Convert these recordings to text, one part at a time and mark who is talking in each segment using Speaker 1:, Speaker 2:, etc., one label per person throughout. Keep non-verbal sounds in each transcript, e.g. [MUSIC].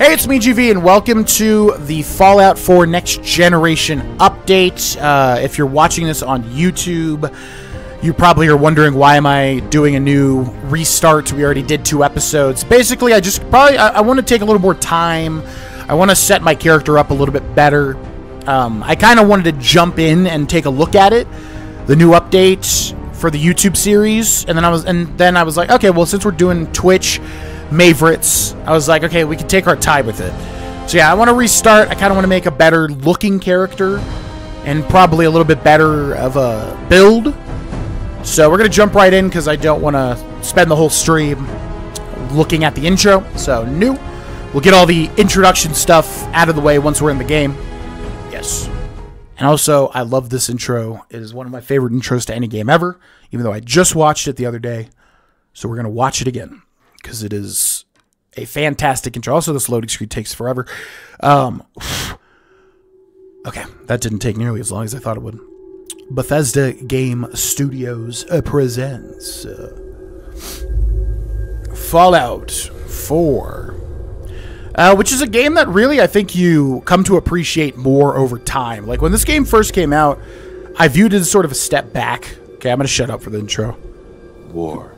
Speaker 1: Hey, it's me, GV, and welcome to the Fallout 4 Next Generation update. Uh, if you're watching this on YouTube, you probably are wondering why am I doing a new restart? We already did two episodes. Basically, I just probably I, I want to take a little more time. I want to set my character up a little bit better. Um, I kind of wanted to jump in and take a look at it, the new update for the YouTube series, and then I was and then I was like, okay, well since we're doing Twitch favorites. I was like, okay, we can take our time with it. So yeah, I want to restart. I kind of want to make a better looking character and probably a little bit better of a build. So we're going to jump right in because I don't want to spend the whole stream looking at the intro. So new. We'll get all the introduction stuff out of the way once we're in the game. Yes. And also, I love this intro. It is one of my favorite intros to any game ever, even though I just watched it the other day. So we're going to watch it again because it is a fantastic intro. Also, this loading screen takes forever. Um, [SIGHS] okay, that didn't take nearly as long as I thought it would. Bethesda Game Studios uh, presents uh, Fallout 4. Uh, which is a game that really I think you come to appreciate more over time. Like when this game first came out, I viewed it as sort of a step back. Okay, I'm going to shut up for the intro.
Speaker 2: War.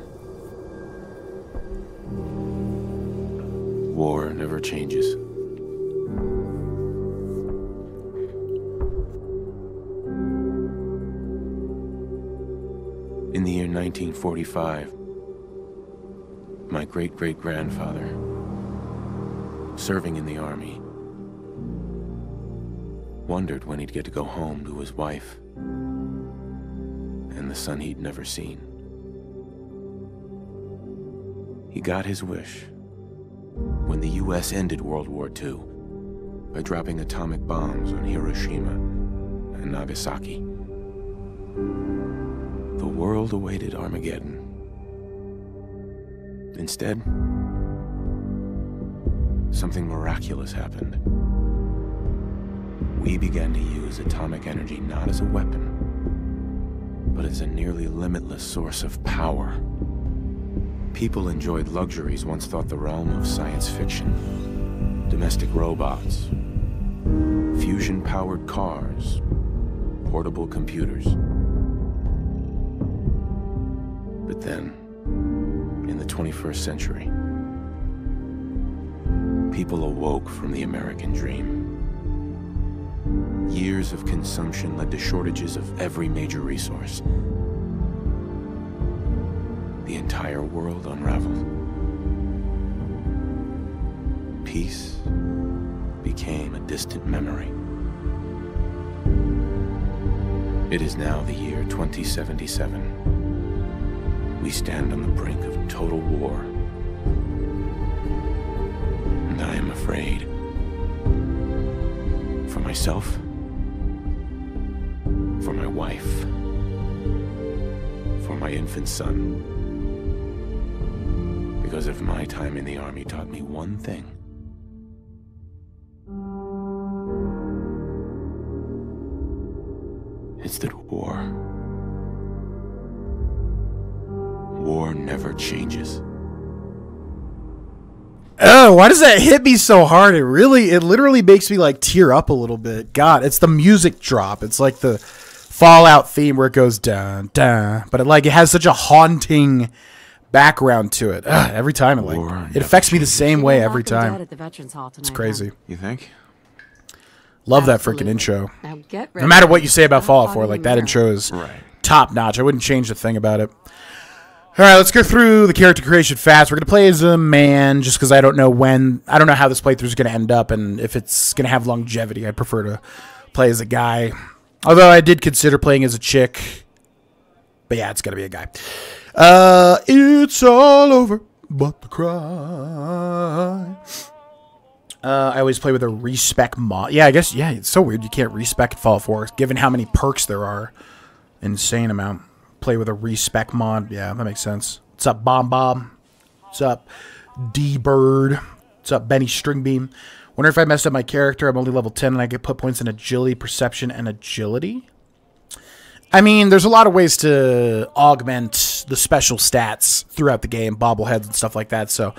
Speaker 2: War never changes. In the year 1945, my great great grandfather, serving in the army, wondered when he'd get to go home to his wife and the son he'd never seen. He got his wish when the US ended World War II by dropping atomic bombs on Hiroshima and Nagasaki. The world awaited Armageddon. Instead, something miraculous happened. We began to use atomic energy not as a weapon, but as a nearly limitless source of power. People enjoyed luxuries once thought the realm of science fiction. Domestic robots, fusion-powered cars, portable computers. But then, in the 21st century, people awoke from the American dream. Years of consumption led to shortages of every major resource. The entire world unraveled. Peace became a distant memory. It is now the year 2077. We stand on the brink of total war. And I am afraid. For myself. For my wife. For my infant son. Because if my time in the army taught me one thing, it's that war. War never changes.
Speaker 1: Oh, why does that hit me so hard? It really, it literally makes me like tear up a little bit. God, it's the music drop. It's like the Fallout theme where it goes dun dun, but it like it has such a haunting background to it. Ugh, [SIGHS] every time it like
Speaker 2: War
Speaker 1: it affects me the same way every
Speaker 3: Locked and dead
Speaker 1: time.
Speaker 3: At the Veterans Hall tonight,
Speaker 1: It's crazy.
Speaker 2: You think?
Speaker 1: Love that freaking intro. No matter what you say about Fallout 4, like that intro is
Speaker 2: Right.
Speaker 1: top notch. I wouldn't change a thing about it. All right, let's go through the character creation fast. We're gonna play as a man, just because I don't know when, I don't know how this playthrough is gonna end up, and if it's gonna have longevity. I prefer to play as a guy. Although I did consider playing as a chick, but yeah, it's gonna be a guy. Uh, it's all over, but the cry. Uh, I always play with a respec mod. Yeah, I guess. Yeah, it's so weird. You can't respec Fallout 4, given how many perks there are. Insane amount. Play with a respec mod. Yeah, that makes sense. What's up, Bomb Bomb? What's up, D Bird? What's up, Benny Stringbeam? Wonder if I messed up my character. I'm only level 10 and I get put points in agility, perception, and agility. I mean, there's a lot of ways to augment the special stats throughout the game, bobbleheads and stuff like that. So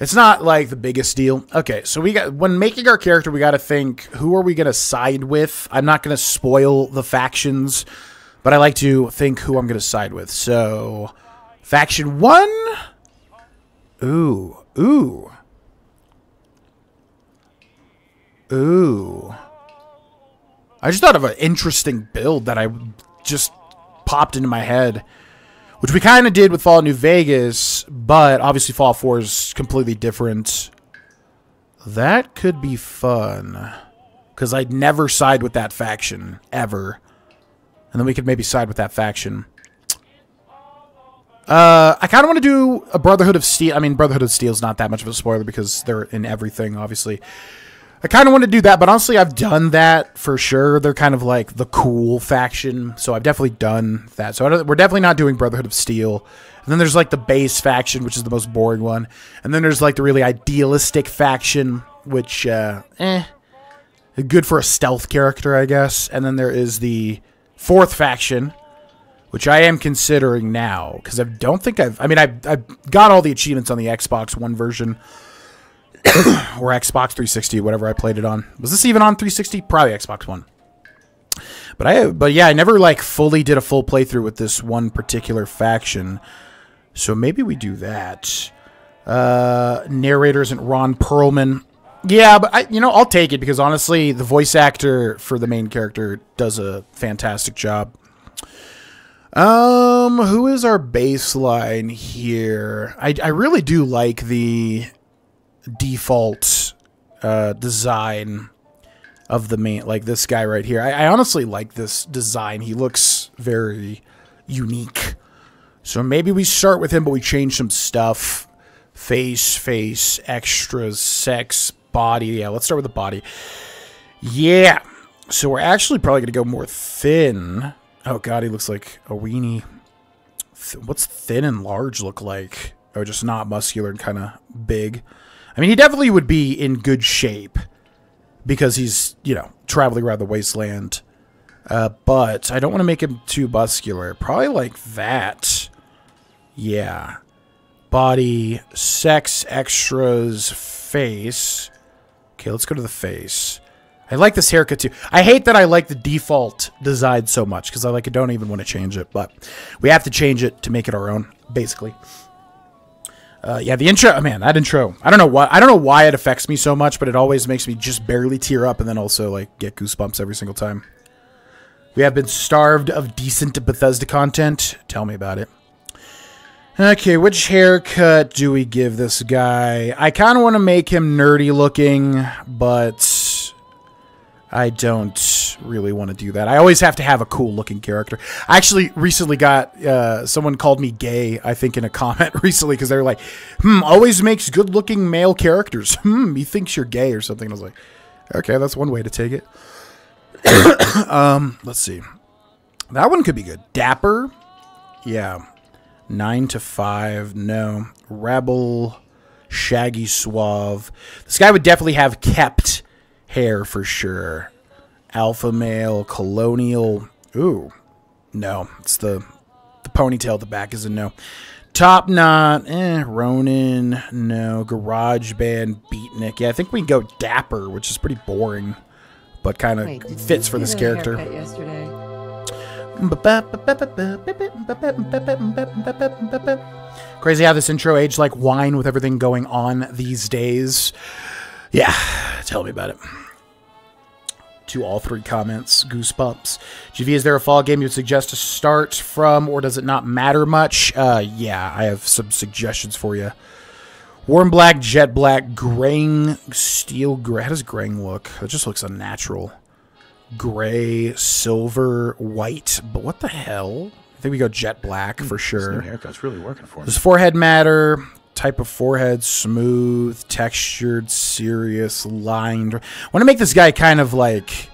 Speaker 1: It's not like the biggest deal. Okay, so we got when making our character, we got to think who are we going to side with. I'm not going to spoil the factions, but I like to think who I'm going to side with. So, faction one. Ooh, ooh, ooh. I just thought of an interesting build that I just popped into my head which we kind of did with Fallout New Vegas, but obviously Fallout 4 is completely different. That could be fun. Because I'd never side with that faction, ever. And then we could maybe side with that faction. Uh, I kind of want to do a Brotherhood of Steel. I mean, Brotherhood of Steel is not that much of a spoiler because they're in everything, obviously. I kind of want to do that, but honestly, I've done that for sure. They're kind of like the cool faction, so I've definitely done that. So we're definitely not doing Brotherhood of Steel. And then there's like the base faction, which is the most boring one. And then there's like the really idealistic faction, which, uh, eh, good for a stealth character, I guess. And then there is the fourth faction, which I am considering now because I don't think I've. I mean, I've, I've got all the achievements on the Xbox One version. [COUGHS] or Xbox 360, whatever I played it on. Was this even on 360? Probably Xbox One. But I, but yeah, I never like fully did a full playthrough with this one particular faction. So maybe we do that. Uh, narrator isn't Ron Perlman. Yeah, but I, you know, I'll take it because honestly, the voice actor for the main character does a fantastic job. Um, who is our baseline here? I, I really do like the default uh, design of the main, like this guy right here. I, I honestly like this design. He looks very unique. So maybe we start with him, but we change some stuff. Face, face, extras, sex, body. Yeah, let's start with the body. Yeah. So we're actually probably going to go more thin. Oh, God, he looks like a weenie. Th what's thin and large look like? Oh, just not muscular and kind of big. I mean, he definitely would be in good shape because he's, you know, traveling around the wasteland. Uh, but I don't want to make him too muscular. Probably like that. Yeah. Body, sex, extras, face. Okay, let's go to the face. I like this haircut too. I hate that I like the default design so much because I like I don't even want to change it, but we have to change it to make it our own, basically. Uh, yeah, the intro, oh, man, that intro. I don't know why. I don't know why it affects me so much, but it always makes me just barely tear up, and then also like get goosebumps every single time. We have been starved of decent Bethesda content. Tell me about it. Okay, which haircut do we give this guy? I kind of want to make him nerdy looking, but I don't really want to do that. I always have to have a cool looking character. I actually recently got uh, someone called me gay. I think in a [LAUGHS] comment recently because they were like, "Hmm, always makes good looking male characters." [LAUGHS] Hmm, he thinks you're gay or something. I was like, "Okay, that's one way to take it." [COUGHS] um, let's see. That one could be good. Dapper, yeah. Nine to five, no. Rebel, shaggy, suave. This guy would definitely have kept hair for sure. Alpha male, colonial. Ooh, no. It's the the ponytail at the back is a no. Top knot, eh. Ronin, no. Garage band, beatnik. Yeah, I think we can go dapper, which is pretty boring, but kind of fits for this character. Crazy how this intro aged like wine with everything going on these days. Yeah, tell me about it to all three comments. Goosebumps. GV, is there a fall game you would suggest to start from, or does it not matter much? Uh, yeah, I have some suggestions for you. Warm black, jet black, graying, steel gray. How does graying look? It just looks unnatural. Gray, silver, white. But what the hell? I think we go jet black for sure.
Speaker 2: This haircut's really working for me.
Speaker 1: Does forehead matter? Type of forehead, smooth, textured, serious, lined. I want to make this guy kind of like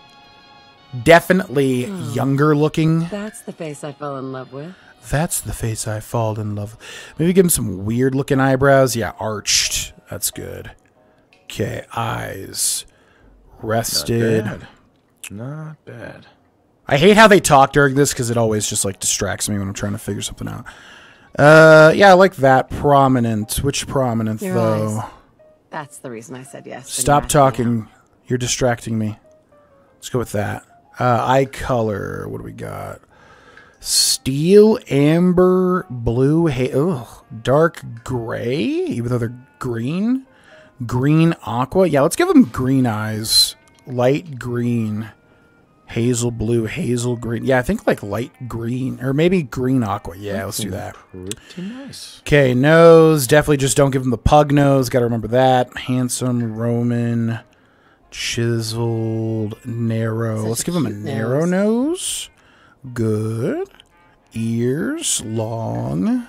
Speaker 1: definitely oh, younger looking.
Speaker 3: That's the face I fell in love with.
Speaker 1: That's the face I fall in love with. Maybe give him some weird looking eyebrows. Yeah, arched. That's good. Okay, eyes. Rested.
Speaker 2: Not bad. Not bad.
Speaker 1: I hate how they talk during this because it always just like distracts me when I'm trying to figure something out. Uh, yeah, I like that prominent. Which prominent
Speaker 3: Your
Speaker 1: though?
Speaker 3: Eyes. That's the reason I said yes.
Speaker 1: Stop talking. You're distracting me. Let's go with that. Uh, eye color. What do we got? Steel, amber, blue, ha- ugh, dark gray, even though they're green. Green aqua. Yeah, let's give them green eyes. Light green. Hazel blue, hazel green. Yeah, I think like light green. Or maybe green aqua. Yeah, let's do that.
Speaker 2: Pretty nice.
Speaker 1: Okay, nose. Definitely just don't give him the pug nose. Got to remember that. Handsome, Roman, chiseled, narrow. Let's give him a narrow nose. Good. Ears, long.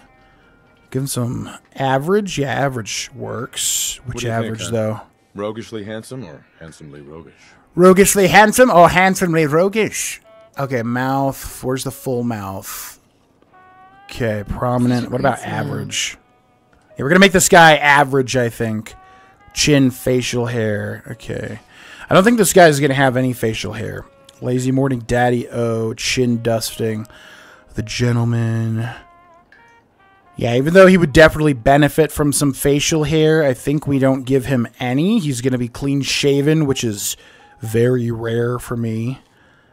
Speaker 1: Give him some average. Yeah, average works. Which
Speaker 2: you think,
Speaker 1: average,
Speaker 2: uh,
Speaker 1: though?
Speaker 2: Roguishly handsome or handsomely roguish?
Speaker 1: Roguishly handsome oh, or handsomely roguish? Okay, mouth. Where's the full mouth? Okay, prominent. What about average? Yeah, we're gonna make this guy average, I think. Chin, facial hair. Okay. I don't think this guy is gonna have any facial hair. Lazy morning daddy O, chin dusting. The gentleman. Yeah, even though he would definitely benefit from some facial hair, I think we don't give him any. He's going to be clean shaven, which is very rare for me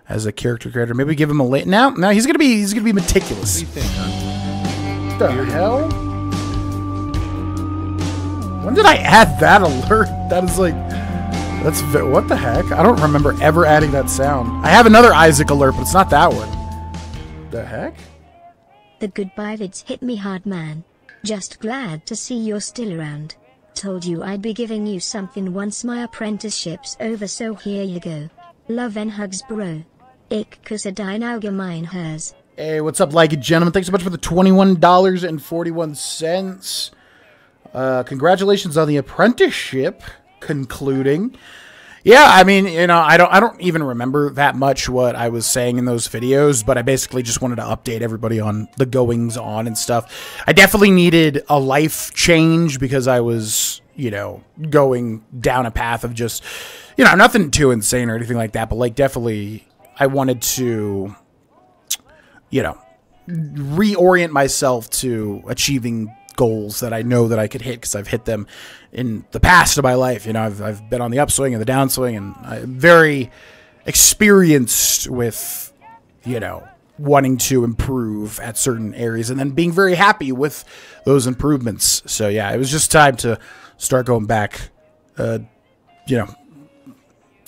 Speaker 1: as a character creator. Maybe give him a late. Now, no, he's going to be he's going to be meticulous.
Speaker 2: What do you think, huh?
Speaker 1: What the hell? When did I add that alert? [LAUGHS] That is like that's ve- what the heck? I don't remember ever adding that sound. I have another Isaac alert, but it's not that one. The heck?
Speaker 4: The goodbye vids hit me hard, man. Just glad to see you're still around. Told you I'd be giving you something once my apprenticeship's over, so here you go. Love and hugs, bro. Ik kusse dein allgemein hers.
Speaker 1: Hey, what's up, like gentlemen? Thanks so much for the twenty-one dollars and forty-one cents. Uh, congratulations on the apprenticeship concluding. Yeah, I mean, you know, I don't, I don't even remember that much what I was saying in those videos, but I basically just wanted to update everybody on the goings on and stuff. I definitely needed a life change because I was, you know, going down a path of just, you know, nothing too insane or anything like that, but like definitely, I wanted to you know, reorient myself to achieving goals that I know that I could hit because I've hit them in the past of my life. You know, I've, I've been on the upswing and the downswing, and I'm very experienced with, you know, wanting to improve at certain areas and then being very happy with those improvements. So, yeah, it was just time to start going back, uh, you know,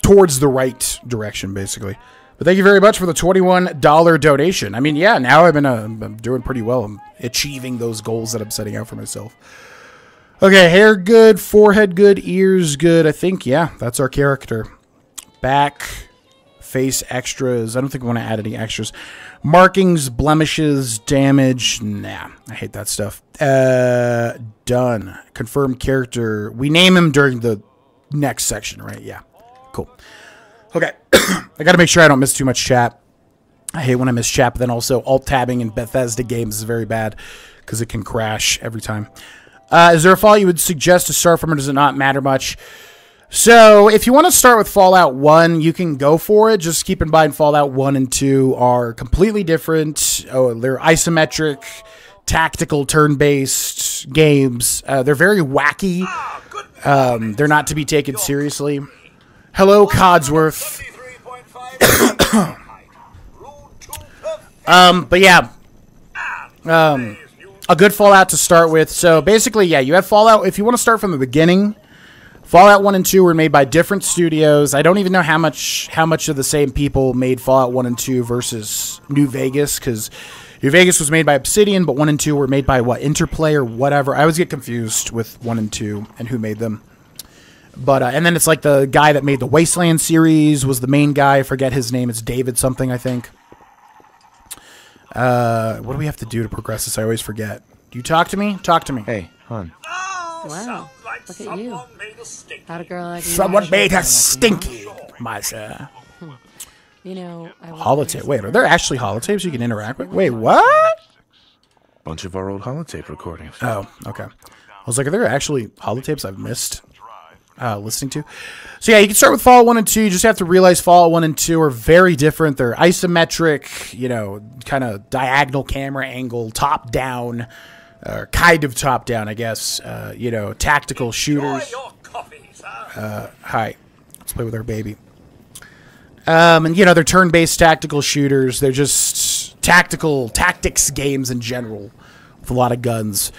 Speaker 1: towards the right direction, basically. But thank you very much for the twenty-one dollar donation. I mean, yeah, now I'm in a, I'm doing pretty well. I'm achieving those goals that I'm setting out for myself. Okay, hair good, forehead good, ears good. I think yeah, that's our character. Back, face extras. I don't think we want to add any extras. Markings, blemishes, damage. Nah, I hate that stuff. Uh, done. Confirm character. We name him during the next section, right? Yeah, cool. Okay, [CLEARS THROAT] I got to make sure I don't miss too much chat. I hate when I miss chat, but then also alt tabbing in Bethesda games is very bad because it can crash every time. Uh, is there a fall you would suggest to start from, or does it not matter much? So, if you want to start with Fallout 1, you can go for it. Just keep in mind, Fallout 1 and 2 are completely different. Oh, they're isometric, tactical, turn based games. Uh, they're very wacky. Um, they're not to be taken seriously. Hello, Codsworth. [COUGHS] um, but yeah, um, a good Fallout to start with. So basically, yeah, you have Fallout. If you want to start from the beginning, Fallout One and Two were made by different studios. I don't even know how much how much of the same people made Fallout One and Two versus New Vegas because New Vegas was made by Obsidian, but One and Two were made by what Interplay or whatever. I always get confused with One and Two and who made them. But uh, and then it's like the guy that made the Wasteland series was the main guy. I forget his name. It's David something, I think. Uh, what do we have to do to progress this? I always forget. Do you talk to me? Talk to me.
Speaker 2: Hey, hon.
Speaker 3: Wow. Look at you. How'd a girl like me
Speaker 1: Someone made
Speaker 3: to
Speaker 1: her
Speaker 3: look like me,
Speaker 1: stinky, my sir.
Speaker 3: You know, I
Speaker 1: Holotape. Wait, are there actually holotapes you can interact with? Wait, what?
Speaker 2: Bunch of our old holotape recordings.
Speaker 1: Oh, okay. I was like, are there actually holotapes I've missed uh, listening to? So yeah, you can start with Fallout 1 and 2. You just have to realize Fallout 1 and 2 are very different. They're isometric, you know, kind of diagonal camera angle, top down, or kind of top down, I guess. Uh, you know, tactical shooters. Uh, hi. Let's play with our baby. Um, and you know they're turn-based tactical shooters. They're just tactical tactics games in general, with a lot of guns.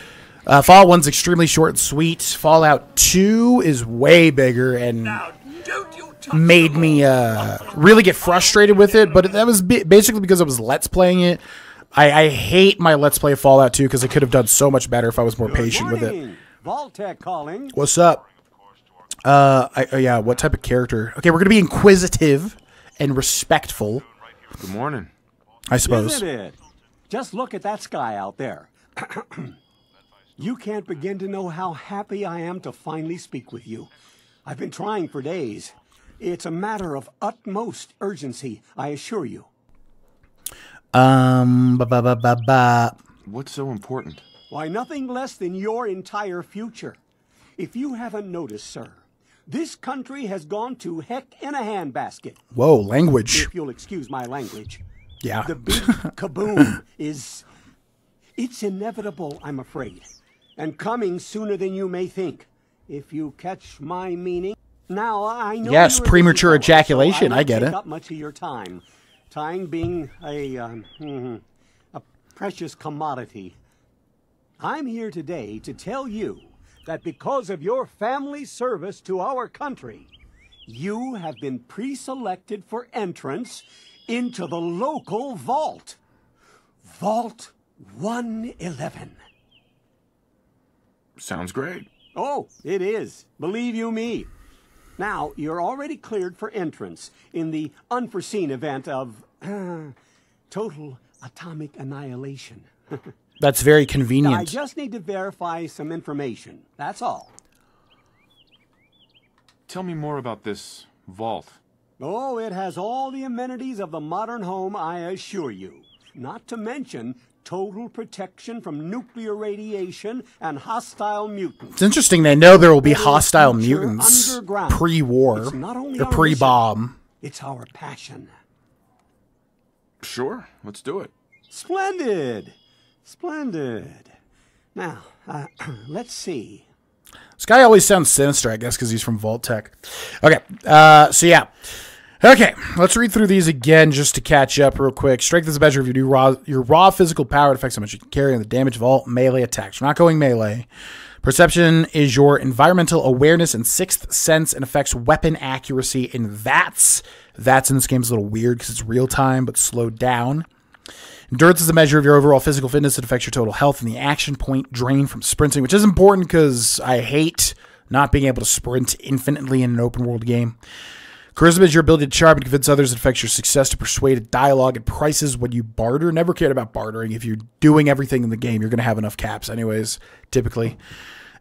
Speaker 1: Uh, Fallout One's extremely short and sweet. Fallout Two is way bigger and made me uh, really get frustrated with it. But that was basically because I was let's playing it. I, I hate my let's play Fallout 2 because I could have done so much better if I was more patient with it.
Speaker 5: Vault-Tec calling.
Speaker 1: What's up? Uh, I, uh, yeah. What type of character? Okay, we're gonna be inquisitive and respectful.
Speaker 2: Good morning.
Speaker 1: I suppose.
Speaker 5: Isn't it? Just look at that sky out there. [CLEARS THROAT] you can't begin to know how happy I am to finally speak with you. I've been trying for days. It's a matter of utmost urgency, I assure you.
Speaker 1: Um, ba ba ba ba ba.
Speaker 2: What's so important?
Speaker 5: Why, nothing less than your entire future. If you haven't noticed, sir, this country has gone to heck in a handbasket.
Speaker 1: Whoa, language.
Speaker 5: If you'll excuse my language.
Speaker 1: Yeah.
Speaker 5: The big [LAUGHS] kaboom is. It's inevitable, I'm afraid. And coming sooner than you may think. If you catch my meaning. Now, I know.
Speaker 1: Yes,
Speaker 5: you're a busy
Speaker 1: premature ejaculation,
Speaker 5: So
Speaker 1: I
Speaker 5: won't
Speaker 1: get it.
Speaker 5: Up much of your time. Time being a um, mhm, a precious commodity. I'm here today to tell you that because of your family service to our country, you have been pre-selected for entrance into the local vault. Vault 111.
Speaker 2: Sounds great.
Speaker 5: Oh, it is. Believe you me. Now, you're already cleared for entrance in the unforeseen event of uh, [CLEARS THROAT] total atomic annihilation. [LAUGHS]
Speaker 1: That's very convenient.
Speaker 5: I just need to verify some information. That's all.
Speaker 2: Tell me more about this vault.
Speaker 5: Oh, it has all the amenities of the modern home, I assure you. Not to mention total protection from nuclear radiation and hostile mutants.
Speaker 1: It's interesting. They know there will be hostile
Speaker 5: future
Speaker 1: mutants
Speaker 5: underground.
Speaker 1: pre-war
Speaker 5: It's not only
Speaker 1: or pre-bomb.
Speaker 5: It's our passion.
Speaker 2: Sure, let's do it.
Speaker 5: Splendid! Splendid. Now, uh, [CLEARS THROAT] let's see.
Speaker 1: This guy always sounds sinister, I guess, because he's from Vault-Tec. Okay, uh, so yeah. Okay, let's read through these again just to catch up real quick. Strength is a measure of your, raw, your raw physical power. It affects how much you can carry and the damage of all melee attacks. We're not going melee. Perception is your environmental awareness and sixth sense and affects weapon accuracy and VATS. VATS in this game is a little weird because it's real time but slowed down. Endurance is a measure of your overall physical fitness. It affects your total health and the action point drain from sprinting, which is important because I hate not being able to sprint infinitely in an open world game. Charisma is your ability to charm and convince others. It affects your success to persuade dialogue and prices when you barter. Never cared about bartering. If you're doing everything in the game, you're going to have enough caps, anyways, typically.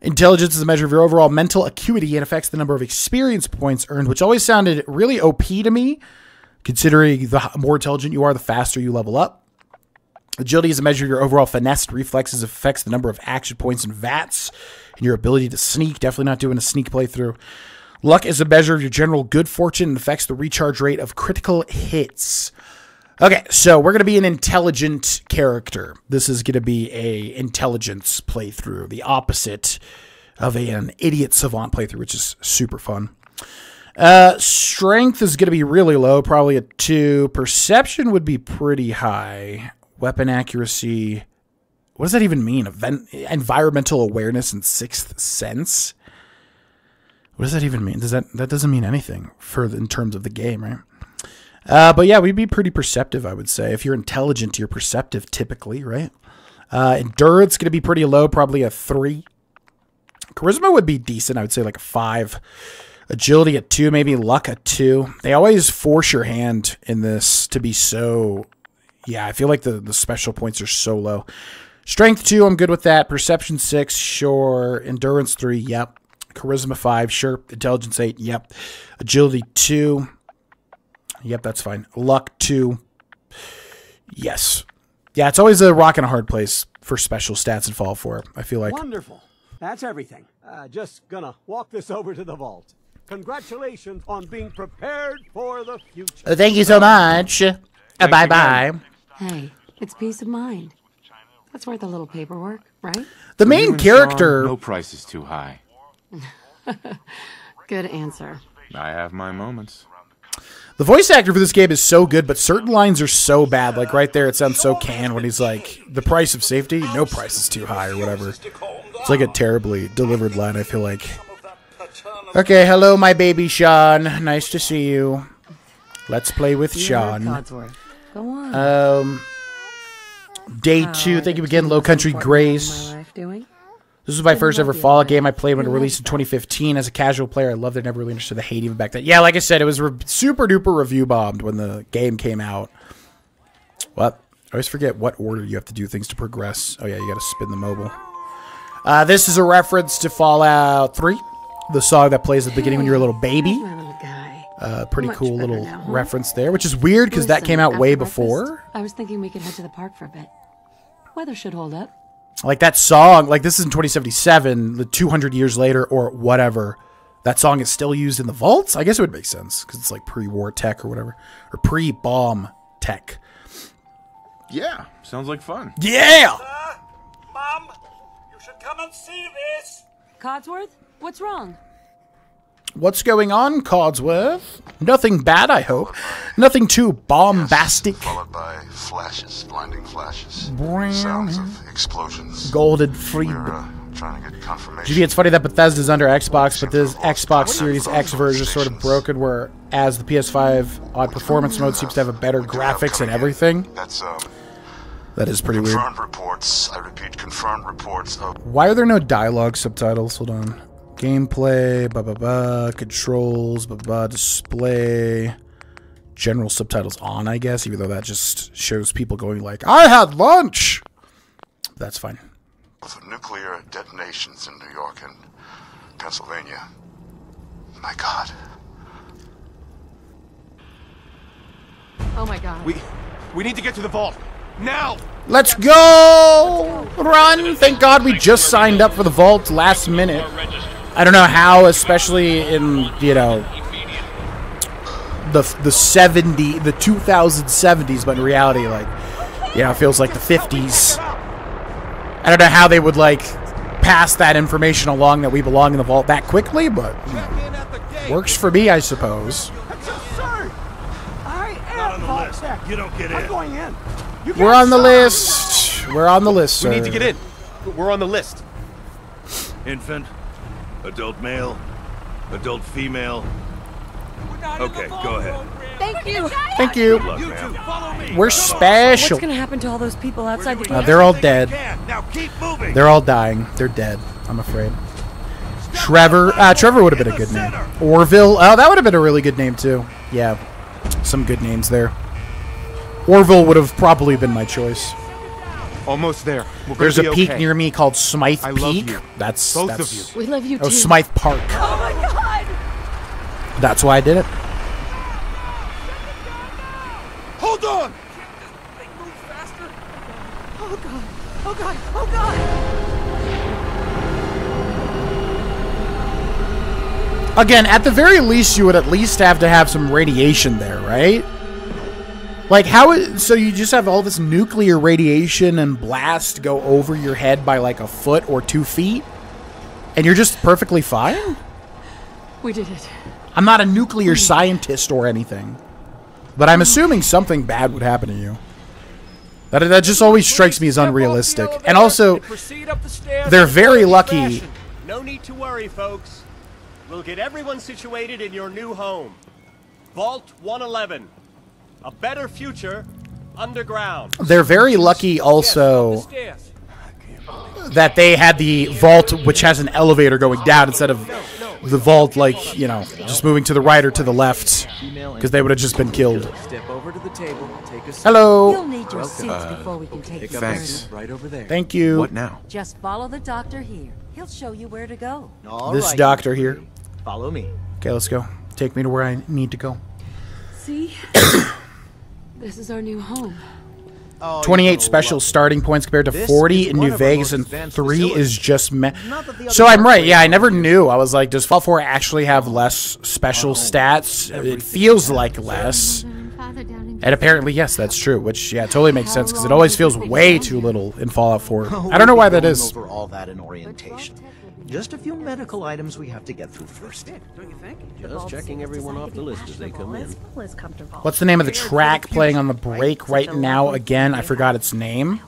Speaker 1: Intelligence is a measure of your overall mental acuity and affects the number of experience points earned, which always sounded really OP to me, considering the more intelligent you are, the faster you level up. Agility is a measure of your overall finesse. Reflexes affects the number of action points and VATS and your ability to sneak. Definitely not doing a sneak playthrough. Luck is a measure of your general good fortune and affects the recharge rate of critical hits. Okay, so we're going to be an intelligent character. This is going to be a intelligence playthrough, the opposite of a, an idiot savant playthrough, which is super fun. Uh, strength is going to be really low, probably a two. Perception would be pretty high. Weapon accuracy. What does that even mean? Event, environmental awareness and sixth sense. What does that even mean? Does that that doesn't mean anything for the- in terms of the game, right? Uh, but yeah, we'd be pretty perceptive, I would say. If you're intelligent, you're perceptive typically, right? Uh, endurance going to be pretty low, probably a three. Charisma would be decent. I would say like a five. Agility at two, maybe luck at two. They always force your hand in this to be so. Yeah, I feel like the, the special points are so low. Strength two, I'm good with that. Perception six, sure. Endurance three, yep. Charisma five, sure. Intelligence eight, yep. Agility two, yep, that's fine. Luck two, yes. Yeah, it's always a rock and a hard place for special stats in Fallout 4. I feel like.
Speaker 5: Wonderful. That's everything. Uh, just gonna walk this over to the vault. Congratulations on being prepared for the future.
Speaker 1: Thank you so much. Uh, bye bye.
Speaker 3: Hey, it's peace of mind. That's worth a little paperwork, right?
Speaker 1: The main
Speaker 2: and Shaun,
Speaker 1: character.
Speaker 2: No price is too high. [LAUGHS]
Speaker 3: Good answer.
Speaker 2: I have my moments.
Speaker 1: The voice actor for this game is so good, but certain lines are so bad. Like right there, it sounds so canned when he's like, "The price of safety, no price is too high" or whatever. It's like a terribly delivered line. I feel like. Okay, hello, my baby Shaun. Nice to see you. Let's play with
Speaker 3: You Shaun. Go on.
Speaker 1: Um, day two. Thank you again, Low Country
Speaker 3: important men in
Speaker 1: Grace.
Speaker 3: My life doing?
Speaker 1: This was my first ever Fallout game I played when it released in 2015 as a casual player. I loved it. Never really understood the hate even back then. Yeah, like I said, it was re- super duper review bombed when the game came out. What? I always forget what order you have to do things to progress. Oh yeah, you got to spin the mobile. Uh, this is a reference to Fallout 3, the song that plays at the beginning when you're a little baby. Uh, pretty
Speaker 3: Much
Speaker 1: cool little
Speaker 3: now, huh?
Speaker 1: reference there, which is weird because that came out way
Speaker 3: breakfast,
Speaker 1: before.
Speaker 3: I was thinking we could head to the park for a bit. Weather should hold up.
Speaker 1: Like that song like this is in 2077 the 200 years later or whatever that song is still used in the vaults i guess it would make sense because it's like pre-war tech or whatever or pre-bomb tech
Speaker 2: Yeah, sounds like fun.
Speaker 1: yeah uh,
Speaker 6: Mom, you should come and see this.
Speaker 3: Codsworth, what's wrong?
Speaker 1: What's going on codsworth nothing bad i hope nothing too bombastic
Speaker 7: Followed by flashes, blinding flashes.
Speaker 1: Brown.
Speaker 7: Sounds of explosions.
Speaker 1: golden free
Speaker 7: uh, trying to get confirmation.
Speaker 1: GV, it's funny that Bethesda's under Xbox, but this Xbox Series X version is sort of broken. Where as the PS5 on performance mode seems to have a better graphics and everything.
Speaker 7: That's um,
Speaker 1: That is pretty weird.
Speaker 7: confirmed reports. I repeat, confirmed reports of
Speaker 1: Why are there no dialogue subtitles? Hold on. Gameplay, blah blah blah, controls, blah blah, blah display, general subtitles on, I guess, even though that just shows people going like, I had lunch. That's fine.
Speaker 7: of nuclear detonations in New York and Pennsylvania. My God.
Speaker 3: Oh my god.
Speaker 6: We, we need to get to the vault now.
Speaker 1: Let's go! Run! Thank God we just signed up for the vault last minute. I don't know how, especially in, you know, the the 70, the 2070s, but in reality, like, you know, it feels like the 50s. I don't know how they would, like, pass that information along that we belong in the vault that quickly, but you know, works for me, I suppose.
Speaker 5: That's absurd. I am Vault-Tec.
Speaker 6: You don't get in.
Speaker 5: I'm
Speaker 6: in.
Speaker 5: going in. You
Speaker 1: We're on the list. We're on the list, sir.
Speaker 6: We need to get in. We're on the list.
Speaker 8: Infant, adult male, adult female. Okay, go ahead.
Speaker 3: Thank you.
Speaker 1: Thank you.
Speaker 8: Good luck, ma'am.
Speaker 1: We're special.
Speaker 3: What's gonna happen to all those people outside the
Speaker 1: Uh, they're all dead.
Speaker 8: Now keep moving.
Speaker 1: They're all dying. They're dead. I'm afraid. Trevor. Uh, Trevor would have been a good name. Orville. Oh, that would have been a really good name too. Yeah, some good names there. Orville would have probably been my choice.
Speaker 6: Almost there. We're
Speaker 1: There's a peak
Speaker 6: okay.
Speaker 1: near me called Smythe
Speaker 6: I love
Speaker 1: Peak.
Speaker 6: you.
Speaker 1: That's
Speaker 6: Both of you.
Speaker 3: We love you oh, too.
Speaker 1: Oh, Smythe Park.
Speaker 3: Oh my god.
Speaker 1: That's why I did it.
Speaker 6: Hold on.
Speaker 3: Oh, oh god. Oh god.
Speaker 1: Again, at the very least, you would at least have to have some radiation there, right? Like how? So you just have all this nuclear radiation and blast go over your head by like a foot or two feet, and you're just perfectly fine.
Speaker 3: We did it.
Speaker 1: I'm not a nuclear scientist or anything, but I'm assuming something bad would happen to you. That that just always strikes me as unrealistic, and also
Speaker 9: proceed up the stairs
Speaker 1: they're very lucky.
Speaker 9: No need to worry, folks. We'll get everyone situated in your new home. Vault 111. A better future underground.
Speaker 1: they're very lucky also.
Speaker 9: Yes, up the stairs.
Speaker 1: that they had the vault which has an elevator going down instead of the vault like you know just moving to the right or to the left because they would have just been killed
Speaker 10: Step over to the table, take a seat.
Speaker 3: You'll
Speaker 1: hello
Speaker 3: need your suits uh, before we can take
Speaker 10: Pick
Speaker 3: you
Speaker 2: Thanks.
Speaker 10: seat right over there.
Speaker 1: thank you
Speaker 2: What now?
Speaker 3: Just follow the doctor here. He'll show you where to go.
Speaker 10: All
Speaker 1: this
Speaker 10: right,
Speaker 1: doctor here.
Speaker 10: Follow me.
Speaker 1: okay let's go take me to where i need to go
Speaker 3: See? [COUGHS] this is our new home.
Speaker 10: Oh,
Speaker 1: 28
Speaker 10: you're
Speaker 1: special starting points compared to
Speaker 10: This
Speaker 1: 40 in new vegas and 3
Speaker 10: facilities.
Speaker 1: is just me
Speaker 10: Not that the other
Speaker 1: so i'm right. yeah i never knew. I was like does fallout 4 actually have less special oh, stats? It feels like less. And apparently yes that's true which yeah totally makes sense because it always feels way too little in fallout 4 [LAUGHS] i don't know why that is.
Speaker 10: Over all that in orientation. Just a few medical items we have to get through first.
Speaker 9: Don't you think? Just checking everyone off the list as they come in.
Speaker 1: What's the name of the track playing on the break right now? Again, I forgot its name.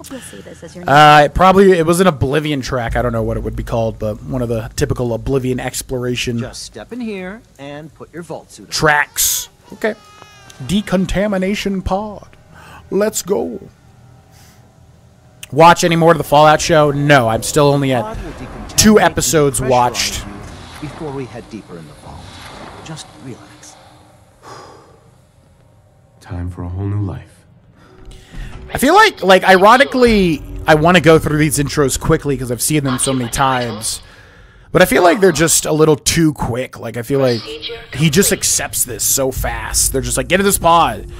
Speaker 1: Uh, it probably it was an Oblivion track. I don't know what it would be called, but one of the typical Oblivion exploration
Speaker 10: Just step in here and put your vault suit on.
Speaker 1: tracks. Okay. Decontamination pod. Let's go. Watch any more of the Fallout show? No, I'm still only at
Speaker 10: Pod will decontaminate
Speaker 1: two episodes watched.
Speaker 10: Before we head deeper in the vault. Just relax. [SIGHS]
Speaker 2: Time for a whole new life.
Speaker 1: I feel like, like, ironically, I want to go through these intros quickly because I've seen them so many times. But I feel like they're just a little too quick. Like, I feel like he just accepts this so fast. They're just like, get in this pod.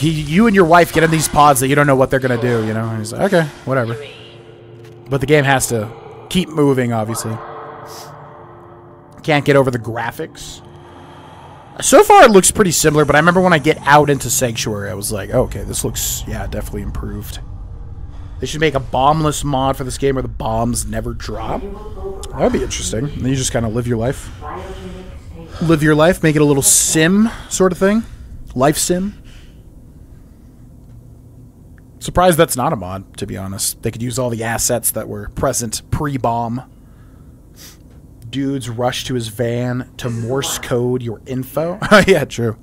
Speaker 1: You and your wife get in these pods that you don't know what they're going to do, you know? And he's like, okay, whatever. But the game has to keep moving, obviously. Can't get over the graphics. So far, it looks pretty similar, but I remember when I get out into Sanctuary, I was like, oh, okay, this looks, yeah, definitely improved. They should make a bombless mod for this game where the bombs never drop. That would be interesting. And then you just kind of live your life. Live your life, make it a little sim sort of thing. Life sim. Surprised that's not a mod, to be honest. They could use all the assets that were present pre bomb. Dudes rush to his van to Morse code your info. [LAUGHS] yeah, true.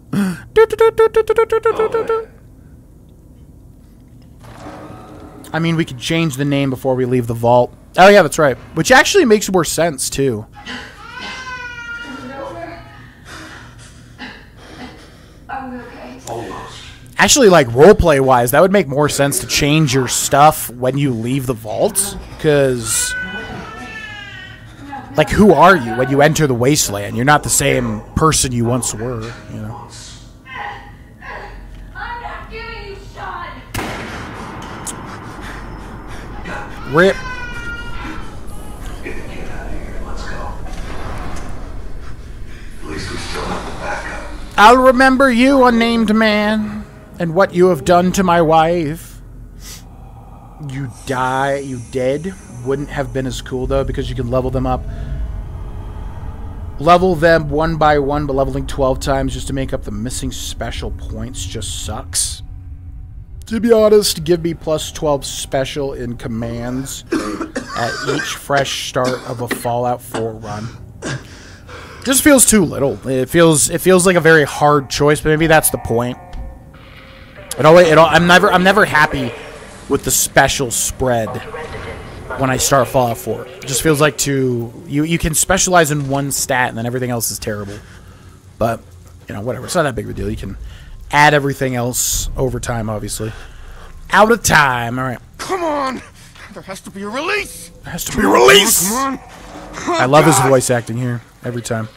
Speaker 1: I mean, we could change the name before we leave the vault. Oh, yeah, that's right. Which actually makes more sense, too. Actually, like, roleplay wise, that would make more sense to change your stuff when you leave the vault. Because, like, who are you when you enter the wasteland? You're not the same person you once were, you know? Rip. I'll remember you, unnamed man, and what you have done to my wife. You die, you dead. Wouldn't have been as cool though, because you can level them up. Level them one by one, but leveling 12 times just to make up the missing special points just sucks. To be honest, give me plus 12 special in commands [COUGHS] at each fresh start of a Fallout 4 run just feels too little. It feels it feels like a very hard choice, but maybe that's the point. It always, it all, I'm never I'm never happy with the special spread when I start Fallout 4. It just feels like to you you can specialize in one stat and then everything else is terrible. But you know whatever, it's not that big of a deal. You can add everything else over time, obviously. Out of time. All right,
Speaker 8: Come on! There has to be a release!
Speaker 1: there has to be a release.
Speaker 8: Come on!
Speaker 1: I love his oh, voice acting here every time.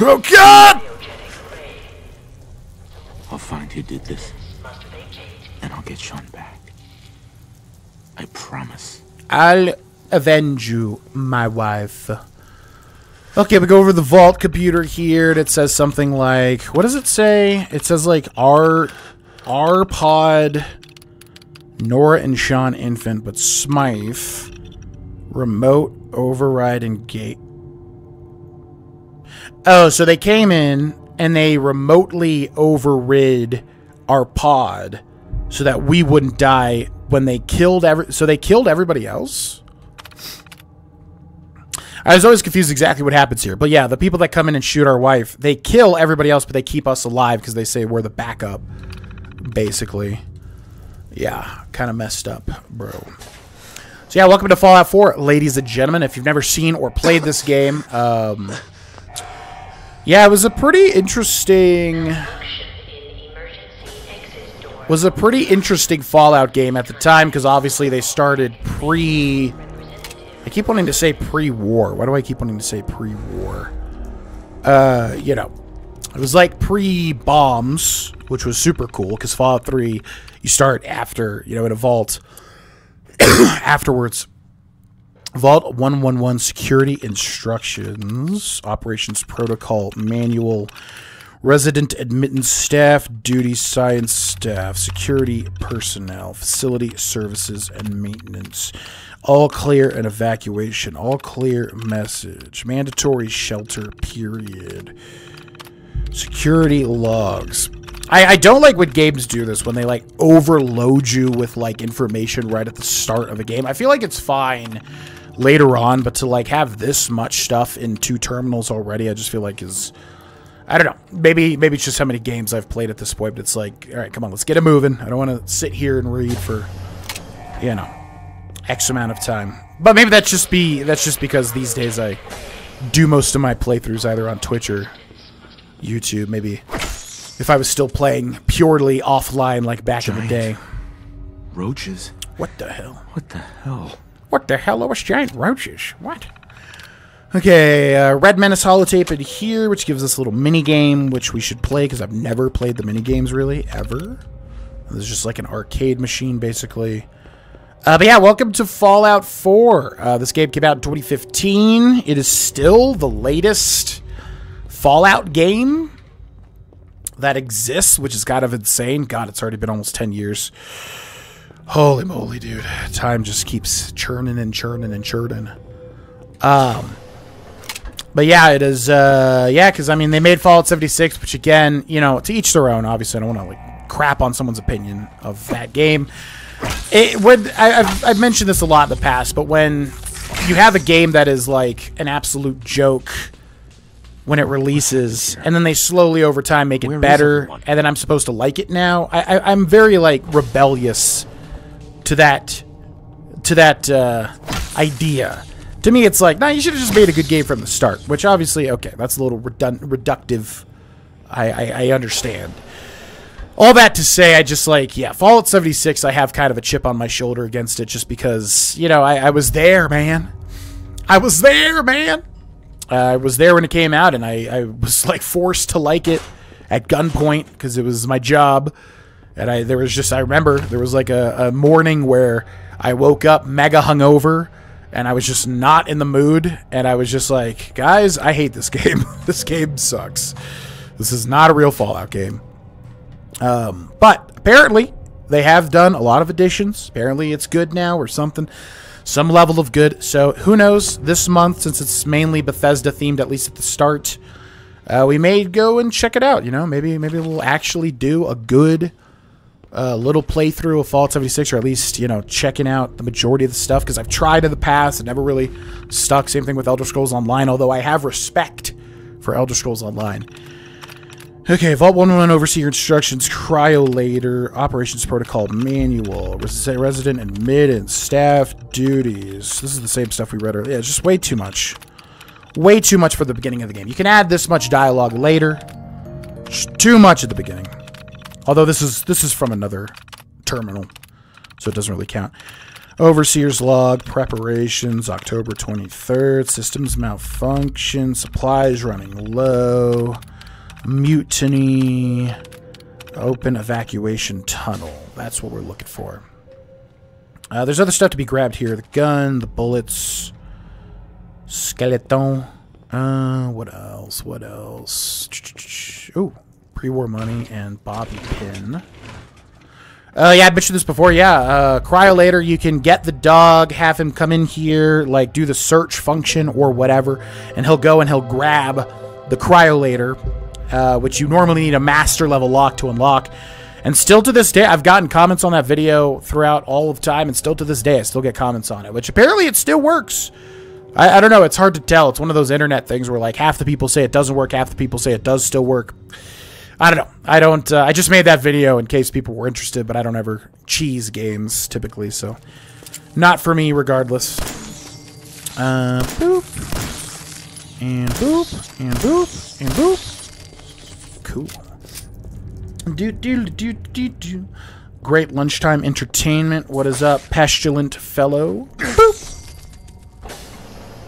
Speaker 8: Oh God!
Speaker 2: I'll find who did this. And I'll get Shaun back. I promise.
Speaker 1: I'll avenge you, my wife. Okay, we go over the vault computer here, and it says something like, what does it say? It says like R, R pod, Nora and Shaun infant, but Smythe, remote override and gate. Oh, so they came in and they remotely overrid our pod so that we wouldn't die when they killed every so they killed everybody else. I was always confused exactly what happens here but yeah the people that come in and shoot our wife they kill everybody else but they keep us alive because they say we're the backup basically. Yeah kind of messed up bro. So yeah welcome to fallout 4 ladies and gentlemen if you've never seen or played this game um yeah it was a pretty interesting was a pretty interesting Fallout game at the time because obviously they started pre. I keep wanting to say pre-war. Why do I keep wanting to say pre-war? Uh, you know, it was like pre-bombs, which was super cool because Fallout Three, you start after you know in a vault. Afterwards, Vault 111 security instructions, operations protocol manual, resident admittance staff, duty science staff, security personnel, facility services and maintenance, All clear and evacuation. All clear message. Mandatory shelter period. Security logs. I, I don't like when games do this when they like overload you with like information right at the start of a game. I feel like it's fine later on, but to like have this much stuff in two terminals already, I just feel like is I don't know. Maybe maybe it's just how many games I've played at this point, but it's like, all right, come on, let's get it moving. I don't want to sit here and read for you know, X amount of time. But maybe that's just be that's just because these days I do most of my playthroughs either on Twitch or YouTube. Maybe if I was still playing purely offline like back
Speaker 2: Giant
Speaker 1: in the day.
Speaker 2: Roaches?
Speaker 1: What the hell?
Speaker 2: What the hell?
Speaker 1: What the hell? That was giant roaches. What? Okay, uh, Red Menace holotape in here, which gives us a little mini game, which we should play because I've never played the mini games really ever. This is just like an arcade machine, basically. Uh, but yeah, welcome to Fallout 4. Uh, this game came out in 2015. It is still the latest Fallout game that exists, which is kind of insane. God, it's already been almost 10 years. Holy moly, dude. Time just keeps churning and churning and churning. Um, but yeah, it is, uh, yeah, because, I mean, they made Fallout 76, which, again, you know, to each their own. Obviously, I don't want to, like, crap on someone's opinion of that game. It would, I, I've, I've mentioned this a lot in the past, but when you have a game that is, like, an absolute joke when it releases, and then they slowly over time make it better, and then I'm supposed to like it now. I, I, I'm very like rebellious to that to that uh, idea. To me, it's like, nah, you should have just made a good game from the start. Which obviously, okay, that's a little redund- reductive. I, I, I understand. All that to say, I just like, yeah, Fallout 76, I have kind of a chip on my shoulder against it just because, you know, I, I was there, man. I was there, man. Uh, I was there when it came out, and I, I was like forced to like it at gunpoint because it was my job. And I there was just I remember there was like a, a morning where I woke up mega hungover and I was just not in the mood and I was just like, guys, I hate this [LAUGHS] game. this game sucks. This is not a real Fallout game. Um, but apparently they have done a lot of additions. Apparently it's good now or something some level of good. So who knows? This month, since it's mainly Bethesda themed, at least at the start, uh, we may go and check it out. You know, maybe maybe we'll actually do a good uh, little playthrough of Fallout 76, or at least you know checking out the majority of the stuff because I've tried in the past and never really stuck. Same thing with Elder Scrolls Online, although I have respect for Elder Scrolls Online. Okay, Vault 101 Overseer Instructions, Cryolator, Operations Protocol Manual, res Resident Admittance, Staff Duties. This is the same stuff we read earlier. Yeah, it's just way too much. Way too much for the beginning of the game. You can add this much dialogue later. Just too much at the beginning. Although this is this is from another terminal, so it doesn't really count. Overseer's log, preparations, October 23rd, systems malfunction, supplies running low. Mutiny. Open evacuation tunnel. That's what we're looking for. Uh, there's other stuff to be grabbed here. The gun, the bullets. Skeleton. Uh, what else? What else? Ooh. Pre-war money and bobby pin. Uh, yeah, I mentioned this before. Yeah, uh, Cryolator, you can get the dog, have him come in here, like do the search function or whatever, and he'll go and he'll grab the Cryolator uh, which you normally need a master level lock to unlock. And still to this day, I've gotten comments on that video throughout all of time, and still to this day, I still get comments on it, which apparently it still works. I, I don't know, it's hard to tell. It's one of those internet things where like half the people say it doesn't work, half the people say it does still work. I don't know. I don't. Uh, I just made that video in case people were interested, but I don't ever cheese games typically, so not for me regardless. Uh, boop, and boop, and boop, and boop. Cool. Do, do, do, do, do. Great lunchtime entertainment. What is up, pestilent fellow? Boop.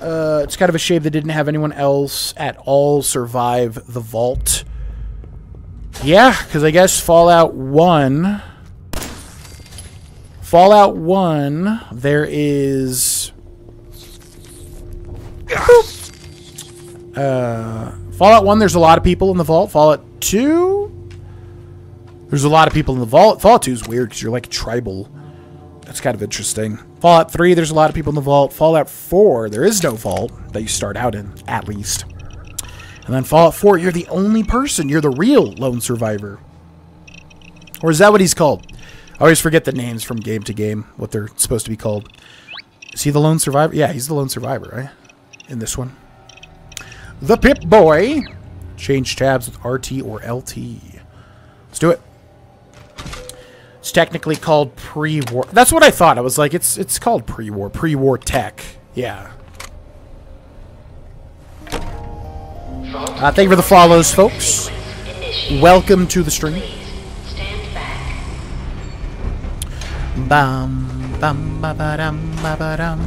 Speaker 1: Uh, it's kind of a shame they didn't have anyone else at all survive the vault. Yeah, because I guess Fallout 1... Fallout 1, there is... Uh, Fallout 1, there's a lot of people in the vault. Fallout 2, there's a lot of people in the vault. Fallout 2 is weird because you're like tribal. That's kind of interesting. Fallout 3, there's a lot of people in the vault. Fallout 4, there is no vault that you start out in, at least. And then Fallout 4, you're the only person. You're the real lone survivor. Or is that what he's called? I always forget the names from game to game, what they're supposed to be called. Is he the lone survivor? Yeah, he's the lone survivor, right? In this one. The Pip-Boy. Change tabs with RT or LT. Let's do it. It's technically called pre-war. That's what I thought. I was like, it's it's called pre-war. Pre-war tech. Yeah. Uh, thank you for the follows, folks. Welcome to the stream. Bam, bam, ba ba dum, ba ba dum.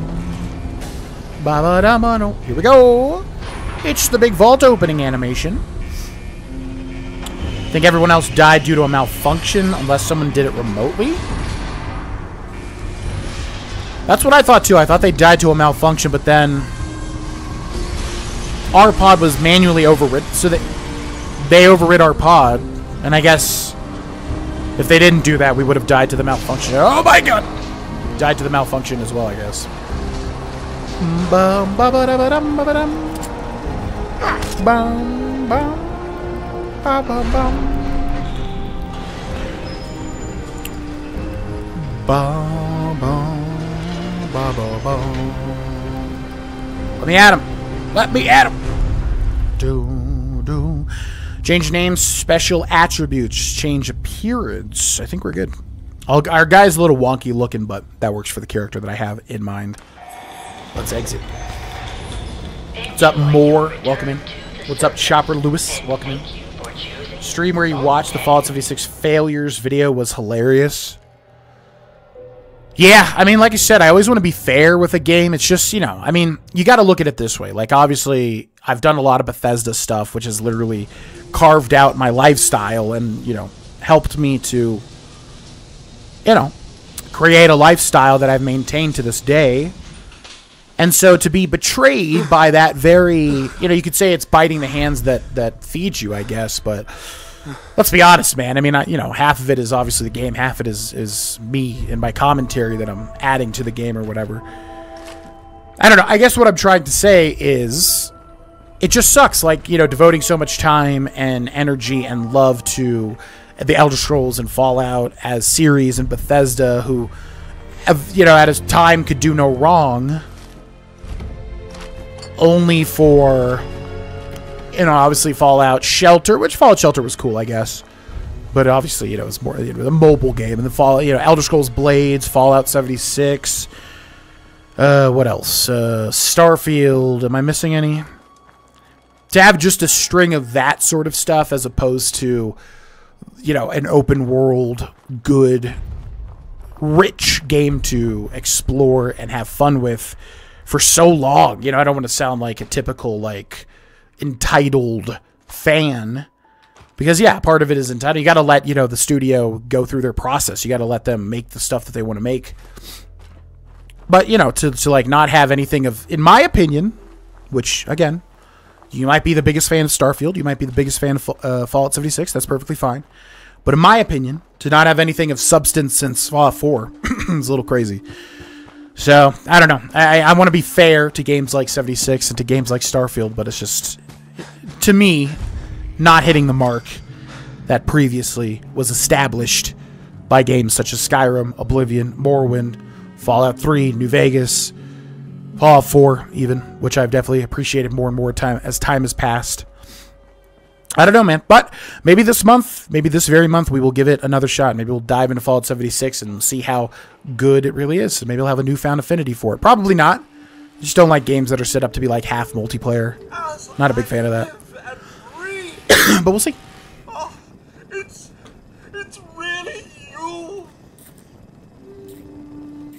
Speaker 1: Ba ba dum. Here we go. It's the big vault opening animation. I think everyone else died due to a malfunction, unless someone did it remotely. That's what I thought too. I thought they died to a malfunction, but then our pod was manually overridden, so they they overrid our pod, and I guess if they didn't do that, we would have died to the malfunction. Oh my god! Died to the malfunction as well, I guess. Let me at him. Let me at him. Do, do. Change names, special attributes, change appearance. I think we're good. I'll, our guy's a little wonky looking, but that works for the character that I have in mind. Let's exit. What's up, Moore? Welcome in. What's up, Chopper Lewis? Welcome in. Stream where you watched the Fallout 76 failures video was hilarious. Yeah, I mean, like I said, I always want to be fair with a game. It's just, you know, I mean, you got to look at it this way. Like, obviously, I've done a lot of Bethesda stuff, which has literally carved out my lifestyle and, you know, helped me to, you know, create a lifestyle that I've maintained to this day. And so to be betrayed by that very, you know, you could say it's biting the hands that that feed you, I guess, but let's be honest, man. I mean, I, you know, half of it is obviously the game, half of it is is me and my commentary that I'm adding to the game or whatever. I don't know. I guess what I'm trying to say is it just sucks like, you know, devoting so much time and energy and love to the Elder Scrolls and Fallout as series and Bethesda who have, you know, at a time could do no wrong only for you know, obviously Fallout Shelter, which Fallout Shelter was cool, I guess. But obviously, you know, it's more you know, the mobile game and the Fallout, you know, Elder Scrolls Blades, Fallout 76. Uh, what else? Uh, Starfield. Am I missing any? To have just a string of that sort of stuff as opposed to, you know, an open world, good, rich game to explore and have fun with for so long. You know, I don't want to sound like a typical, like, entitled fan. Because yeah part of it is entitled. You got to let you know the studio go through their process. You got to let them make the stuff that they want to make. But you know to, to like not have anything of in my opinion which again you might be the biggest fan of starfield. You might be the biggest fan of uh, fallout 76 that's perfectly fine. But in my opinion to not have anything of substance since fallout 4 [CLEARS THROAT] is a little crazy. So I don't know. I, I want to be fair to games like 76 and to games like Starfield, but it's just to me not hitting the mark that previously was established by games such as Skyrim, Oblivion, Morrowind, Fallout 3, New Vegas, Fallout 4, even, which I've definitely appreciated more and more time as time has passed. I don't know, man. But maybe this month, maybe this very month, we will give it another shot. Maybe we'll dive into Fallout 76 and see how good it really is. maybe I'll have a newfound affinity for it. Probably not. I just don't like games that are set up to be like half multiplayer. Not a big fan of that. [COUGHS] but we'll see.
Speaker 6: Oh, it's it's really you.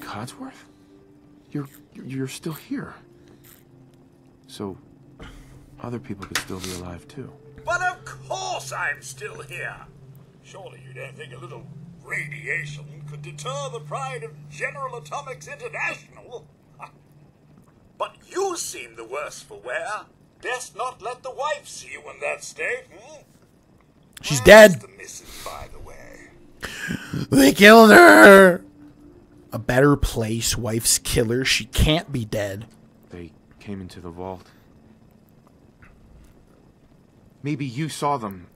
Speaker 2: Codsworth? You're you're still here. So other people could still be alive too.
Speaker 6: But of course I'm still here. Surely you don't think a little radiation could deter the pride of General Atomics International? [LAUGHS] But you seem the worse for wear. Best not let the wife see you in that state, hmm?
Speaker 1: She's dead.
Speaker 6: The missus, by the way.
Speaker 1: They killed her. A better place. Wife's killer. She can't be dead.
Speaker 2: They came into the vault. Maybe you saw them,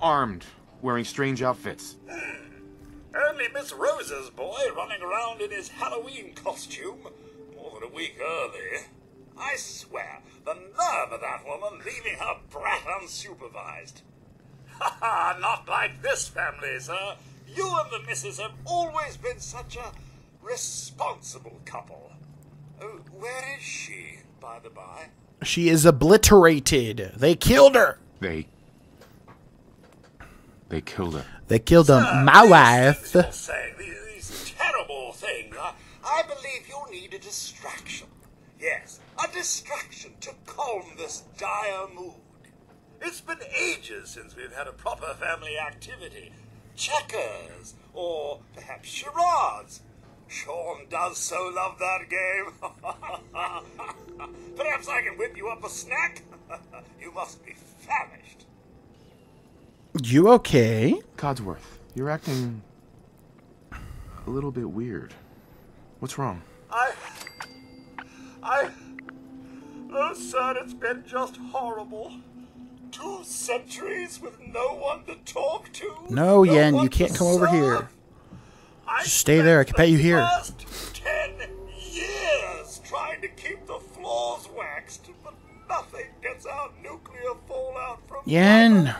Speaker 2: armed, wearing strange outfits.
Speaker 6: Only Miss Rose's boy running around in his Halloween costume more than a week early. I swear, the nerve of that woman leaving her brat unsupervised. Ha ha, not like this family, sir. You and the missus have always been such a responsible couple. Oh, where is she, by the by?
Speaker 1: She is obliterated. They killed her.
Speaker 2: They. They killed her.
Speaker 1: They killed
Speaker 6: Sir,
Speaker 1: her. My wife.
Speaker 6: things you're saying, these, these terrible things, I, I believe you need a distraction. Yes, a distraction to calm this dire mood. It's been ages since we've had a proper family activity. Checkers, or perhaps charades. Shaun does so love that game. [LAUGHS] perhaps I can whip you up a snack? [LAUGHS] you must be famished.
Speaker 1: You okay?
Speaker 2: Codsworth, you're acting a little bit weird. What's wrong?
Speaker 6: I. I. Oh, sir, it's been just horrible. Two centuries with no one to talk to.
Speaker 1: No, Yen,
Speaker 6: one
Speaker 1: you can't come over
Speaker 6: serve.
Speaker 1: here.
Speaker 6: I
Speaker 1: Just stay there. I can pet you here.
Speaker 6: Ten years trying to keep the floors waxed, but nothing gets out nuclear fallout from
Speaker 1: Yen. [LAUGHS]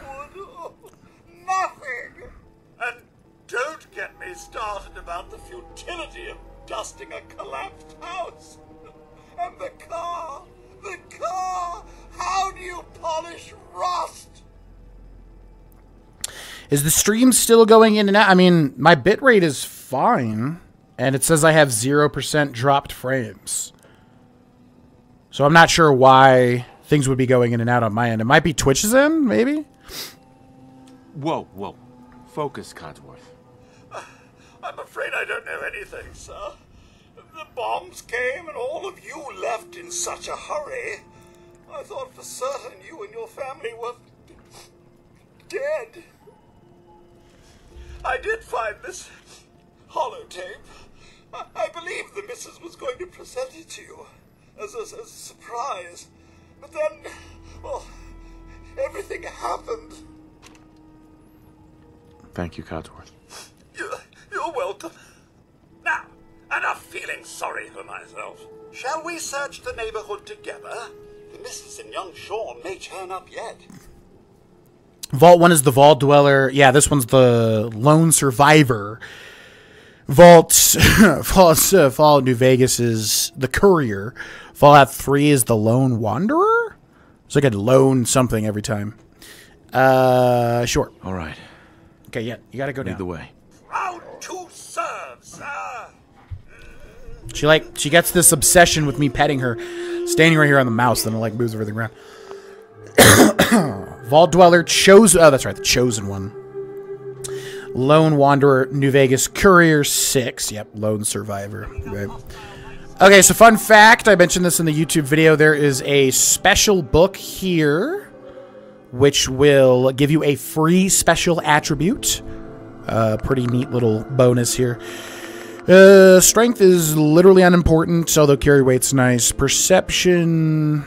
Speaker 6: Nothing. And don't get me started about the futility of dusting a collapsed house. And the car, the car. How do you polish rust?
Speaker 1: Is the stream still going in and out? I mean, my bitrate is fine, and it says I have 0% dropped frames. So I'm not sure why things would be going in and out on my end. It might be Twitch's end, maybe?
Speaker 2: Whoa, whoa. Focus, Codsworth.
Speaker 6: I'm afraid I don't know anything, sir. Bombs came and all of you left in such a hurry. I thought for certain you and your family were dead. I did find this holotape. I, I believe the missus was going to present it to you as a, as a surprise. But then, well, everything happened.
Speaker 2: Thank you, Codsworth.
Speaker 6: You, you're welcome. Now, enough feeling sorry for myself. Shall we search the neighborhood together? The missus and young Shaun may turn up yet.
Speaker 1: Vault 1 is the Vault Dweller. Yeah, this one's the Lone Survivor. Vault, Fallout, uh, Fallout New Vegas is the Courier. Fallout 3 is the Lone Wanderer? It's like a lone something every time. Uh, sure.
Speaker 2: All right.
Speaker 1: Okay, yeah, you gotta go
Speaker 2: Lead
Speaker 1: down.
Speaker 2: the way.
Speaker 6: Proud to serve, sir.
Speaker 1: She like she gets this obsession with me petting her, standing right here on the mouse, then it like moves over the ground. [COUGHS] Vault Dweller chose. Oh, that's right, the chosen one. Lone Wanderer, New Vegas Courier six. Yep, Lone Survivor. Right. Okay, so fun fact. I mentioned this in the YouTube video. There is a special book here, which will give you a free special attribute. Uh, pretty neat little bonus here. Uh, strength is literally unimportant, although carry weight's nice. Perception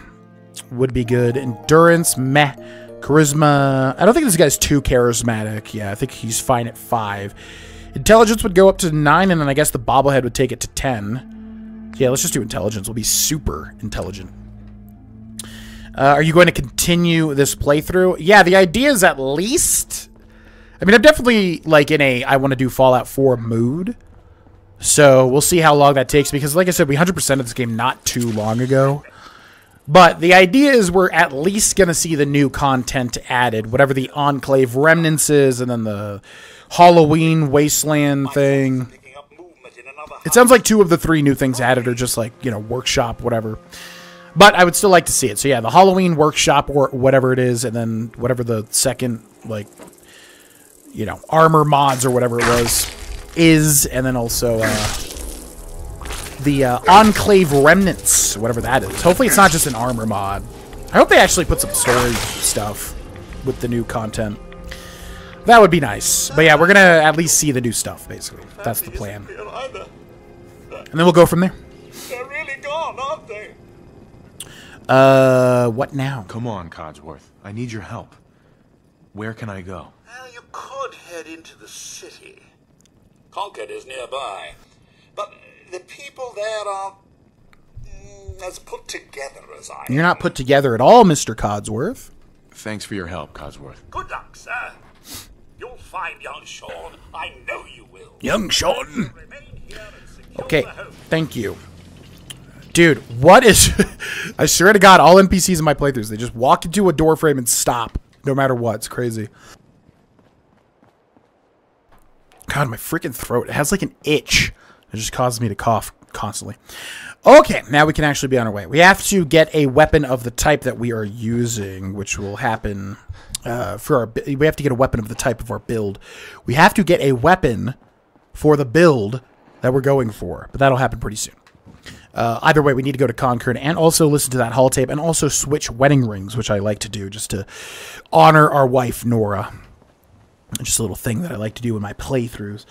Speaker 1: would be good. Endurance, meh. Charisma, I don't think this guy's too charismatic. Yeah, I think he's fine at five. Intelligence would go up to nine, and then I guess the bobblehead would take it to ten. Yeah, let's just do intelligence. We'll be super intelligent. Uh, are you going to continue this playthrough? Yeah, the idea is at least. I mean, I'm definitely like in a I want to do Fallout 4 mood. So we'll see how long that takes because, like I said, we 100% of this game not too long ago. But the idea is we're at least going to see the new content added, whatever the Enclave Remnants is, and then the Halloween Wasteland thing. It sounds like two of the three new things added are just like, you know, workshop, whatever. But I would still like to see it. So yeah, the Halloween workshop or whatever it is, and then whatever the second, like, you know, armor mods or whatever it was is, and then also uh, the uh, Enclave Remnants, whatever that is. Hopefully, it's not just an armor mod. I hope they actually put some story stuff with the new content. That would be nice. But yeah, we're gonna at least see the new stuff. Basically, that's the plan. And then we'll go from there.
Speaker 6: They're really gone, aren't they?
Speaker 1: Uh, what now?
Speaker 2: Come on, Codsworth. I need your help. Where can I go?
Speaker 6: Well, you could head into the city. Concord is nearby. But the people there are mm, as put together as I
Speaker 1: You're not put together at all, Mr. Codsworth.
Speaker 2: Thanks for your help, Codsworth.
Speaker 6: Good luck, sir. You'll find young Shaun. I know you will.
Speaker 1: Young Shaun. Okay, thank you. Dude, what is... [LAUGHS] I swear to God, all NPCs in my playthroughs, they just walk into a door frame and stop, no matter what. It's crazy. God, my freaking throat. It has like an itch. It just causes me to cough constantly. Okay, now we can actually be on our way. We have to get a weapon of the type that we are using, which will happen uh, for our... We have to get a weapon of the type of our build. We have to get a weapon for the build that we're going for, but that'll happen pretty soon. Uh, either way, we need to go to Concord and also listen to that holotape and also switch wedding rings, which I like to do just to honor our wife, Nora. Just a little thing that I like to do in my playthroughs.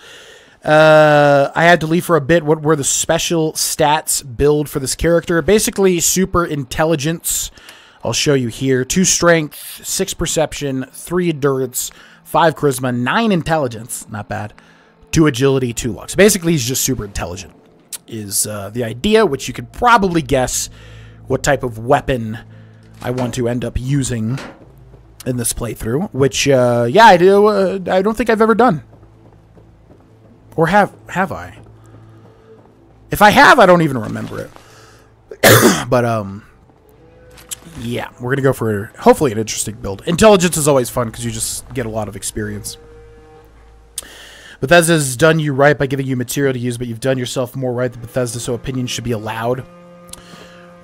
Speaker 1: Uh, I had to leave for a bit. What were the special stats build for this character? Basically, super intelligence. I'll show you here. Two strength, six perception, three endurance, five charisma, nine intelligence. Not bad. Two agility, two luck. So basically, he's just super intelligent. Is uh, the idea, which you could probably guess what type of weapon I want to end up using in this playthrough. Which, uh, yeah, I do. Uh, I don't think I've ever done. Or have have I? If I have, I don't even remember it. [COUGHS] but um, yeah, we're gonna go for hopefully an interesting build. Intelligence is always fun because you just get a lot of experience. Bethesda's done you right by giving you material to use, but you've done yourself more right than Bethesda, so opinions should be allowed.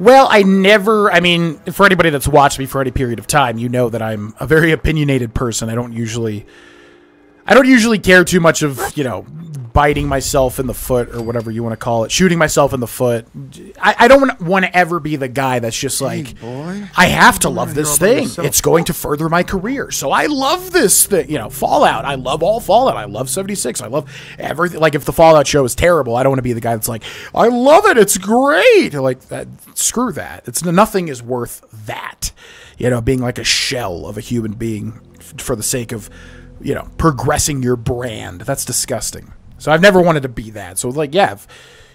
Speaker 1: Well, I never, I mean, for anybody that's watched me for any period of time, you know that I'm a very opinionated person. I don't usually, I don't usually care too much of, you know, biting myself in the foot or whatever you want to call it, shooting myself in the foot. I, I don't want to ever be the guy that's just like,
Speaker 8: boy.
Speaker 1: I have to love this
Speaker 8: You're all by
Speaker 1: thing. It's going to further my career. So I love this thing. You know, Fallout. I love all Fallout. I love 76. I love everything. Like, if the Fallout show is terrible, I don't want to be the guy that's like, I love it. It's great. Like, that, screw that. It's Nothing is worth that. You know, being like a shell of a human being f- for the sake of, you know, progressing your brand. That's disgusting. So I've never wanted to be that. So, like, yeah, if,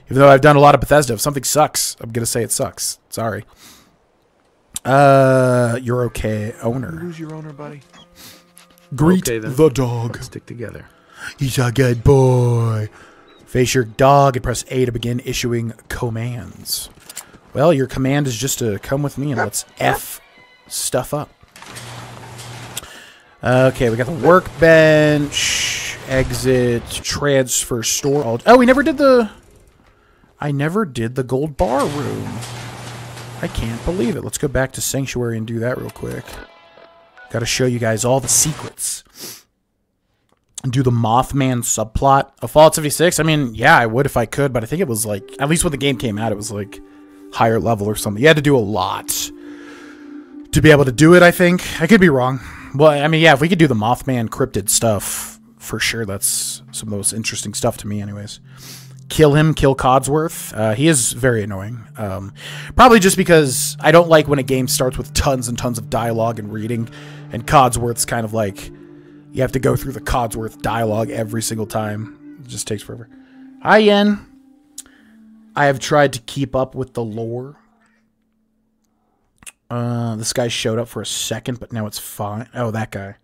Speaker 1: even though I've done a lot of Bethesda, if something sucks, I'm going to say it sucks. Sorry. Uh, you're okay, owner.
Speaker 2: Who's your owner, buddy?
Speaker 1: Greet
Speaker 2: Okay,
Speaker 1: the dog.
Speaker 2: Let's stick together.
Speaker 1: He's a good boy. Face your dog and press A to begin issuing commands. Well, your command is just to come with me and let's F stuff up. Okay, we got the workbench, exit, transfer, store. Oh, oh, we never did the. I never did the gold bar room. I can't believe it. Let's go back to Sanctuary and do that real quick. Got to show you guys all the secrets. And do the Mothman subplot of Fallout 76. I mean, yeah, I would if I could, but I think it was like, at least when the game came out, it was like higher level or something. You had to do a lot to be able to do it, I think. I could be wrong. Well, I mean, yeah, if we could do the Mothman cryptid stuff, for sure, that's some of the most interesting stuff to me, anyways. Kill him, kill Codsworth. Uh, he is very annoying. Um, probably just because I don't like when a game starts with tons and tons of dialogue and reading, and Codsworth's kind of like you have to go through the Codsworth dialogue every single time. It just takes forever. Hi, Yen. I have tried to keep up with the lore. Uh, this guy showed up for a second, but now it's fine. Oh, that guy.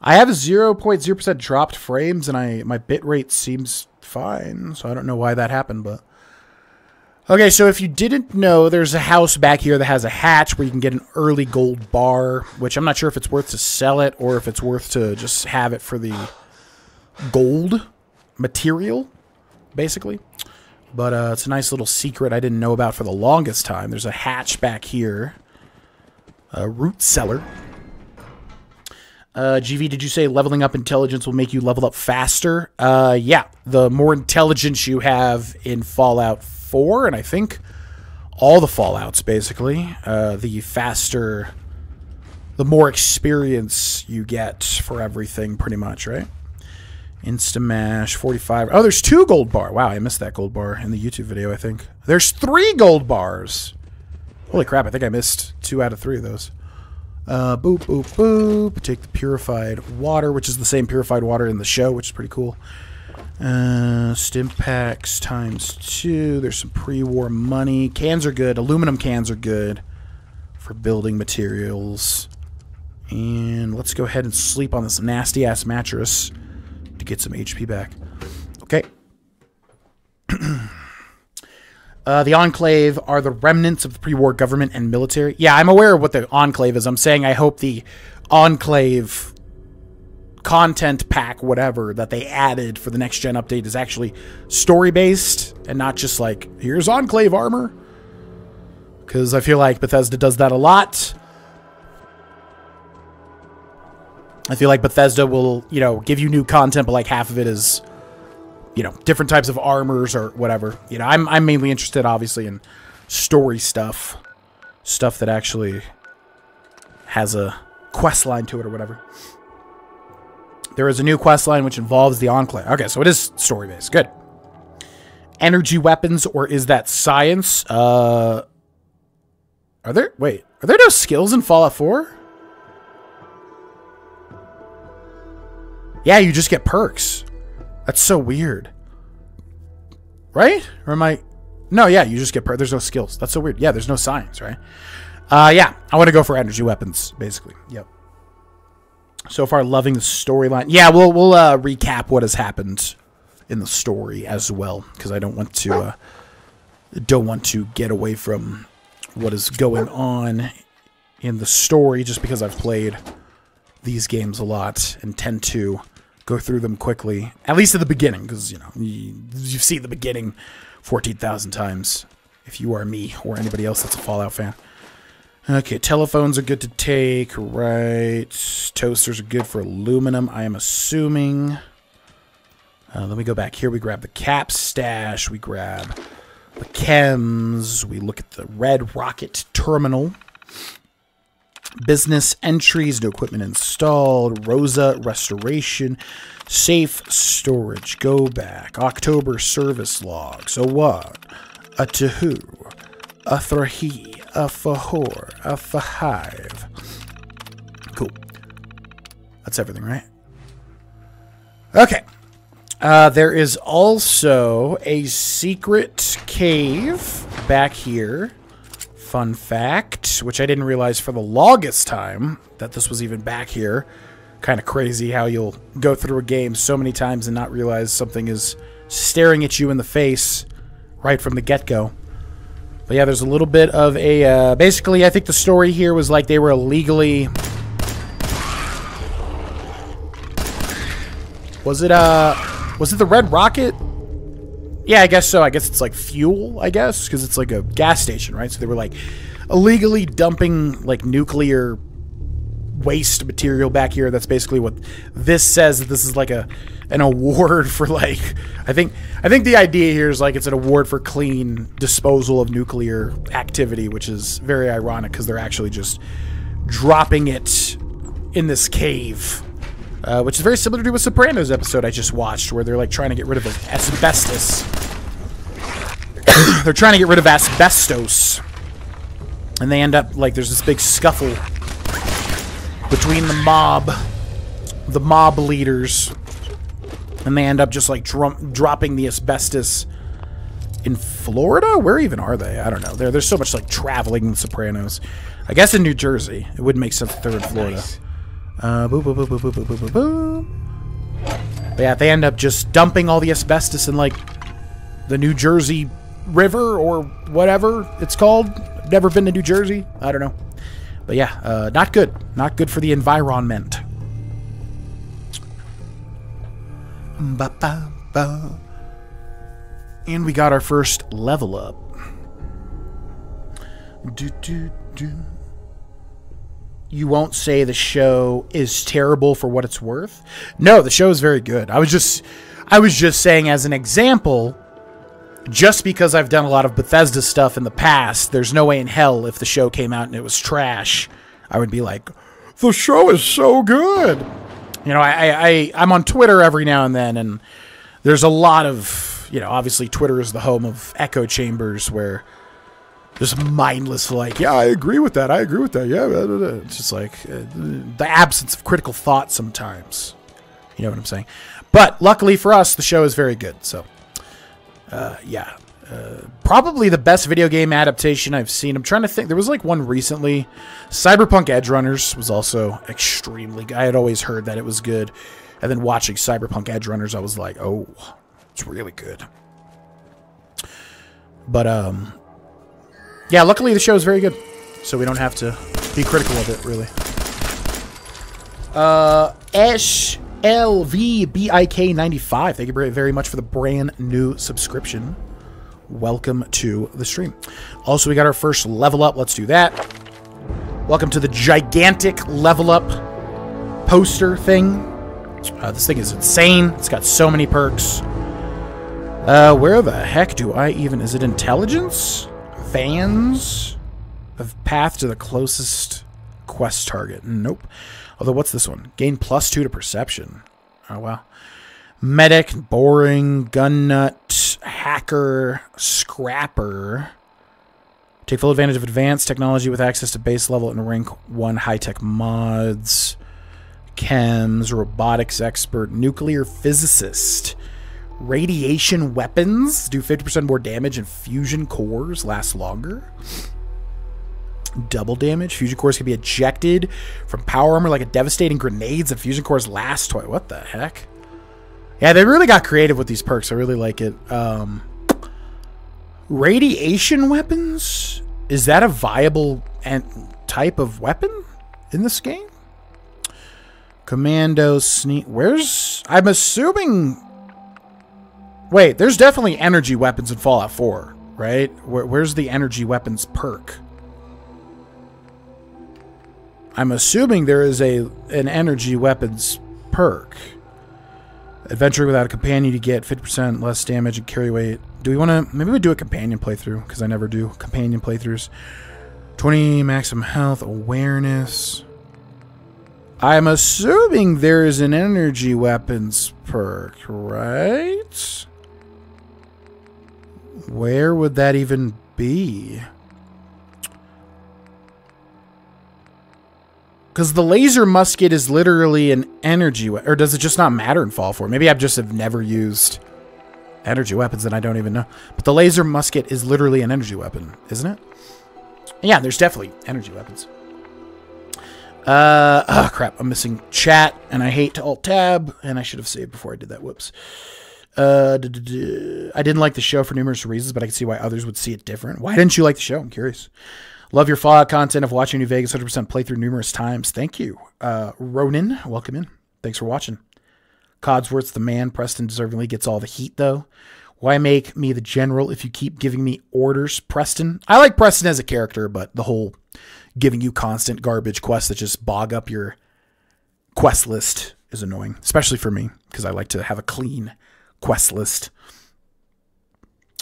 Speaker 1: I have 0.0% dropped frames, and I my bitrate seems fine, so I don't know why that happened, but... Okay, so if you didn't know, there's a house back here that has a hatch where you can get an early gold bar, which I'm not sure if it's worth to sell it or if it's worth to just have it for the gold material, basically. But uh, it's a nice little secret I didn't know about for the longest time. There's a hatch back here. A root cellar. Uh, GV, did you say leveling up intelligence will make you level up faster? Uh, yeah. The more intelligence you have in Fallout 4, and I think all the Fallouts, basically, uh, the faster, the more experience you get for everything, pretty much, right? Instamash 45. Oh, there's two gold bar. Wow, I missed that gold bar in the YouTube video, I think. There's three gold bars. Holy crap, I think I missed two out of three of those. Uh, boop, boop, boop. Take the purified water, which is the same purified water in the show, which is pretty cool. Uh, stim packs times two. There's some pre-war money. Cans are good. Aluminum cans are good for building materials. And let's go ahead and sleep on this nasty-ass mattress to get some HP back. Okay. [CLEARS THROAT] Uh, the Enclave are the remnants of the pre-war government and military. Yeah, I'm aware of what the Enclave is. I'm saying I hope the Enclave content pack, whatever, that they added for the next gen update is actually story-based and not just like, here's Enclave armor. Because I feel like Bethesda does that a lot. I feel like Bethesda will, you know, give you new content, but like half of it is you know, different types of armors or whatever. You know, I'm, I'm mainly interested, obviously, in story stuff. Stuff that actually has a quest line to it or whatever. There is a new quest line which involves the Enclave. Okay, so it is story-based. Good. Energy weapons, or is that science? Uh, are there... Wait. Are there no skills in Fallout 4? Yeah, you just get perks. That's so weird. Right? Or am I... No, yeah, you just get... Per there's no skills. That's so weird. Yeah, there's no science, right? Uh, yeah, I want to go for energy weapons, basically. Yep. So far, loving the storyline. Yeah, we'll, we'll uh, recap what has happened in the story as well, because I don't want to... Uh, don't want to get away from what is going on in the story just because I've played these games a lot and tend to go through them quickly, at least at the beginning, because you know you, you've seen the beginning fourteen thousand times. If you are me or anybody else that's a Fallout fan. Okay, telephones are good to take, right? Toasters are good for aluminum, I am assuming. Uh, let me go back here. We grab the cap stash. We grab the chems. We look at the red rocket terminal. Business entries, no equipment installed. Rosa restoration. Safe storage. Go back. October service logs, a what? A to who, A Thrahi. A Fahor. A Fahive. Cool. That's everything, right? Okay. Uh, there is also a secret cave back here Fun fact, which I didn't realize for the longest time that this was even back here. Kind of crazy how you'll go through a game so many times and not realize something is staring at you in the face right from the get-go. But yeah, there's a little bit of a... Uh, basically, I think the story here was like they were illegally... Was it, uh... Was it the Red Rocket yeah, I guess so. I guess it's like fuel, I guess, because it's like a gas station, right? So they were like illegally dumping like nuclear waste material back here. That's basically what this says. This is like a an award for like I think I think the idea here is like it's an award for clean disposal of nuclear activity, which is very ironic because they're actually just dropping it in this cave uh, which is very similar to a Sopranos episode I just watched, where they're like trying to get rid of asbestos. [COUGHS] they're trying to get rid of asbestos, and they end up like there's this big scuffle between the mob, the mob leaders, and they end up just like dropping the asbestos in Florida. Where even are they? I don't know. There, there's so much like traveling in Sopranos. I guess in New Jersey. It would make sense that they're in Florida. Nice. Uh, boom, boom, boom, boom, boom, boom, boom, boom. But yeah, they end up just dumping all the asbestos in like the New Jersey River or whatever it's called. Never been to New Jersey. I don't know. But yeah, uh, not good. Not good for the environment. And we got our first level up. Do, do, do you won't say the show is terrible for what it's worth. No, the show is very good. I was just I was just saying as an example, just because I've done a lot of Bethesda stuff in the past, there's no way in hell if the show came out and it was trash, I would be like, the show is so good. You know, I, I, I'm on Twitter every now and then, and there's a lot of you know, obviously Twitter is the home of echo chambers where just mindless like, yeah, I agree with that. I agree with that. Yeah, blah, blah, blah. it's just like uh, the absence of critical thought sometimes. You know what I'm saying? But luckily for us, the show is very good. So, uh, yeah, uh, probably the best video game adaptation I've seen. I'm trying to think. There was like one recently. Cyberpunk Edgerunners was also extremely. I had always heard that it was good. And then watching Cyberpunk Edgerunners, I was like, oh, it's really good. But, um, yeah, luckily the show is very good. So we don't have to be critical of it, really. Uh, SLVBIK95. Thank you very much for the brand new subscription welcome to the stream. Also, we got our first level up. Let's do that. Welcome to the gigantic level up poster thing. Uh, this thing is insane. It's got so many perks. Uh, where the heck do I even... Is it intelligence? Vans? Of path to the closest quest target. Nope. Although, what's this one? Gain plus two to perception. Oh, wow. Medic, boring, gun nut, hacker, scrapper. Take full advantage of advanced technology with access to base level and rank 1 high tech mods. Chems, robotics expert, nuclear physicist. Radiation weapons do 50% more damage and fusion cores last longer. Double damage. Fusion cores can be ejected from power armor like a devastating grenades and fusion cores last toy. What the heck? Yeah, they really got creative with these perks. I really like it. Um, radiation weapons? Is that a viable and type of weapon in this game? Commando sneak. Where's. I'm assuming. Wait, there's definitely energy weapons in Fallout 4, right? Where, where's the energy weapons perk? I'm assuming there is a an energy weapons perk. Adventuring without a companion, you get 50% less damage and carry weight. Do we want to... Maybe we do a companion playthrough, because I never do companion playthroughs. 20 maximum health, awareness. I'm assuming there is an energy weapons perk, right? Where would that even be? Because the laser musket is literally an energy Or does it just not matter in Fall 4? Maybe I just have never used energy weapons and I don't even know. But the laser musket is literally an energy weapon, isn't it? Yeah, there's definitely energy weapons. Uh, oh crap, I'm missing chat and I hate to alt tab and I should have saved before I did that. Whoops. Uh, I didn't like the show for numerous reasons, but I can see why others would see it different. Why didn't you like the show? I'm curious. Love your Fallout content of watching New Vegas 100% playthrough numerous times. Thank you. Uh, Ronan, welcome in. Thanks for watching. Codsworth's the man. Preston deservingly gets all the heat, though. Why make me the general if you keep giving me orders, Preston? I like Preston as a character, but the whole giving you constant garbage quests that just bog up your quest list is annoying, especially for me, because I like to have a clean quest list.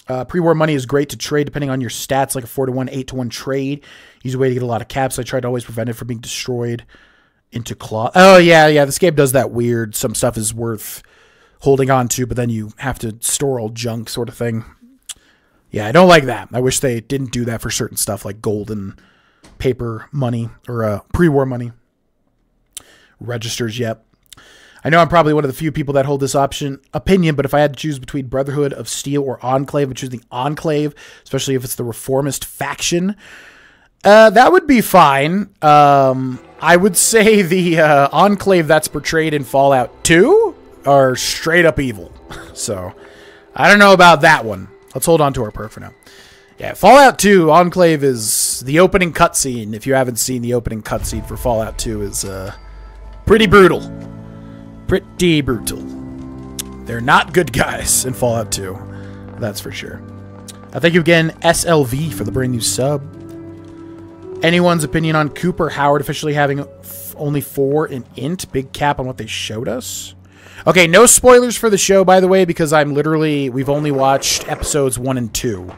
Speaker 1: Uh, pre-war money is great to trade depending on your stats, like a 4 to 1, 8 to 1 trade. Easy way to get a lot of caps. I try to always prevent it from being destroyed into claw. Oh, yeah, yeah. This game does that weird. Some stuff is worth holding on to, but then you have to store all junk sort of thing. Yeah, I don't like that. I wish they didn't do that for certain stuff like gold and paper money or uh, pre-war money. Registers, yep. I know I'm probably one of the few people that hold this option opinion, but if I had to choose between Brotherhood of Steel or Enclave, I'd choose the Enclave, especially if it's the reformist faction. Uh, that would be fine. Um, I would say [LAUGHS] the uh, Enclave that's portrayed in Fallout 2 are straight up evil. [LAUGHS] so, I don't know about that one. Let's hold on to our perk for now. Yeah, Fallout 2 Enclave is the opening cutscene. If you haven't seen the opening cutscene for Fallout 2, is uh, pretty brutal pretty brutal. They're not good guys in Fallout 2. That's for sure. I thank you again, SLV, for the brand new sub. Anyone's opinion on Cooper Howard officially having only four in int? Big cap on what they showed us? Okay, no spoilers for the show, by the way, because I'm literally, we've only watched episodes one and two.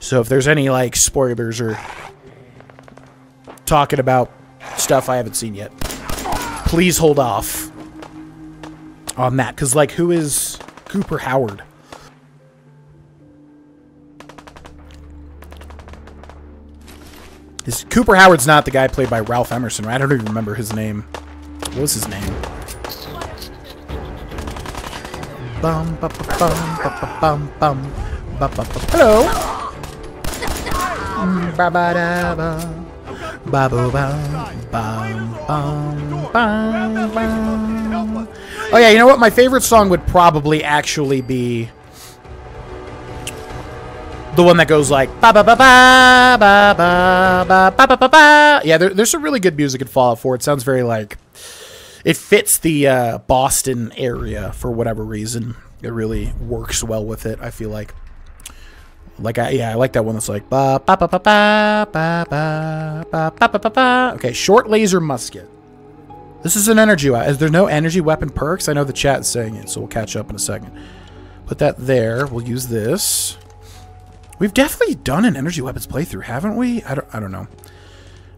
Speaker 1: So if there's any, like, spoilers or talking about stuff I haven't seen yet, please hold off on that. Because, like, who is Cooper Howard? Is Cooper Howard's not the guy played by Ralph Emerson, right? I don't even remember his name. What was his name? Bum, bum, bum. Hello. Mm, ba, ba, da, ba. Ba, bum, bum, bum, bum. Oh yeah, you know what? My favorite song would probably actually be the one that goes like ba ba ba ba ba ba ba ba ba ba ba. Yeah, there, there's some really good music in Fallout 4. It sounds very like it fits the uh, Boston area for whatever reason. It really works well with it. I feel like. Like I yeah, I like that one that's like ba ba ba ba ba ba ba ba ba ba ba. Okay, short laser musket. This is an energy weapon. Is there no energy weapon perks? I know the chat is saying it, so we'll catch up in a second. Put that there. We'll use this. We've definitely done an energy weapons playthrough, haven't we? I don't, I don't know.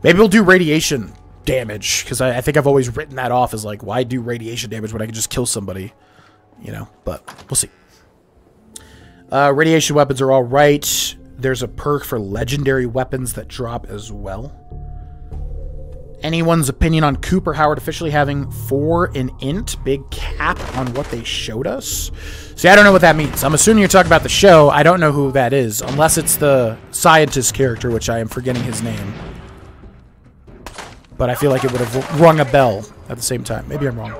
Speaker 1: Maybe we'll do radiation damage, because I, I think I've always written that off as like, why do radiation damage when I can just kill somebody? You know, but we'll see. Uh, radiation weapons are all right. There's a perk for legendary weapons that drop as well. Anyone's opinion on Cooper Howard officially having four in int, big cap on what they showed us? See, I don't know what that means. I'm assuming you're talking about the show. I don't know who that is, unless it's the scientist character, which I am forgetting his name. But I feel like it would have rung a bell at the same time. Maybe I'm wrong.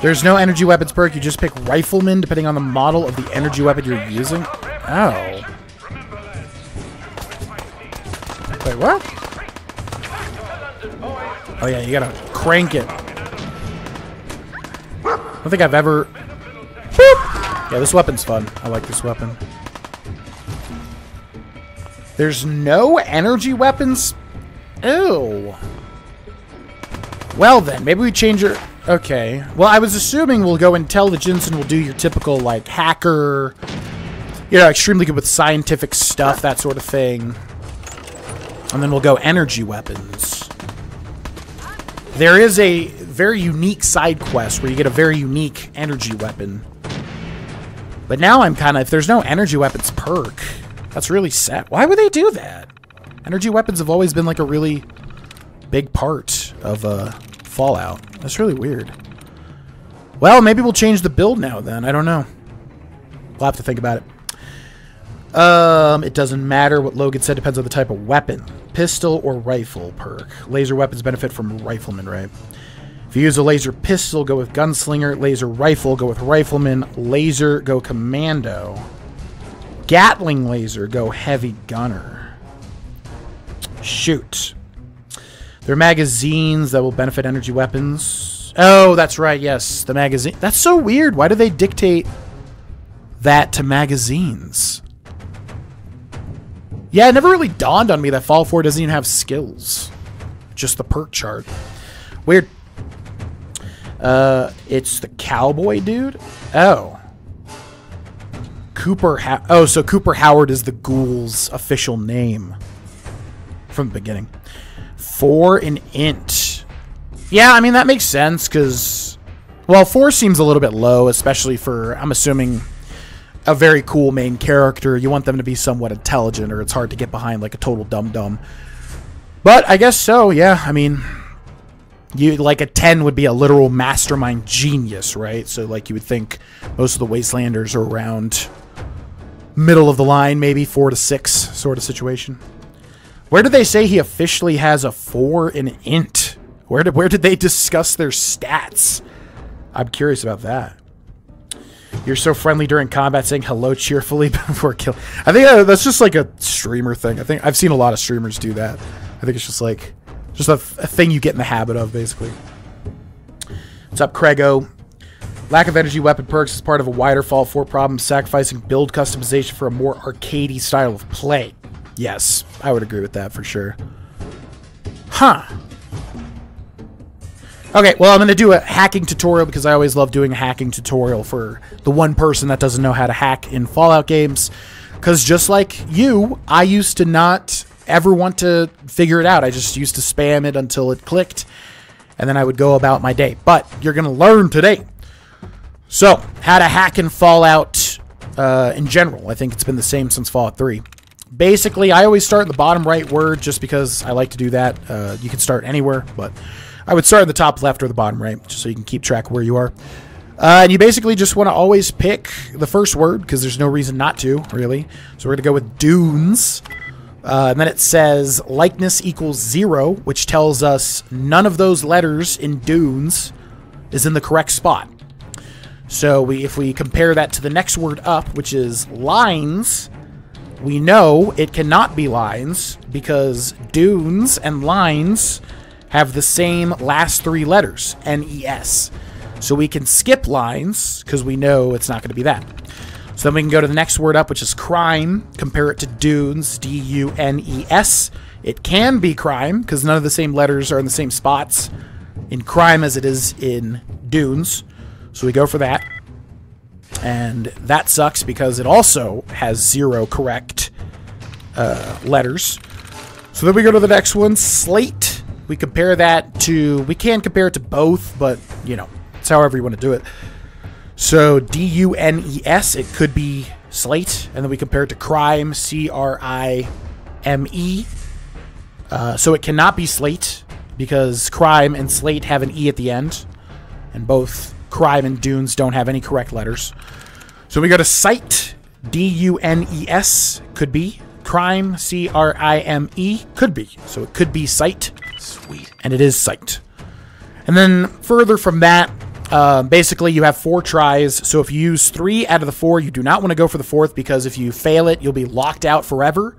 Speaker 1: There's no energy weapons perk. You just pick rifleman depending on the model of the energy weapon you're using. Oh. Wait, what? Oh yeah, you gotta crank it. I don't think I've ever... Boop! Yeah, this weapon's fun. I like this weapon. There's no energy weapons? Ew. Well then, maybe we change your... Okay. Well, I was assuming we'll go and intelligence and we'll do your typical, like, hacker... You know, extremely good with scientific stuff, that sort of thing. And then we'll go energy weapons. There is a very unique side quest where you get a very unique energy weapon. But now I'm kind of... If there's no energy weapons perk, that's really sad. Why would they do that? Energy weapons have always been like a really big part of uh, Fallout. That's really weird. Well, maybe we'll change the build now then. I don't know. We'll have to think about it. Um, it doesn't matter what Logan said. Depends on the type of weapon. Pistol or rifle perk. Laser weapons benefit from rifleman, right? If you use a laser pistol, go with gunslinger. Laser rifle, go with rifleman. Laser, go commando. Gatling laser, go heavy gunner. Shoot. There are magazines that will benefit energy weapons. Oh, that's right, yes. The magazine. That's so weird. Why do they dictate that to magazines? Yeah, it never really dawned on me that Fall 4 doesn't even have skills. Just the perk chart. Weird. Uh, it's the cowboy dude? Oh. Cooper ha Oh, so Cooper Howard is the ghoul's official name. From the beginning. Four and int. Yeah, I mean, that makes sense, because... Well, four seems a little bit low, especially for, I'm assuming, a very cool main character. You want them to be somewhat intelligent, or it's hard to get behind like a total dum-dum. But I guess so, yeah. I mean, you like a 10 would be a literal mastermind genius, right? So like you would think most of the Wastelanders are around middle of the line, maybe 4 to 6 sort of situation. Where did they say he officially has a 4 in int? Where did where did they discuss their stats? I'm curious about that. You're so friendly during combat, saying hello cheerfully [LAUGHS] before kill. I think that's just like a streamer thing. I think I've seen a lot of streamers do that. I think it's just like just a, a thing you get in the habit of, basically. What's up, Craigo? Lack of energy weapon perks is part of a wider Fall 4 problem, sacrificing build customization for a more arcadey style of play. Yes, I would agree with that for sure. Huh. Okay, well, I'm going to do a hacking tutorial because I always love doing a hacking tutorial for the one person that doesn't know how to hack in Fallout games. Because just like you, I used to not ever want to figure it out. I just used to spam it until it clicked, and then I would go about my day. But you're going to learn today. So, how to hack in Fallout uh, in general. I think it's been the same since Fallout 3. Basically, I always start in the bottom right word just because I like to do that. Uh, you can start anywhere, but I would start in the top left or the bottom right just so you can keep track where you are. Uh, and you basically just want to always pick the first word because there's no reason not to, really. So we're going to go with dunes. Uh, and then it says likeness equals zero, which tells us none of those letters in dunes is in the correct spot. So we, if we compare that to the next word up, which is lines, we know it cannot be lines because dunes and lines have the same last three letters, N-E-S. So we can skip lines because we know it's not going to be that. So then we can go to the next word up, which is crime. Compare it to dunes, D U N E S. It can be crime because none of the same letters are in the same spots in crime as it is in dunes. So we go for that. And that sucks because it also has zero correct uh, letters. So then we go to the next one, slate. We compare that to, we can compare it to both, but, you know, it's however you want to do it. So D U N E S, it could be slate, and then we compare it to crime, C R I M E. Uh, so it cannot be slate because crime and slate have an E at the end, and both crime and dunes don't have any correct letters. So we go to site, D U N E S, could be. Crime, C R I M E, could be. So it could be site.
Speaker 2: Sweet.
Speaker 1: And it is site. And then further from that, uh, basically you have four tries. So if you use three out of the four, you do not want to go for the fourth because if you fail it, you'll be locked out forever.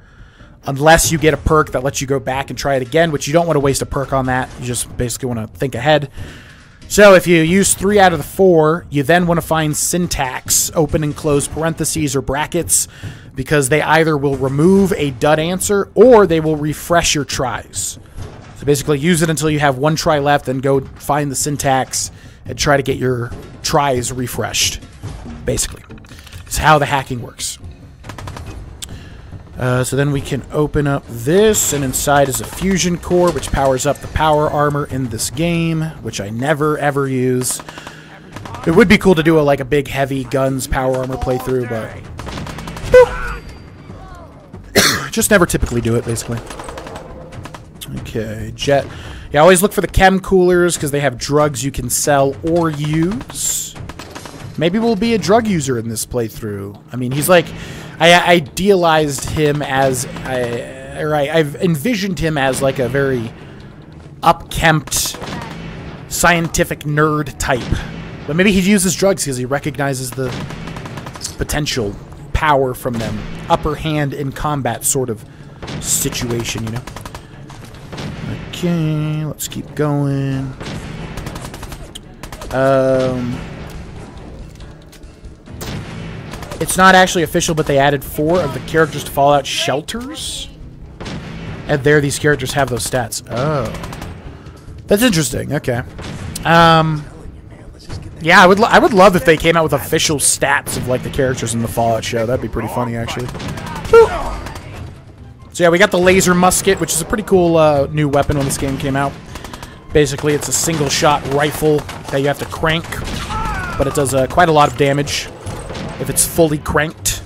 Speaker 1: Unless you get a perk that lets you go back and try it again, which you don't want to waste a perk on that. You just basically want to think ahead. So if you use three out of the four, you then want to find syntax, open and close parentheses or brackets, because they either will remove a dud answer or they will refresh your tries. Basically use it until you have one try left, then go find the syntax and try to get your tries refreshed. Basically. It's how the hacking works. Uh, so then we can open up this, and inside is a fusion core, which powers up the power armor in this game, which I never ever use. It would be cool to do a like a big heavy guns power armor playthrough, but [COUGHS] just never typically do it, basically. Okay, jet. Yeah, always look for the chem coolers because they have drugs you can sell or use. Maybe we'll be a drug user in this playthrough. I mean, he's like, I idealized him as, I, or I, I've envisioned him as like a very upkempt, scientific nerd type. But maybe he uses drugs because he recognizes the potential power from them. Upper hand in combat sort of situation, you know? Okay, let's keep going. Um, it's not actually official, but they added four of the characters to Fallout shelters. And there, these characters have those stats. Oh. That's interesting. Okay. Um, yeah, I would I would love if they came out with official stats of like the characters in the Fallout show. That'd be pretty funny, actually. So yeah, we got the laser musket, which is a pretty cool uh, new weapon when this game came out. Basically, it's a single-shot rifle that you have to crank, but it does uh, quite a lot of damage if it's fully cranked,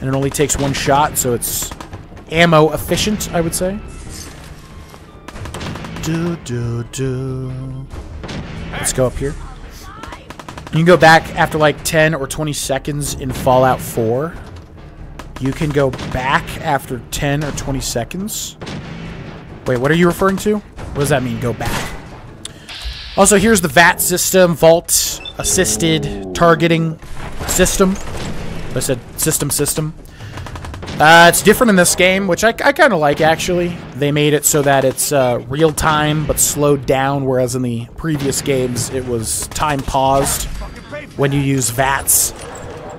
Speaker 1: and it only takes one shot, so it's ammo efficient, I would say. Do do do. Let's go up here. You can go back after like 10 or 20 seconds in Fallout 4. You can go back after 10 or 20 seconds. Wait, what are you referring to? What does that mean, go back? Also, here's the VAT system, Vault assisted targeting system. I said system system. Uh, it's different in this game, which I, I kind of like, actually. They made it so that it's uh, real-time, but slowed down, whereas in the previous games, it was time paused when you use VATS.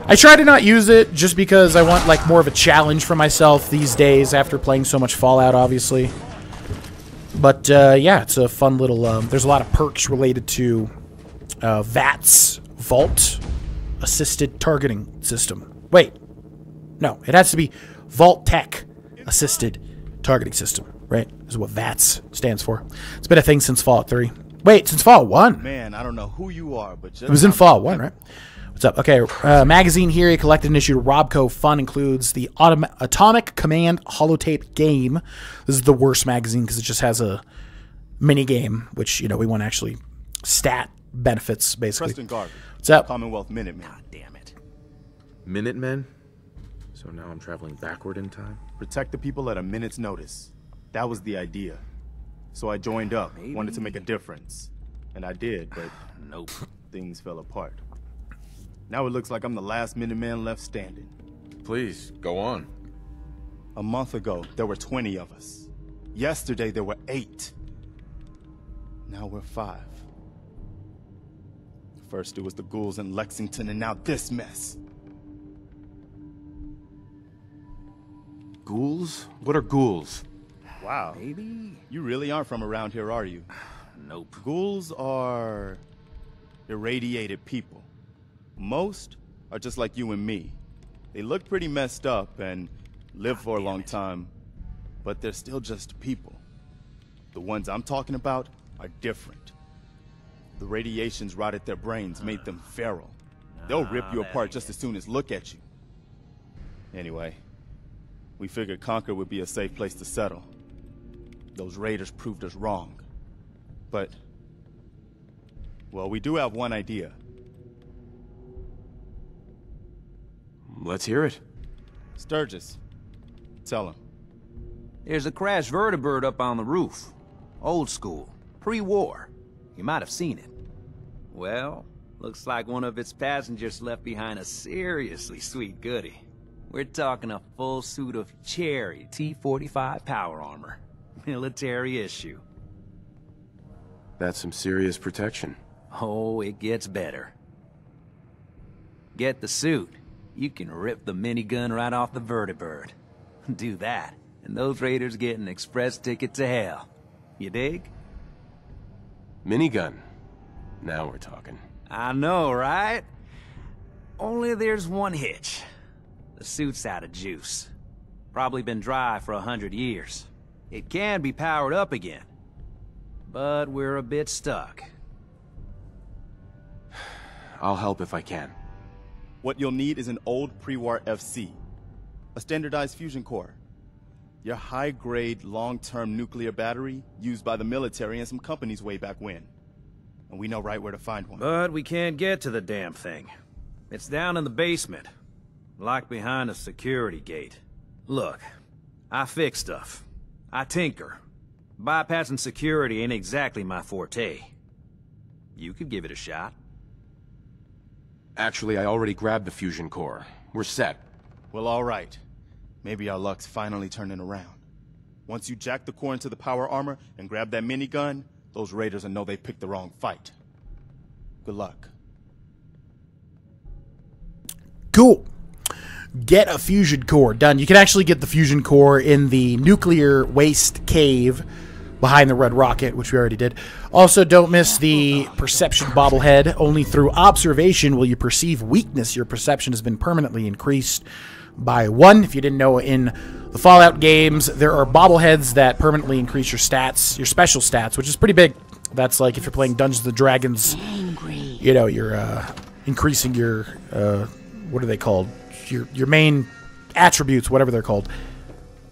Speaker 1: I try to not use it just because I want like more of a challenge for myself these days after playing so much Fallout, obviously. But uh, yeah, it's a fun little. Um, there's a lot of perks related to uh, VATS Vault Assisted Targeting System. Wait, no, it has to be Vault-Tec Assisted targeting system, right? This Is what VATS stands for. It's been a thing since Fallout 3. Wait, since Fallout 1.
Speaker 11: Man, I don't know who you are, but
Speaker 1: it was in Fallout 1, right? What's up? Okay, uh, magazine here, a collected and issued Robco Fun includes the Autom- Atomic Command holotape game. This is the worst magazine because it just has a mini game, which you know we want to actually stat benefits basically.
Speaker 11: Preston Garvey.
Speaker 1: What's up?
Speaker 11: Commonwealth Minutemen. God
Speaker 2: damn it. Minutemen? So now I'm traveling backward in time?
Speaker 11: Protect the people at a minute's notice. That was the idea. So I joined up, Maybe. wanted to make a difference. And I did, but [SIGHS]
Speaker 2: nope.
Speaker 11: Things fell apart. Now it looks like I'm the last Minuteman left standing.
Speaker 2: Please, go on.
Speaker 11: A month ago, there were 20 of us. Yesterday, there were eight. Now we're five. First, it was the ghouls in Lexington, and now this mess.
Speaker 2: Ghouls? What are ghouls?
Speaker 11: Wow. Maybe? You really aren't from around here, are you? [SIGHS]
Speaker 2: Nope.
Speaker 11: Ghouls are irradiated people. Most are just like you and me. They look pretty messed up and live for a long it. time, but they're still just people. The ones I'm talking about are different. The radiations rotted their brains, made them feral. They'll rip you apart just as soon as look at you. Anyway, we figured Concord would be a safe place to settle. Those raiders proved us wrong. But, well, we do have one idea.
Speaker 2: Let's hear it.
Speaker 11: Sturgis, tell him.
Speaker 12: There's a crashed vertibird up on the roof. Old school, pre-war. You might have seen it. Well, looks like one of its passengers left behind a seriously sweet goody. We're talking a full suit of cherry T-45 power armor. [LAUGHS] Military issue.
Speaker 2: That's some serious protection.
Speaker 12: Oh, it gets better. Get the suit. You can rip the minigun right off the vertibird. [LAUGHS] Do that, and those raiders get an express ticket to hell. You dig?
Speaker 2: Minigun. Now we're talking.
Speaker 12: I know, right? Only there's one hitch. The suit's out of juice. Probably been dry for a hundred years. It can be powered up again. But we're a bit stuck. [SIGHS]
Speaker 2: I'll help if I can.
Speaker 11: What you'll need is an old pre-war FC. A standardized fusion core. Your high-grade, long-term nuclear battery used by the military and some companies way back when. And we know right where to find one.
Speaker 12: But we can't get to the damn thing. It's down in the basement. locked behind a security gate. Look, I fix stuff. I tinker. Bypassing security ain't exactly my forte. You could give it a shot.
Speaker 2: Actually, I already grabbed the fusion core. We're set.
Speaker 11: Well, alright. Maybe our luck's finally turning around. Once you jack the core into the power armor and grab that minigun, those raiders will know they picked the wrong fight. Good luck.
Speaker 1: Cool. Get a fusion core. Done. You can actually get the fusion core in the nuclear waste cave behind the red rocket, which we already did. Also, don't miss the perception bobblehead. Only through observation will you perceive weakness. Your perception has been permanently increased by one. If you didn't know, in the Fallout games, there are bobbleheads that permanently increase your stats, your special stats, which is pretty big. That's like if you're playing Dungeons and Dragons, you know, you're uh, increasing your, uh, what are they called? Your, your main attributes, whatever they're called,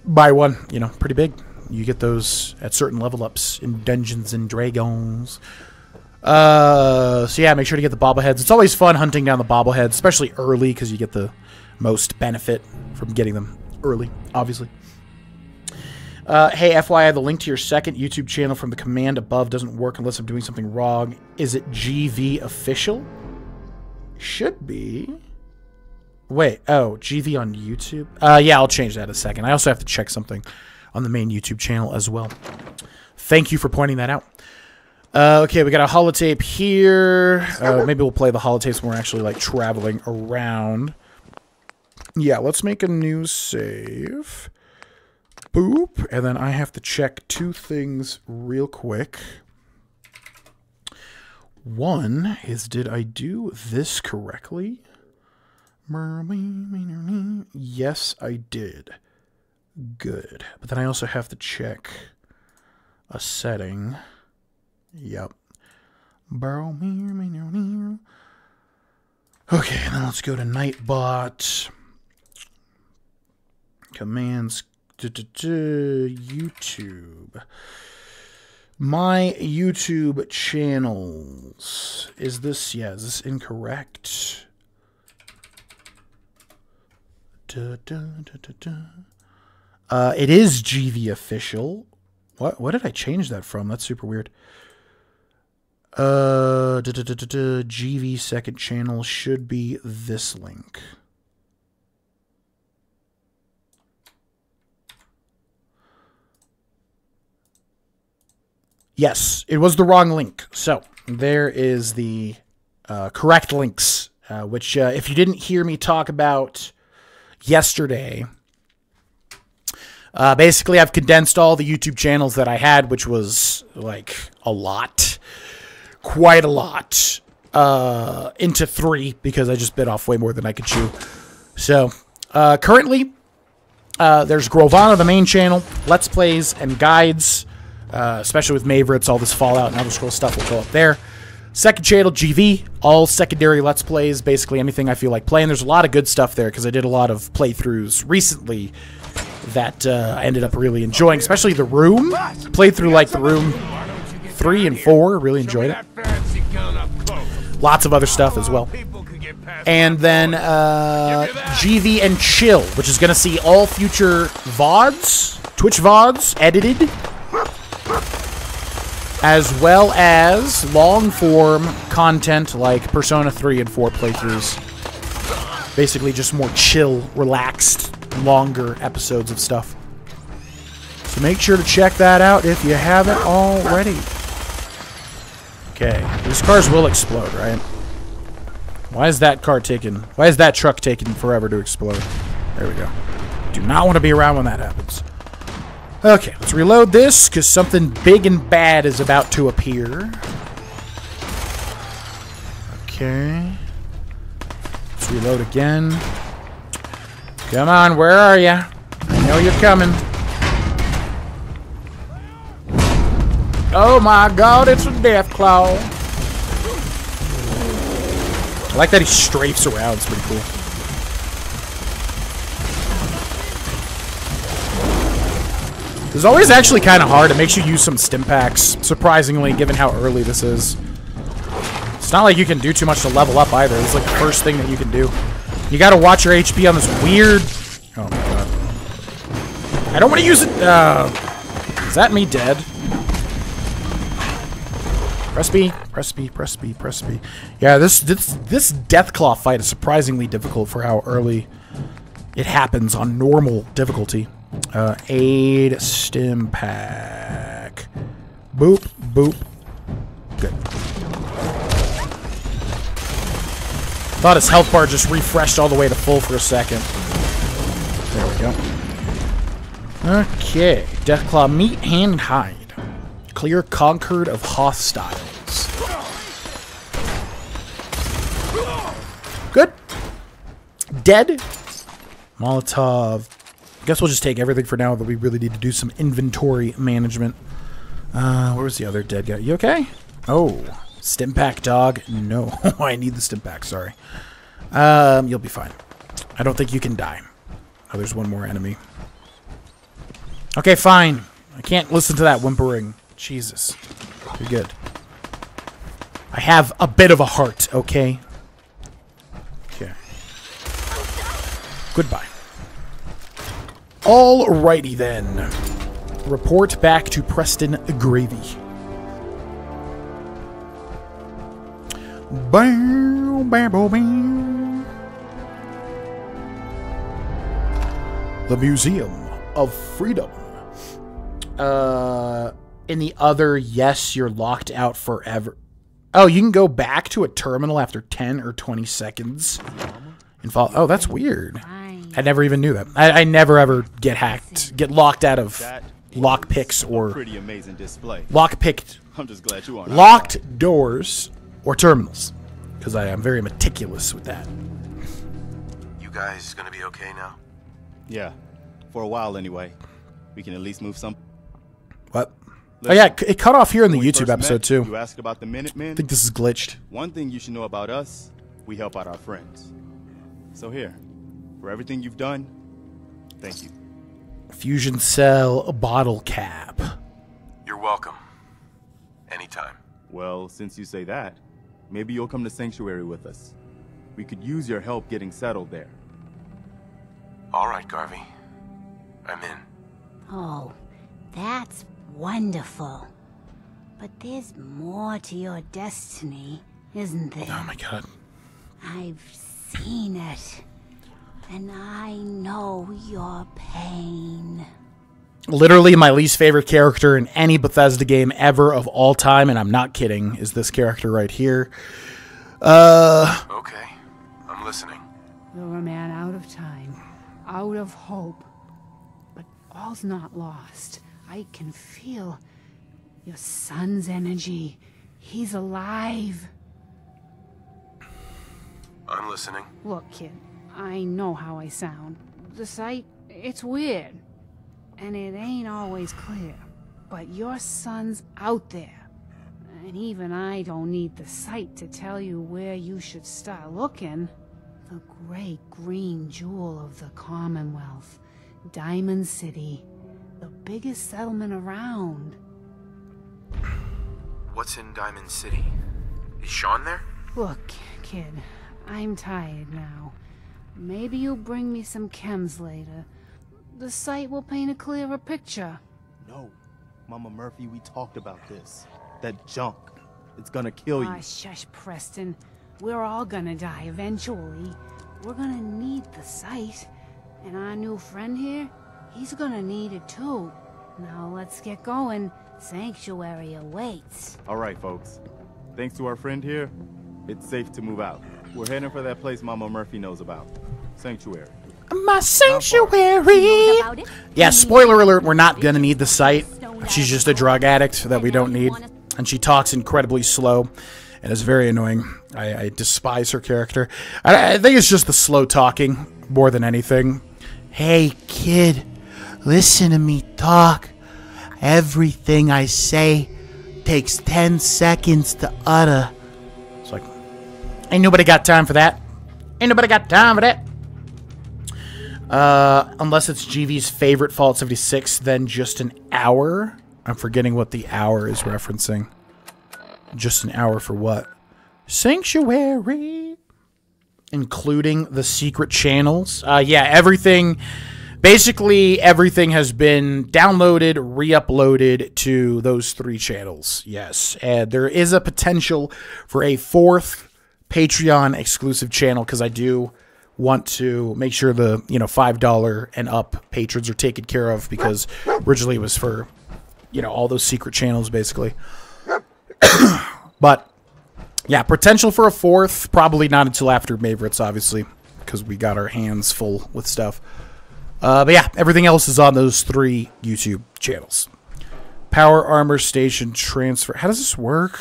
Speaker 1: by one. You know, pretty big. You get those at certain level ups in Dungeons and Dragons. Uh, so yeah, make sure to get the bobbleheads. It's always fun hunting down the bobbleheads, especially early because you get the most benefit from getting them early, obviously. Uh, hey, FYI, the link to your second YouTube channel from the command above doesn't work unless I'm doing something wrong. Is it GV official? Should be. Wait, oh, GV on YouTube? Uh, yeah, I'll change that in a second. I also have to check something on the main YouTube channel as well. Thank you for pointing that out. Uh, okay, we got a holotape here. Uh, maybe we'll play the holotapes when we're actually like traveling around. Yeah, let's make a new save. Boop. And then I have to check two things real quick. One is, did I do this correctly? Yes, I did. Good. But then I also have to check a setting. Yep. Okay, then let's go to Nightbot. Commands. YouTube. My YouTube channels. Is this, yeah, is this incorrect? Uh, it is GV official. What what did I change that from? That's super weird. Uh, GV second channel should be this link. Yes, it was the wrong link. So there is the uh, correct links, uh, which uh, if you didn't hear me talk about yesterday, uh, basically I've condensed all the YouTube channels that I had, which was like a lot, quite a lot, uh, into three because I just bit off way more than I could chew. So uh, currently, there's Grohlvana, the main channel, Let's Plays and Guides. Uh, especially with Maverits, all this Fallout and Elder Scrolls stuff will go up there. Second channel, GV, all secondary Let's Plays, basically anything I feel like playing. There's a lot of good stuff there because I did a lot of playthroughs recently that uh, I ended up really enjoying, especially The Room. Played through like The Room 3 and 4, really enjoyed it. Lots of other stuff as well. And then uh, GV and Chill, which is going to see all future VODs, Twitch VODs, edited as well as long form content like Persona 3 and 4 playthroughs. Basically, just more chill, relaxed, longer episodes of stuff. So make sure to check that out if you haven't already. Okay, these cars will explode, right? Why is that car taking... Why is that truck taking forever to explode? There we go. Do not want to be around when that happens. Okay, let's reload this, because something big and bad is about to appear. Okay. Let's reload again. Come on, where are you? I know you're coming. Oh my god, it's a Deathclaw. I like that he strafes around, it's pretty cool. Is always actually kind of hard. It makes you use some stim packs, surprisingly, given how early this is. It's not like you can do too much to level up either. It's like the first thing that you can do. You gotta watch your HP on this weird... Oh my god. I don't want to use it... Uh, is that me dead? Press B, press B, press B, press B. Yeah, this, this, this Deathclaw fight is surprisingly difficult for how early it happens on normal difficulty. Uh, aid stim pack. Boop, boop. Good. Thought his health bar just refreshed all the way to full for a second. There we go. Okay. Deathclaw meat, hand, hide. Clear Concord of hostiles. Good. Dead. Molotov I guess we'll just take everything for now, but we really need to do some inventory management. Uh, where was the other dead guy? You okay? Oh, stim pack, dog. No, [LAUGHS] I need the stim pack, sorry. Um, you'll be fine. I don't think you can die. Oh, there's one more enemy. Okay, fine. I can't listen to that whimpering. Jesus. You're good. I have a bit of a heart, okay? Okay. Goodbye. Alrighty then. Report back to Preston Gravy. Bow, bow, bow, bow. The Museum of Freedom. Uh, in the other, yes, you're locked out forever. Oh, you can go back to a terminal after 10 or 20 seconds. And fall. Oh, that's weird. I never even knew that. I, I never ever get hacked, get locked out of lockpicks or
Speaker 11: pretty amazing display.
Speaker 1: lock picked.
Speaker 11: I'm just glad you aren't.
Speaker 1: Locked doors or terminals, because I am very meticulous with that.
Speaker 13: You guys gonna be okay now?
Speaker 11: Yeah, For a while, anyway. We can at least move some.
Speaker 1: What? oh yeah, it cut off here in the YouTube episode
Speaker 11: met,
Speaker 1: too.
Speaker 11: You asked about the Minutemen.
Speaker 1: I think this is glitched.
Speaker 11: One thing you should know about us, we help out our friends. So here, for everything you've done, thank you.
Speaker 1: Fusion cell bottle cap.
Speaker 2: You're welcome. Anytime.
Speaker 11: Well, since you say that, maybe you'll come to Sanctuary with us. We could use your help getting settled there.
Speaker 2: All right, Garvey. I'm in.
Speaker 13: Oh, that's wonderful. But there's more to your destiny, isn't there?
Speaker 1: Oh my god.
Speaker 13: I've seen it. And I know your pain.
Speaker 1: Literally my least favorite character in any Bethesda game ever of all time, and I'm not kidding, is this character right here. Uh
Speaker 2: Okay. I'm listening.
Speaker 14: You're a man out of time, out of hope. But all's not lost. I can feel your son's energy. He's alive.
Speaker 2: I'm listening.
Speaker 14: Look, kid, I know how I sound. The sight, it's weird. And it ain't always clear. But your son's out there. And even I don't need the sight to tell you where you should start looking. The great green jewel of the Commonwealth. Diamond City. The biggest settlement around.
Speaker 2: What's in Diamond City? Is Shaun there?
Speaker 14: Look, kid, I'm tired now. Maybe you'll bring me some chems later. The sight will paint a clearer picture.
Speaker 11: No, Mama Murphy, we talked about this. That junk. It's gonna kill you.
Speaker 14: Ah, shush, Preston. We're all gonna die eventually. We're gonna need the sight. And our new friend here, he's gonna need it too. Now let's get going. Sanctuary awaits.
Speaker 11: All right, folks. Thanks to our friend here, it's safe to move out. We're heading for that place Mama Murphy knows about. Sanctuary.
Speaker 1: My sanctuary. Yeah, spoiler alert, we're not gonna need the sight. She's just a drug addict that we don't need. And she talks incredibly slow and is very annoying. I, I despise her character. I, I think it's just the slow talking more than anything. Hey, kid, listen to me talk. Everything I say takes 10 seconds to utter. It's like, ain't nobody got time for that. Ain't nobody got time for that. Uh, unless it's GV's favorite Fallout 76, then just an hour. I'm forgetting what the hour is referencing. Just an hour for what? Sanctuary. Including the secret channels. Uh, yeah, everything. Basically, everything has been downloaded, re uploaded to those three channels. Yes. And there is a potential for a fourth Patreon exclusive channel because I do want to make sure the you know five dollar and up patrons are taken care of because originally it was for you know all those secret channels basically. But yeah potential for a fourth probably not until after favorites obviously because we got our hands full with stuff. Uh, but yeah everything else is on those three youtube channels. Power armor station transfer. How does this work?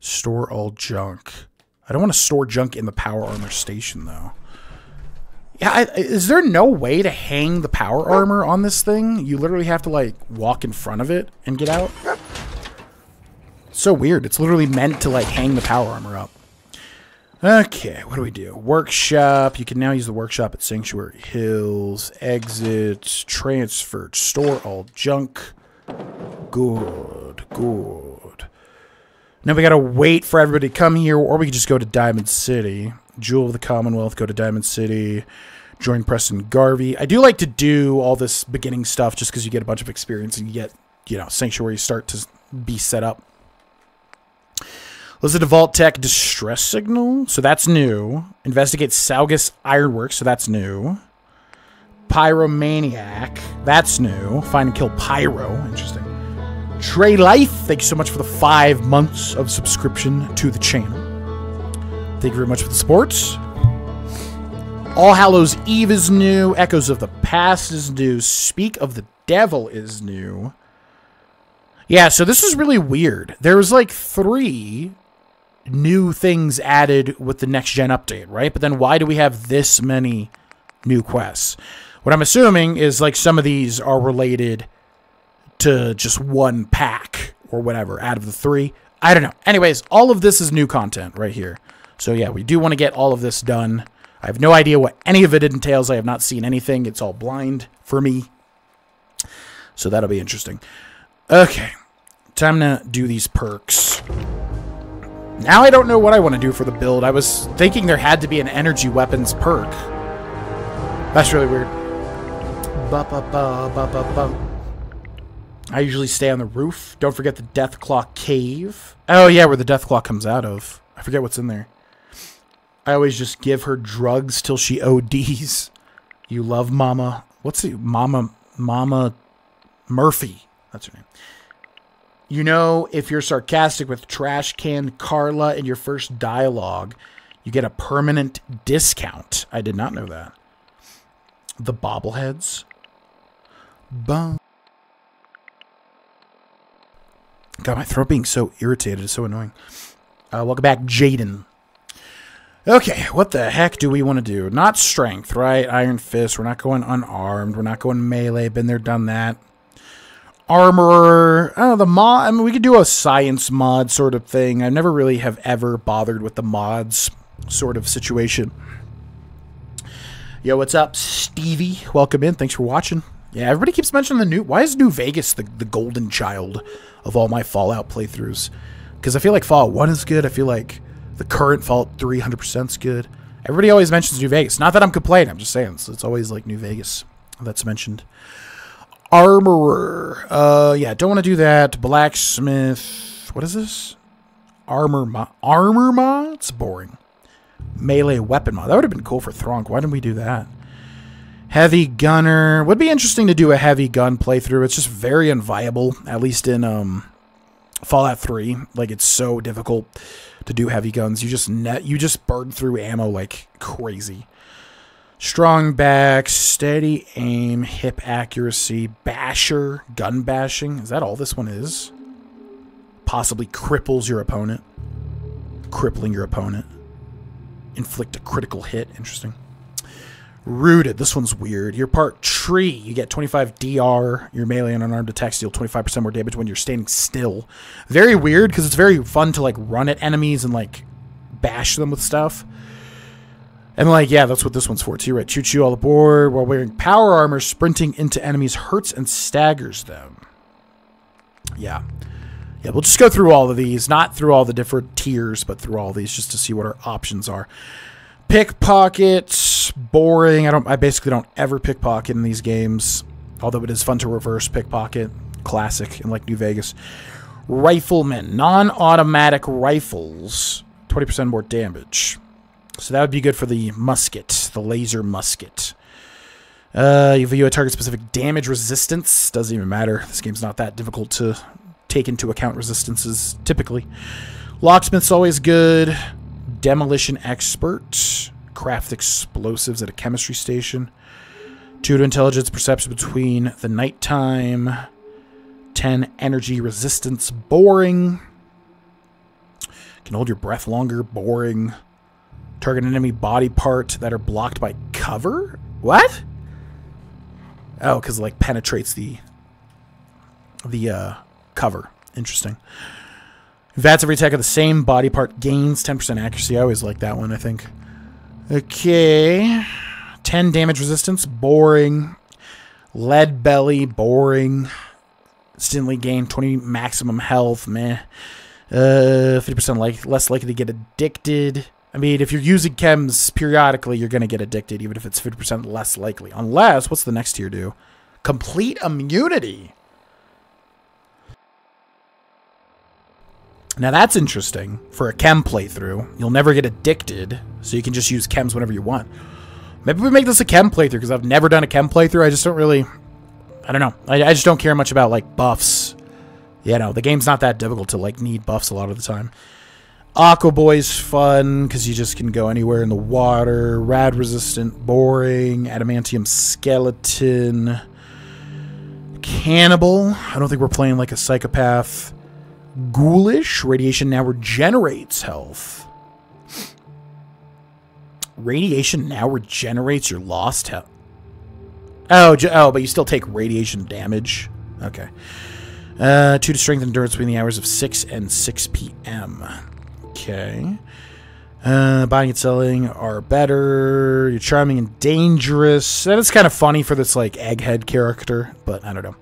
Speaker 1: Store all junk I don't want to store junk in the power armor station, though. Yeah, I, is there no way to hang the power armor on this thing? You literally have to, like, walk in front of it and get out? so weird. It's literally meant to, like, hang the power armor up. Okay, what do we do? Workshop. You can now use the workshop at Sanctuary Hills. Exit. Transfer. Store all junk. Good, good. Now we gotta wait for everybody to come here, or we could just go to Diamond City. Jewel of the Commonwealth, go to Diamond City, join Preston Garvey. I do like to do all this beginning stuff just because you get a bunch of experience and you get, you know, Sanctuary start to be set up. Listen to Vault-Tec Distress Signal, so that's new. Investigate Saugus Ironworks, so that's new. Pyromaniac, that's new. Find and kill Pyro, interesting. Trey Life, thank you so much for the five months of subscription to the channel. Thank you very much for the sports. All Hallows Eve is new. Echoes of the Past is new. Speak of the Devil is new. Yeah, so this is really weird. There was like three new things added with the next gen update, right? But then why do we have this many new quests? What I'm assuming is like some of these are related to just one pack or whatever out of the three. I don't know. Anyways, all of this is new content right here. So yeah, we do want to get all of this done. I have no idea what any of it entails. I have not seen anything. It's all blind for me. So that'll be interesting. Okay. Time to do these perks. Now I don't know what I want to do for the build. I was thinking there had to be an energy weapons perk. That's really weird. Ba ba ba. I usually stay on the roof. Don't forget the Deathclaw Cave. Oh, yeah, where the Deathclaw comes out of. I forget what's in there. I always just give her drugs till she ODs. You love Mama. What's the Mama Mama Murphy? That's her name. You know, if you're sarcastic with Trash Can Carla in your first dialogue, you get a permanent discount. I did not know that. The bobbleheads. Bum. God, my throat being so irritated is so annoying. Uh, welcome back, Jaden. Okay, what the heck do we want to do? Not strength, right? Iron Fist. We're not going unarmed. We're not going melee. Been there, done that. Armorer. Oh, the mod. I mean, we could do a science mod sort of thing. I never really have ever bothered with the mods sort of situation. Yo, what's up, Stevie? Welcome in. Thanks for watching. Yeah, everybody keeps mentioning the new. Why is New Vegas the, the golden child of all my Fallout playthroughs? Because I feel like Fallout 1 is good. I feel like the current Fallout 3 100% is good. Everybody always mentions New Vegas. Not that I'm complaining. I'm just saying. It's, it's always like New Vegas that's mentioned. Armorer. Uh, yeah, don't want to do that. Blacksmith. What is this? Armor mod. Armor mod? It's boring. Melee weapon mod. That would have been cool for Thronk. Why didn't we do that? Heavy gunner. Would be interesting to do a heavy gun playthrough. It's just very unviable, at least in um, Fallout 3. Like, it's so difficult to do heavy guns. You just net, you just burn through ammo like crazy. Strong back, steady aim, hip accuracy, basher, gun bashing. Is that all this one is? Possibly cripples your opponent. Crippling your opponent. Inflict a critical hit. Interesting. Rooted. This one's weird. You're part tree. You get 25 DR. Your melee and unarmed attacks deal 25% more damage when you're standing still. Very weird because it's very fun to like run at enemies and like bash them with stuff. And like, yeah, that's what this one's for too, right? Choo choo all aboard while wearing power armor, sprinting into enemies hurts and staggers them. Yeah. Yeah, we'll just go through all of these, not through all the different tiers, but through all these just to see what our options are. Pickpockets, boring. I don't I basically don't ever pickpocket in these games. Although it is fun to reverse pickpocket. Classic in like New Vegas. Rifleman, non-automatic rifles, 20% more damage. So that would be good for the musket, the laser musket. Uh, you view a target specific damage resistance. Doesn't even matter. This game's not that difficult to take into account resistances typically. Locksmith's always good. Demolition expert. Craft explosives at a chemistry station. Two to intelligence perception between the nighttime. 10 energy resistance. Boring. Can hold your breath longer. Boring. Target enemy body part that are blocked by cover? What? Oh, because like penetrates the the uh, cover. Interesting. VATS every attack of the same body part gains 10% accuracy. I always like that one, I think. Okay. 10 damage resistance. Boring. Lead belly. Boring. Instantly gain 20 maximum health. Meh. Uh, 50% like, less likely to get addicted. I mean, if you're using chems periodically, you're going to get addicted, even if it's 50% less likely. Unless, what's the next tier do? Complete immunity. Now that's interesting for a chem playthrough. You'll never get addicted, so you can just use chems whenever you want. Maybe we make this a chem playthrough, because I've never done a chem playthrough. I just don't really... I don't know. I, I just don't care much about, like, buffs. You know, the game's not that difficult to, like, need buffs a lot of the time. Aqua Boy's fun because you just can go anywhere in the water. Rad resistant, boring. Adamantium skeleton. Cannibal. I don't think we're playing like a psychopath. Ghoulish. Radiation now regenerates health. Radiation now regenerates your lost health. Oh, oh, but you still take radiation damage. Okay. Uh, two to strength endurance between the hours of 6 and 6 p.m. Okay. Uh, buying and selling are better. You're charming and dangerous. That is kind of funny for this, like, egghead character, but I don't know.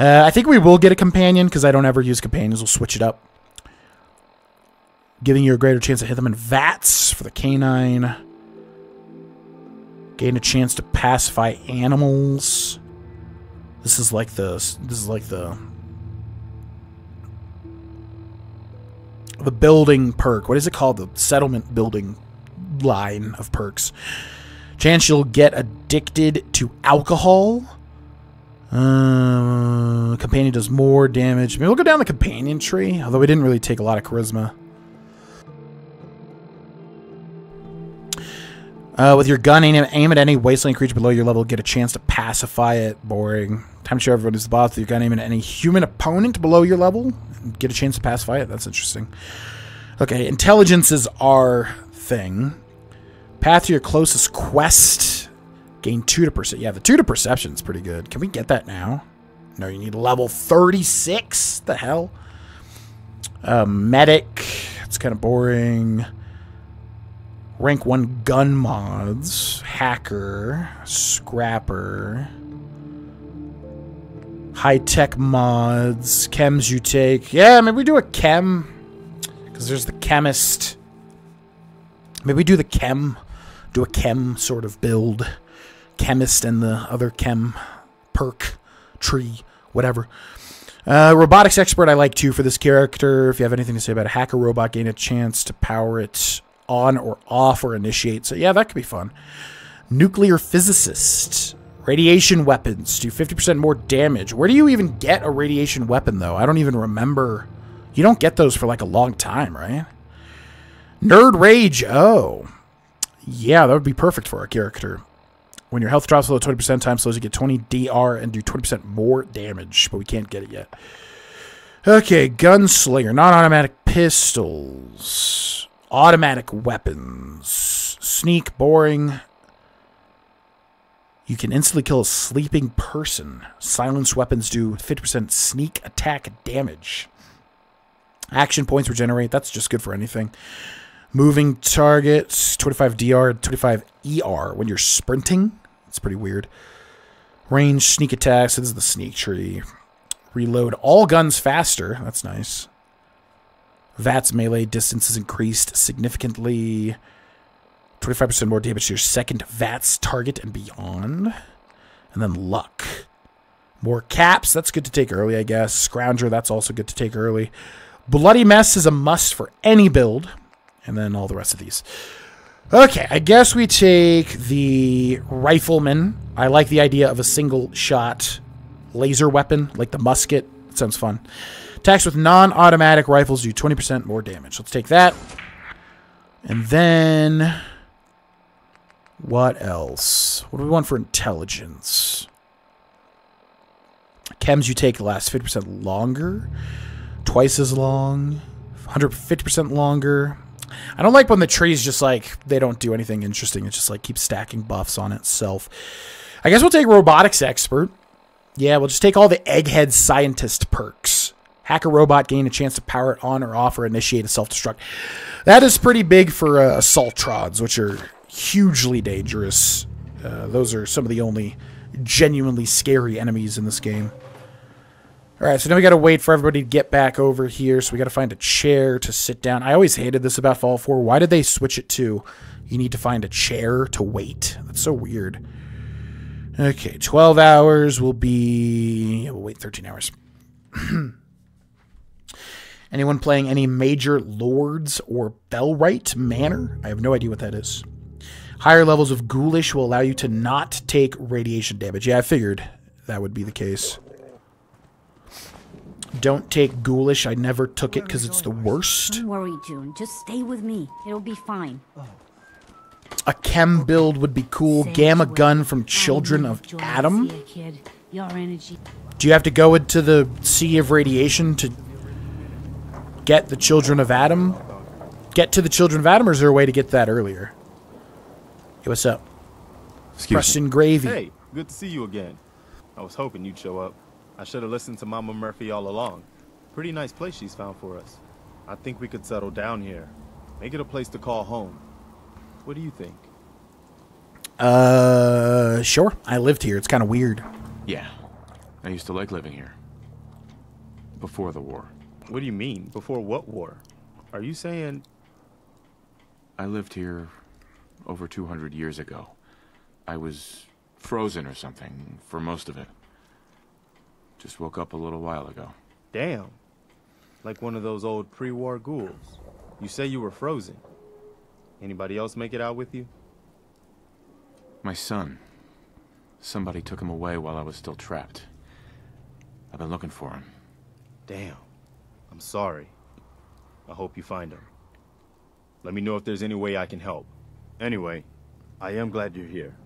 Speaker 1: Uh, I think we will get a companion, because I don't ever use companions. We'll switch it up. Giving you a greater chance to hit them in VATS for the canine. Gain a chance to pacify animals. This is like the this is like the the building perk. What is it called? The settlement building line of perks. Chance you'll get addicted to alcohol. Uh, companion does more damage. Maybe we'll go down the companion tree, although we didn't really take a lot of charisma. Uh, with your gun, aim, aim at any wasteland creature below your level, get a chance to pacify it. Boring. Time to show everyone who's the boss with your gun, aim at any human opponent below your level, get a chance to pacify it. That's interesting. Okay, intelligence is our thing. Path to your closest quest. Gain 2 to perception. Yeah, the 2 to perception is pretty good. Can we get that now? No, you need level 36? The hell? Uh, medic. It's kind of boring rank 1 gun mods, hacker, scrapper, high-tech mods, chems you take. Yeah, maybe we do a chem, because there's the chemist. Maybe we do the chem, do a chem sort of build. Chemist and the other chem perk, tree, whatever. Uh, robotics expert I like too for this character. If you have anything to say about a hacker robot, gain a chance to power it on or off or initiate. So yeah, that could be fun. Nuclear physicist. Radiation weapons do 50% more damage. Where do you even get a radiation weapon, though? I don't even remember. You don't get those for like a long time, right? Nerd Rage. Oh. Yeah, that would be perfect for our character. When your health drops below 20% time slows, you get 20 DR and do 20% more damage, but we can't get it yet. Okay, Gunslinger. Non-automatic pistols. Automatic weapons. Sneak, boring. You can instantly kill a sleeping person. Silence weapons do 50% sneak attack damage. Action points regenerate. That's just good for anything. Moving targets, 25 DR, 25 ER when you're sprinting. It's pretty weird. Range, sneak attacks. This is the sneak tree. Reload all guns faster. That's nice. VATS melee distance is increased significantly. 25% more damage to your second VATS target and beyond. And then luck. More caps. That's good to take early, I guess. Scrounger, that's also good to take early. Bloody Mess is a must for any build. And then all the rest of these. Okay, I guess we take the Rifleman. I like the idea of a single shot laser weapon, like the musket. Sounds fun. Attacks with non-automatic rifles do 20% more damage. Let's take that. And then... What else? What do we want for intelligence? Chems you take last 50% longer. Twice as long. 150% longer. I don't like when the trees just like, they don't do anything interesting. It just like keeps stacking buffs on itself. I guess we'll take Robotics Expert. Yeah, we'll just take all the Egghead Scientist perks. Hacker robot gain a chance to power it on or off or initiate a self-destruct. That is pretty big for uh, Assaultrons, which are hugely dangerous. Uh, those are some of the only genuinely scary enemies in this game. Alright, so now we gotta wait for everybody to get back over here, so we gotta find a chair to sit down. I always hated this about Fall 4. Why did they switch it to you need to find a chair to wait? That's so weird. Okay, 12 hours will be... We'll wait 13 hours. [CLEARS THROAT] Anyone playing any major lords or Bellwright Manor? I have no idea what that is. Higher levels of ghoulish will allow you to not take radiation damage. Yeah, I figured that would be the case. Don't take ghoulish. I never took it because it's the worst.
Speaker 13: Don't worry, June. Just stay with me. It'll be fine.
Speaker 1: A chem build would be cool. Gamma gun from Children of Atom. Do you have to go into the sea of radiation to get the Children of Atom? Get to the Children of Atom, or is there a way to get that earlier? Hey, what's up?
Speaker 15: Excuse
Speaker 1: Preston Garvey.
Speaker 15: Hey,
Speaker 11: Good to see you again. I was hoping you'd show up. I should have listened to Mama Murphy all along. Pretty nice place she's found for us. I think we could settle down here. Make it a place to call home. What do you think?
Speaker 1: Uh, sure. I lived here. It's kind of weird.
Speaker 2: Yeah. I used to like living here. Before the war.
Speaker 11: What do you mean? Before what war? Are you saying...
Speaker 2: I lived here over 200 years ago. I was frozen or something for most of it. Just woke up a little while ago.
Speaker 11: Damn. Like one of those old pre-war ghouls. You say you were frozen. Anybody else make it out with you?
Speaker 2: My son. Somebody took him away while I was still trapped. I've been looking for him.
Speaker 11: Damn. I'm sorry. I hope you find him. Let me know if there's any way I can help. Anyway, I am glad you're here.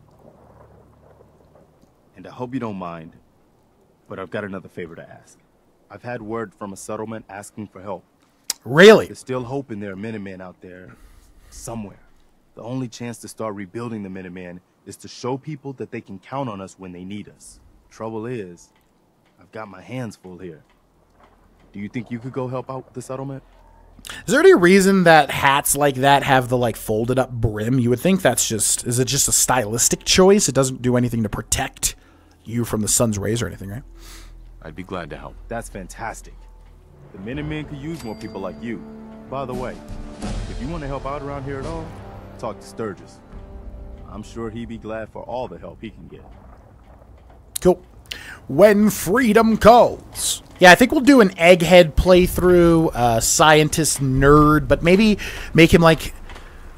Speaker 11: And I hope you don't mind, but I've got another favor to ask. I've had word from a settlement asking for help.
Speaker 1: Really?
Speaker 11: There's still hope in there are Minutemen out there somewhere. The only chance to start rebuilding the Minutemen is to show people that they can count on us when they need us. Trouble is, I've got my hands full here. Do you think you could go help out the settlement?
Speaker 1: Is there any reason that hats like that have the like folded up brim? You would think that's just is it just a stylistic choice? It doesn't do anything to protect you from the sun's rays or anything, right?
Speaker 2: I'd be glad to help.
Speaker 11: That's fantastic. The Minutemen could use more people like you. By the way, if you want to help out around here at all, talk to Sturgis. I'm sure he'd be glad for all the help he can get.
Speaker 1: Cool. When freedom calls. Yeah, I think we'll do an egghead playthrough, uh, scientist nerd, but maybe make him like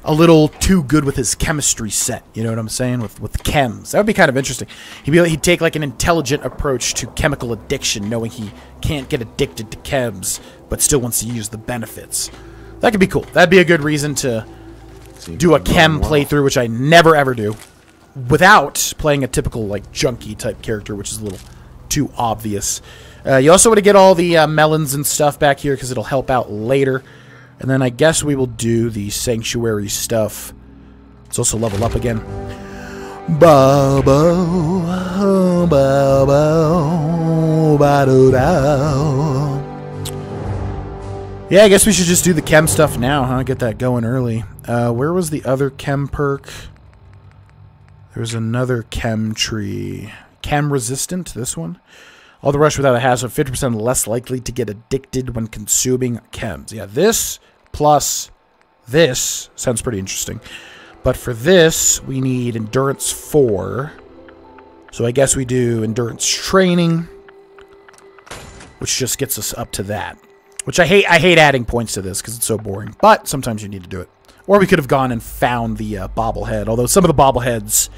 Speaker 1: a little too good with his chemistry set. You know what I'm saying? With with chems, that would be kind of interesting. He'd be he'd take like an intelligent approach to chemical addiction, knowing he can't get addicted to chems, but still wants to use the benefits. That could be cool. That'd be a good reason to do a chem playthrough, which I never ever do, without playing a typical like junkie type character, which is a little too obvious. Uh, you also want to get all the uh, melons and stuff back here because it'll help out later. And then I guess we will do the sanctuary stuff. Let's also level up again. Yeah, I guess we should just do the chem stuff now, huh? Get that going early. Uh, where was the other chem perk? There's another chem tree. Chem resistant, this one. All the rush without a hazard, 50% less likely to get addicted when consuming chems. Yeah, this plus this sounds pretty interesting. But for this, we need endurance 4. So I guess we do endurance training, which just gets us up to that. Which I hate I hate adding points to this because it's so boring. But sometimes you need to do it. Or we could have gone and found the uh, bobblehead, although some of the bobbleheads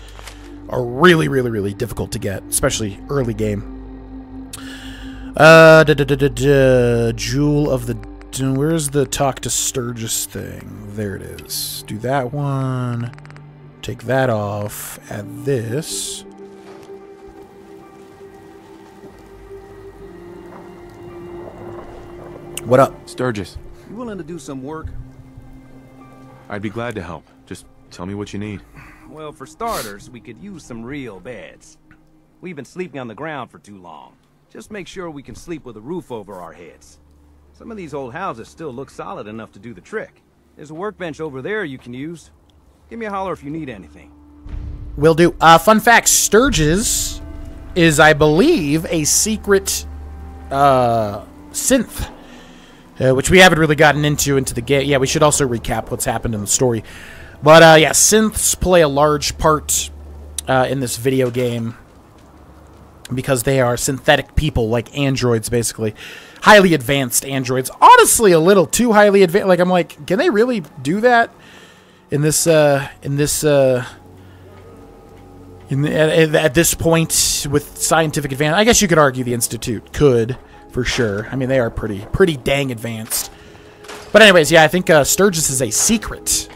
Speaker 1: are really, really, really difficult to get, especially early game. Uh, da, da, da, da, da, Jewel of the... Where's the talk to Sturgis thing? There it is. Do that one. Take that off. Add this. What up?
Speaker 2: Sturgis.
Speaker 12: You willing to do some work?
Speaker 2: I'd be glad to help. Just tell me what you need.
Speaker 12: Well, for starters, we could use some real beds. We've been sleeping on the ground for too long. Just make sure we can sleep with a roof over our heads. Some of these old houses still look solid enough to do the trick. There's a workbench over there you can use. Give me a holler if you need anything.
Speaker 1: Will do. Uh, fun fact, Sturgis is, I believe, a secret uh, synth, uh, which we haven't really gotten into into the game. Yeah, we should also recap what's happened in the story. But uh, yeah, synths play a large part uh, in this video game because they are synthetic people, like androids, basically. Highly advanced androids. Honestly, a little too highly advanced. Like, I'm like, can they really do that in this, uh, in this, uh, in the, at, at this point with scientific advance? I guess you could argue the Institute could, for sure. I mean, they are pretty, pretty dang advanced. But anyways, yeah, I think uh, Sturgis is a secret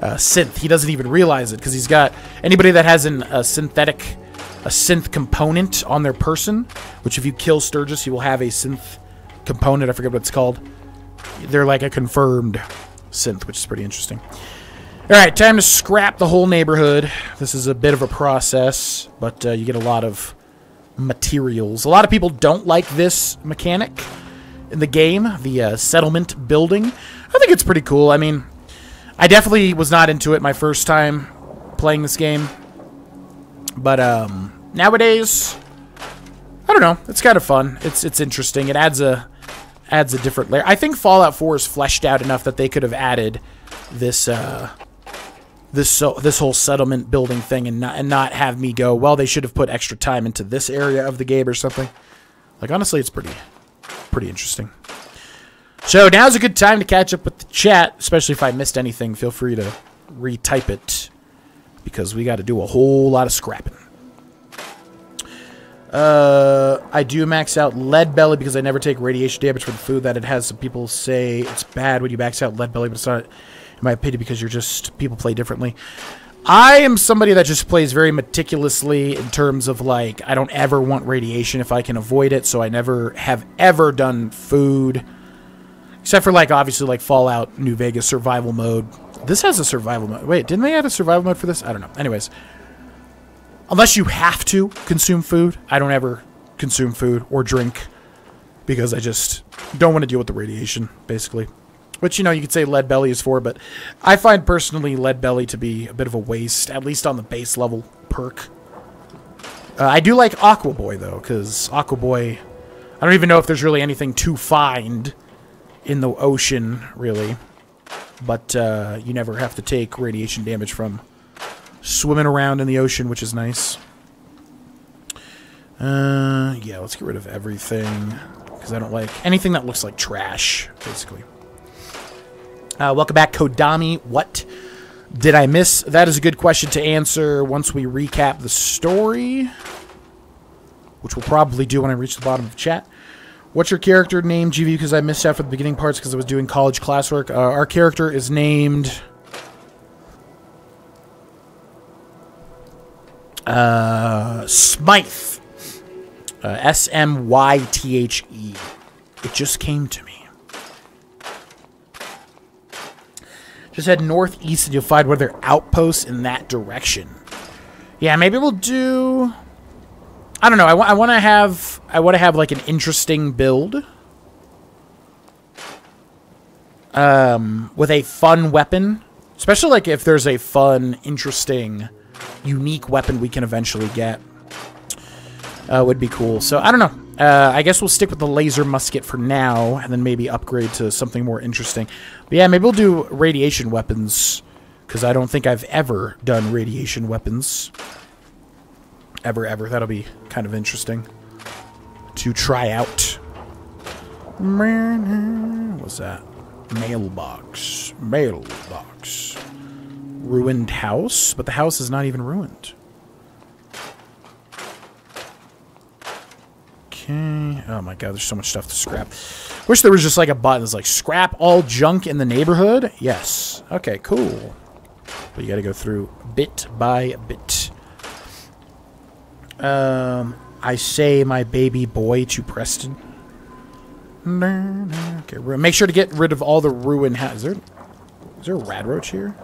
Speaker 1: uh, synth. He doesn't even realize it because he's got anybody that has an, a synthetic, a synth component on their person. Which, if you kill Sturgis, you will have a synth component. I forget what it's called. They're like a confirmed synth, which is pretty interesting. All right, time to scrap the whole neighborhood. This is a bit of a process, but uh, you get a lot of materials. A lot of people don't like this mechanic in the game, the uh, settlement building. I think it's pretty cool. I mean, I definitely was not into it my first time playing this game. But um, nowadays, I don't know. It's kind of fun. It's it's interesting. It adds a adds a different layer. I think Fallout 4 is fleshed out enough that they could have added this uh, this so this whole settlement building thing and not and not have me go, well, they should have put extra time into this area of the game or something. Like honestly, it's pretty pretty interesting. So now's a good time to catch up with the chat, especially if I missed anything. Feel free to retype it because we got to do a whole lot of scrapping. Uh, I do max out lead belly because I never take radiation damage from the food that it has. Some people say it's bad when you max out lead belly, but it's not, in my opinion, because you're just people play differently. I am somebody that just plays very meticulously in terms of like I don't ever want radiation if I can avoid it, so I never have ever done food, except for like obviously like Fallout New Vegas survival mode. This has a survival mode. Wait, didn't they add a survival mode for this? I don't know. Anyways, unless you have to consume food, I don't ever consume food or drink because I just don't want to deal with the radiation, basically. Which, you know, you could say lead belly is for, but I find personally lead belly to be a bit of a waste, at least on the base level perk. Uh, I do like Aqua Boy, though, because Aqua Boy, I don't even know if there's really anything to find in the ocean, really. But uh, you never have to take radiation damage from swimming around in the ocean, which is nice. Uh, yeah, let's get rid of everything because I don't like anything that looks like trash, basically. Uh, welcome back, Kodami. What did I miss? That is a good question to answer once we recap the story, which we'll probably do when I reach the bottom of the chat. What's your character name, GV? Because I missed out for the beginning parts because I was doing college classwork. Uh, our character is named uh, Smythe. Uh, S M Y T H E. It just came to me. Just head northeast and you'll find one of their outposts in that direction. Yeah, maybe we'll do. I don't know. I, I want to have. I want to have like an interesting build. Um, with a fun weapon, especially like if there's a fun, interesting, unique weapon we can eventually get. Uh, would be cool. So I don't know. Uh, I guess we'll stick with the laser musket for now, and then maybe upgrade to something more interesting. But yeah, maybe we'll do radiation weapons, because I don't think I've ever done radiation weapons. Ever, ever. That'll be kind of interesting to try out. What's that? Mailbox. Mailbox. Ruined house? But the house is not even ruined. Okay. Oh my god, there's so much stuff to scrap. Wish there was just like a button that's like scrap all junk in the neighborhood. Yes. Okay, cool. But you gotta go through bit by bit. Um, I say my baby boy to Preston. Okay, make sure to get rid of all the ruin. Is there, is there a rad roach here?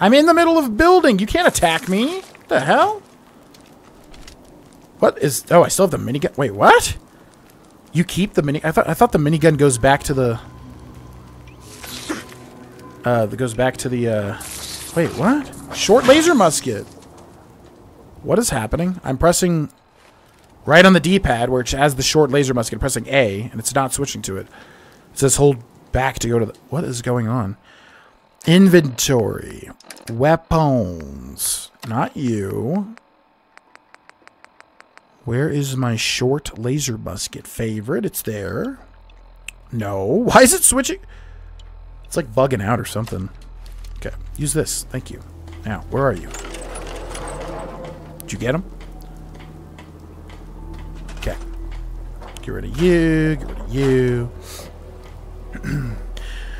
Speaker 1: I'm in the middle of building. You can't attack me. What the hell? What is... Oh, I still have the minigun. Wait, what? You keep the mini... I thought, I thought the minigun goes back to the... Uh, that goes back to the, uh... Wait, what? Short laser musket. What is happening? I'm pressing right on the D-pad, it has the short laser musket, pressing A, and it's not switching to it. It says hold back to go to the... What is going on? Inventory. Weapons. Not you. Where is my short laser musket favorite? It's there. No. [LAUGHS] Why is it switching? It's like bugging out or something. Okay. Use this. Thank you. Now, where are you? You get them? Okay. Get rid of you. Get rid of you. [CLEARS THROAT]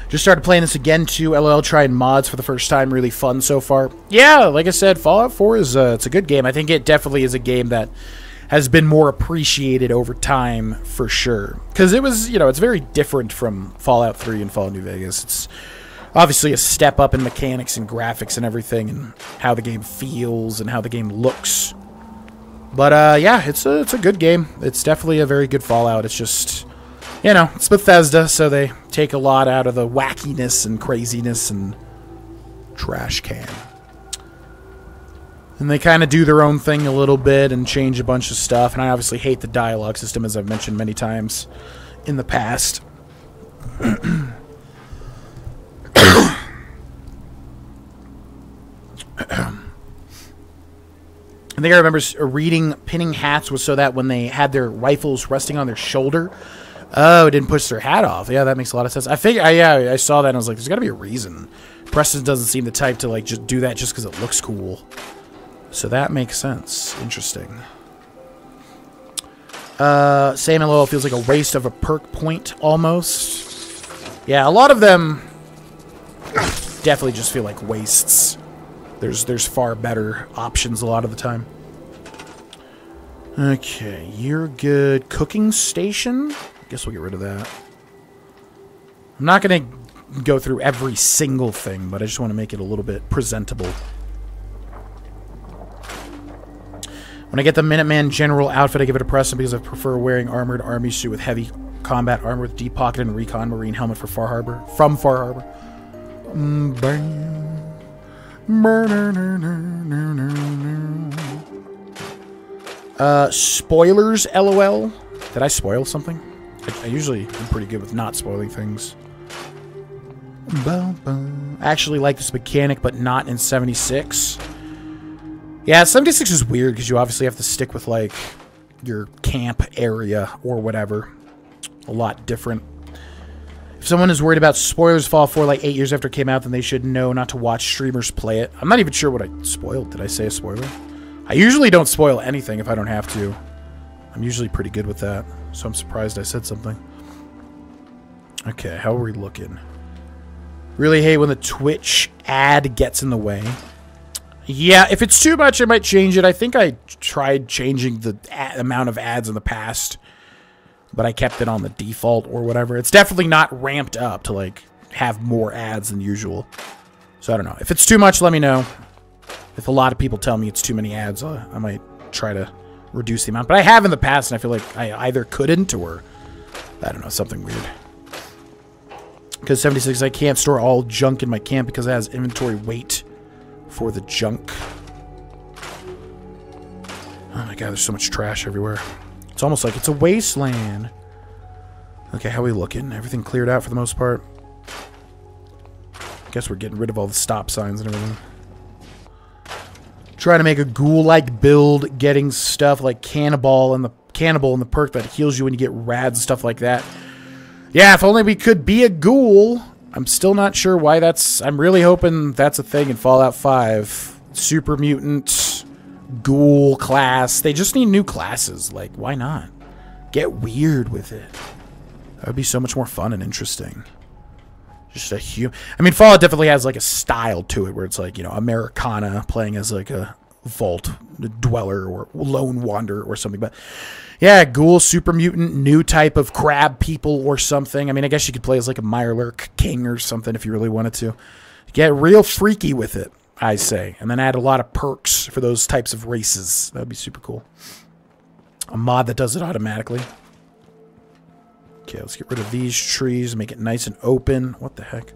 Speaker 1: Just started playing this again too. LOL trying mods for the first time. Really fun so far. Yeah, like I said, Fallout 4 is uh, it's a good game. I think it definitely is a game that has been more appreciated over time for sure. Because it was, you know, it's very different from Fallout 3 and Fallout New Vegas. It's obviously a step up in mechanics and graphics and everything, and how the game feels and how the game looks. But uh, yeah, it's a it's a good game. It's definitely a very good Fallout. It's just you know it's Bethesda, so they take a lot out of the wackiness and craziness and trash can. And they kind of do their own thing a little bit and change a bunch of stuff. And I obviously hate the dialogue system, as I've mentioned many times in the past. [CLEARS THROAT] I think I remember reading pinning hats was so that when they had their rifles resting on their shoulder, oh, it didn't push their hat off. Yeah, that makes a lot of sense. I think, I, yeah, I saw that and I was like, there's got to be a reason. Preston doesn't seem the type to like just do that just because it looks cool. So that makes sense. Interesting. Uh, Salmon Oil feels like a waste of a perk point almost. Yeah, a lot of them definitely just feel like wastes. There's there's far better options a lot of the time. Okay, you're good. Cooking station? I guess we'll get rid of that. I'm not going to go through every single thing, but I just want to make it a little bit presentable. When I get the Minuteman General outfit, I give it a Preston because I prefer wearing armored army suit with heavy combat armor with deep pocket and recon marine helmet for Far Harbor. From Far Harbor. Uh, spoilers, lol. Did I spoil something? I, I usually am pretty good with not spoiling things. I actually like this mechanic, but not in 76. Yeah, 76 is weird because you obviously have to stick with, like, your camp area or whatever. A lot different. If someone is worried about spoilers Fall 4 like 8 years after it came out, then they should know not to watch streamers play it. I'm not even sure what I spoiled. Did I say a spoiler? I usually don't spoil anything if I don't have to. I'm usually pretty good with that, so I'm surprised I said something. Okay, how are we looking? Really hate when the Twitch ad gets in the way. Yeah, if it's too much, I might change it. I think I tried changing the amount of ads in the past but I kept it on the default or whatever. It's definitely not ramped up to like have more ads than usual. So I don't know. If it's too much, let me know. If a lot of people tell me it's too many ads, uh, I might try to reduce the amount. But I have in the past, and I feel like I either couldn't or I don't know, something weird. Because 76, I can't store all junk in my camp because it has inventory weight for the junk. Oh my god, there's so much trash everywhere. It's almost like it's a wasteland. Okay, how we looking? Everything cleared out for the most part? I guess we're getting rid of all the stop signs and everything. Trying to make a ghoul-like build, getting stuff like cannibal and the cannibal and the perk that heals you when you get rads and stuff like that. Yeah, if only we could be a ghoul. I'm still not sure why that's... I'm really hoping that's a thing in Fallout 5. Super mutant ghoul class. They just need new classes. Like, why not? Get weird with it. That would be so much more fun and interesting. Just a human. I mean, Fallout definitely has like a style to it where it's like, you know, Americana playing as like a vault dweller or lone wanderer or something. But yeah, ghoul, super mutant, new type of crab people or something. I mean, I guess you could play as like a Mirelurk king or something if you really wanted to. Get real freaky with it. I say. And then add a lot of perks for those types of races. That would be super cool. A mod that does it automatically. Okay, let's get rid of these trees, make it nice and open. What the heck?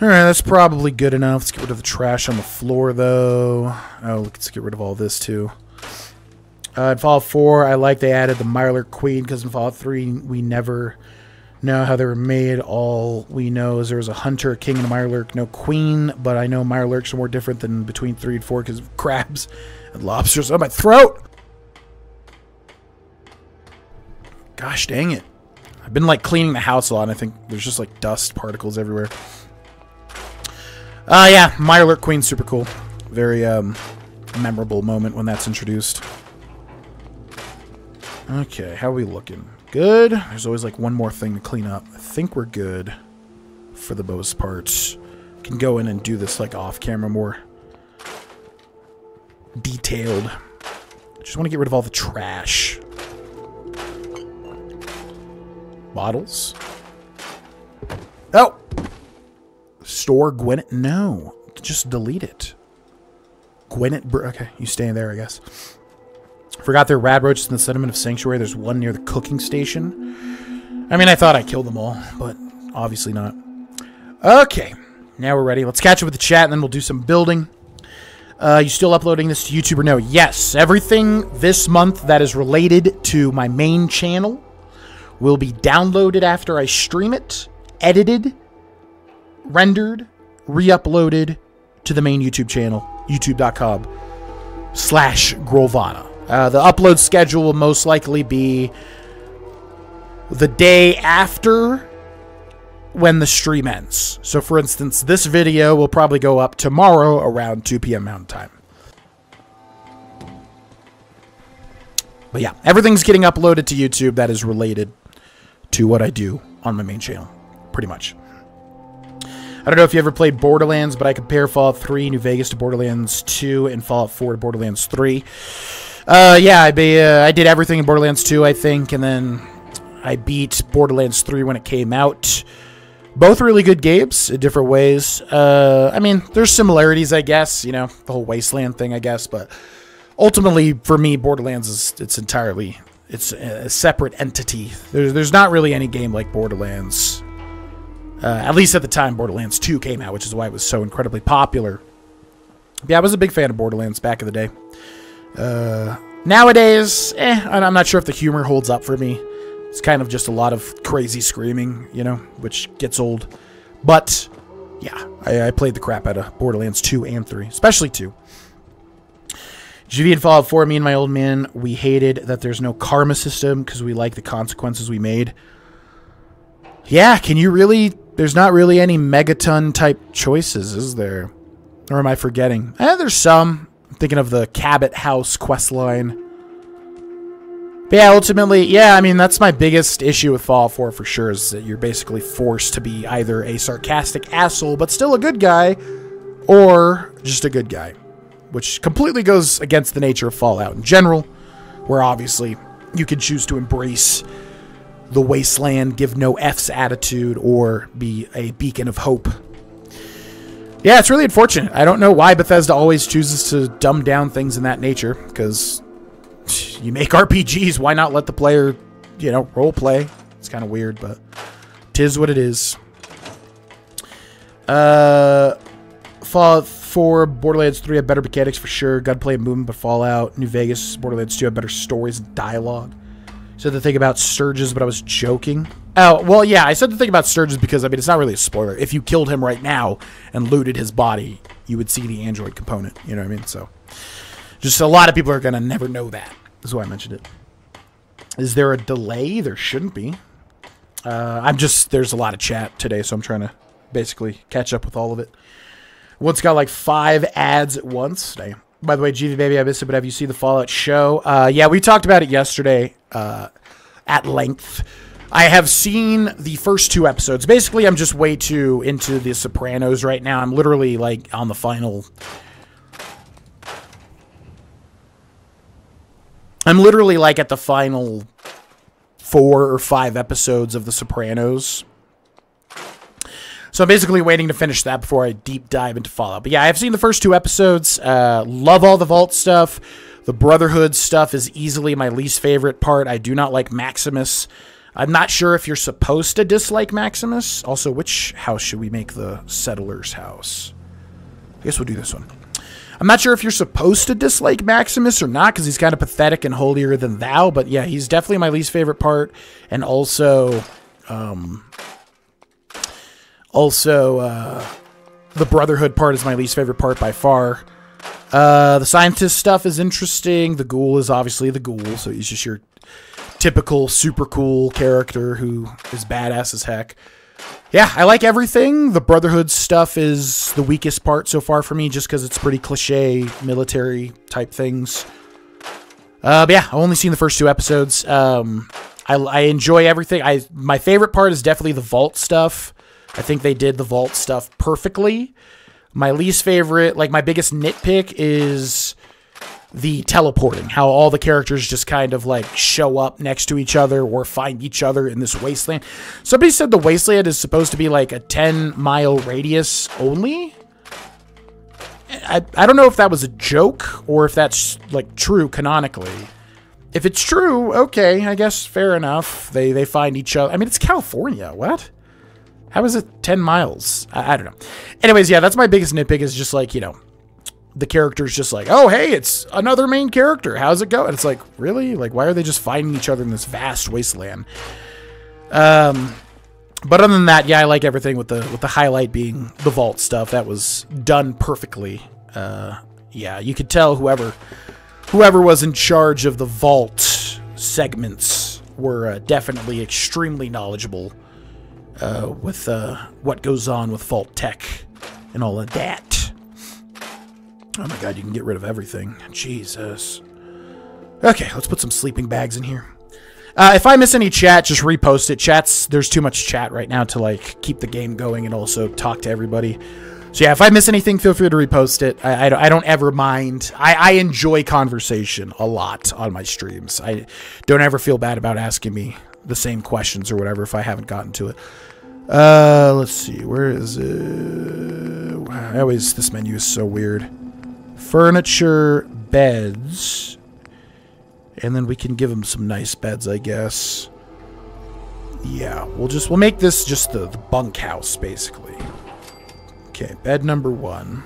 Speaker 1: Alright, that's probably good enough. Let's get rid of the trash on the floor, though. Oh, let's get rid of all this, too. Uh, in Fallout 4, I like they added the Mirelurk Queen, because in Fallout 3, we never know how they were made. All we know is there was a hunter, a king, and a Mirelurk. No queen, but I know Mirelurks are more different than between three and four because of crabs and lobsters on my throat. Gosh dang it. I've been like cleaning the house a lot and I think there's just like dust particles everywhere. Uh, yeah, Mirelurk Queen, super cool. Very um, memorable moment when that's introduced. Okay, how are we looking? Good. There's always like one more thing to clean up. I think we're good for the most part. Can go in and do this like off camera more detailed. Just want to get rid of all the trash. Bottles. Oh! Store Gwyneth. No. Just delete it. Gwyneth. okay, you stay there, I guess. Forgot there are rad roaches in the sediment of Sanctuary. There's one near the cooking station. I mean, I thought I killed them all, but obviously not. Okay, now we're ready. Let's catch up with the chat, and then we'll do some building. Uh, you still uploading this to YouTube or no? Yes, everything this month that is related to my main channel will be downloaded after I stream it, edited, rendered, re-uploaded to the main YouTube channel, youtube.com slash Grohlvana. Uh, the upload schedule will most likely be the day after when the stream ends. So, for instance, this video will probably go up tomorrow around 2 p.m. Mountain Time. But yeah, everything's getting uploaded to YouTube that is related to what I do on my main channel, pretty much. I don't know if you ever played Borderlands, but I compare Fallout 3 New Vegas to Borderlands 2 and Fallout 4 to Borderlands 3. Uh, yeah, I, be, uh, I did everything in Borderlands 2, I think, and then I beat Borderlands 3 when it came out. Both really good games in different ways. Uh, I mean, there's similarities, I guess, you know, the whole Wasteland thing, I guess, but ultimately, for me, Borderlands is it's entirely it's a separate entity. There's there's not really any game like Borderlands. Uh, at least at the time Borderlands 2 came out, which is why it was so incredibly popular. Yeah, I was a big fan of Borderlands back in the day. Uh, nowadays, eh, I'm not sure if the humor holds up for me. It's kind of just a lot of crazy screaming, you know, which gets old. But, yeah, I, I played the crap out of Borderlands 2 and 3, especially 2. GV and Fallout 4, me and my old man, we hated that there's no karma system because we like the consequences we made. Yeah, can you really... There's not really any megaton type choices, is there? Or am I forgetting? Eh, there's some. Thinking of the Cabot House quest line. But yeah, ultimately, yeah, I mean, that's my biggest issue with Fallout 4 for sure, is that you're basically forced to be either a sarcastic asshole, but still a good guy, or just a good guy. Which completely goes against the nature of Fallout in general, where obviously you can choose to embrace the wasteland, give no F's attitude, or be a beacon of hope. Yeah, it's really unfortunate. I don't know why Bethesda always chooses to dumb down things in that nature, because you make [LAUGHS] RPGs, why not let the player, you know, role play? It's kind of weird, but tis what it is. Uh, Fallout 4, Borderlands 3 have better mechanics for sure. Gunplay and movement, but Fallout, New Vegas, Borderlands 2 have better stories and dialogue. Said the thing about Sturgis, but I was joking. Oh, well, yeah, I said the thing about Sturgis because, I mean, it's not really a spoiler. If you killed him right now and looted his body, you would see the android component. You know what I mean? So, just a lot of people are going to never know that. that. Is why I mentioned it. Is there a delay? There shouldn't be. Uh, I'm just, there's a lot of chat today, so I'm trying to basically catch up with all of it. Once got like five ads at once. Damn. By the way, GV Baby, I missed it, but have you seen the Fallout show? Uh, yeah, we talked about it yesterday uh, at length. I have seen the first two episodes. Basically, I'm just way too into The Sopranos right now. I'm literally like on the final. I'm literally like at the final four or five episodes of The Sopranos. So I'm basically waiting to finish that before I deep dive into Fallout. But yeah, I've seen the first two episodes. Uh, love all the Vault stuff. The Brotherhood stuff is easily my least favorite part. I do not like Maximus. I'm not sure if you're supposed to dislike Maximus. Also, which house should we make the settler's house? I guess we'll do this one. I'm not sure if you're supposed to dislike Maximus or not because he's kind of pathetic and holier than thou. But yeah, he's definitely my least favorite part. And also, um, also, uh, the Brotherhood part is my least favorite part by far. Uh, the scientist stuff is interesting. The ghoul is obviously the ghoul, so he's just your typical super cool character who is badass as heck. Yeah, I like everything. The Brotherhood stuff is the weakest part so far for me, just because it's pretty cliche military type things. Uh, but yeah, I've only seen the first two episodes. Um, I, I enjoy everything. I my favorite part is definitely the vault stuff. I think they did the vault stuff perfectly. My least favorite, like my biggest nitpick is the teleporting, how all the characters just kind of like show up next to each other or find each other in this wasteland. Somebody said the wasteland is supposed to be like a 10 mile radius only. I, I don't know if that was a joke or if that's like true canonically. If it's true, okay, I guess fair enough. They they find each other. I mean, it's California. What? How is it 10 miles? I, I don't know. Anyways, yeah, that's my biggest nitpick is just like, you know, the character's just like, oh, hey, it's another main character. How's it go? And it's like, really? Like, why are they just finding each other in this vast wasteland? Um, but other than that, yeah, I like everything with the with the highlight being the vault stuff. That was done perfectly. Uh, yeah, you could tell whoever whoever was in charge of the vault segments were uh, definitely extremely knowledgeable uh, with uh, what goes on with Vault-Tec and all of that. Oh my god, you can get rid of everything. Jesus. Okay, let's put some sleeping bags in here. Uh, if I miss any chat, just repost it. Chats, there's too much chat right now to like keep the game going and also talk to everybody. So yeah, if I miss anything, feel free to repost it. I, I, I don't ever mind. I, I enjoy conversation a lot on my streams. I don't ever feel bad about asking me the same questions or whatever if I haven't gotten to it. Uh, let's see. Where is it? I always this menu is so weird. Furniture, beds, and then we can give them some nice beds, I guess. Yeah, we'll just we'll make this just the, the bunkhouse basically. Okay, bed number one.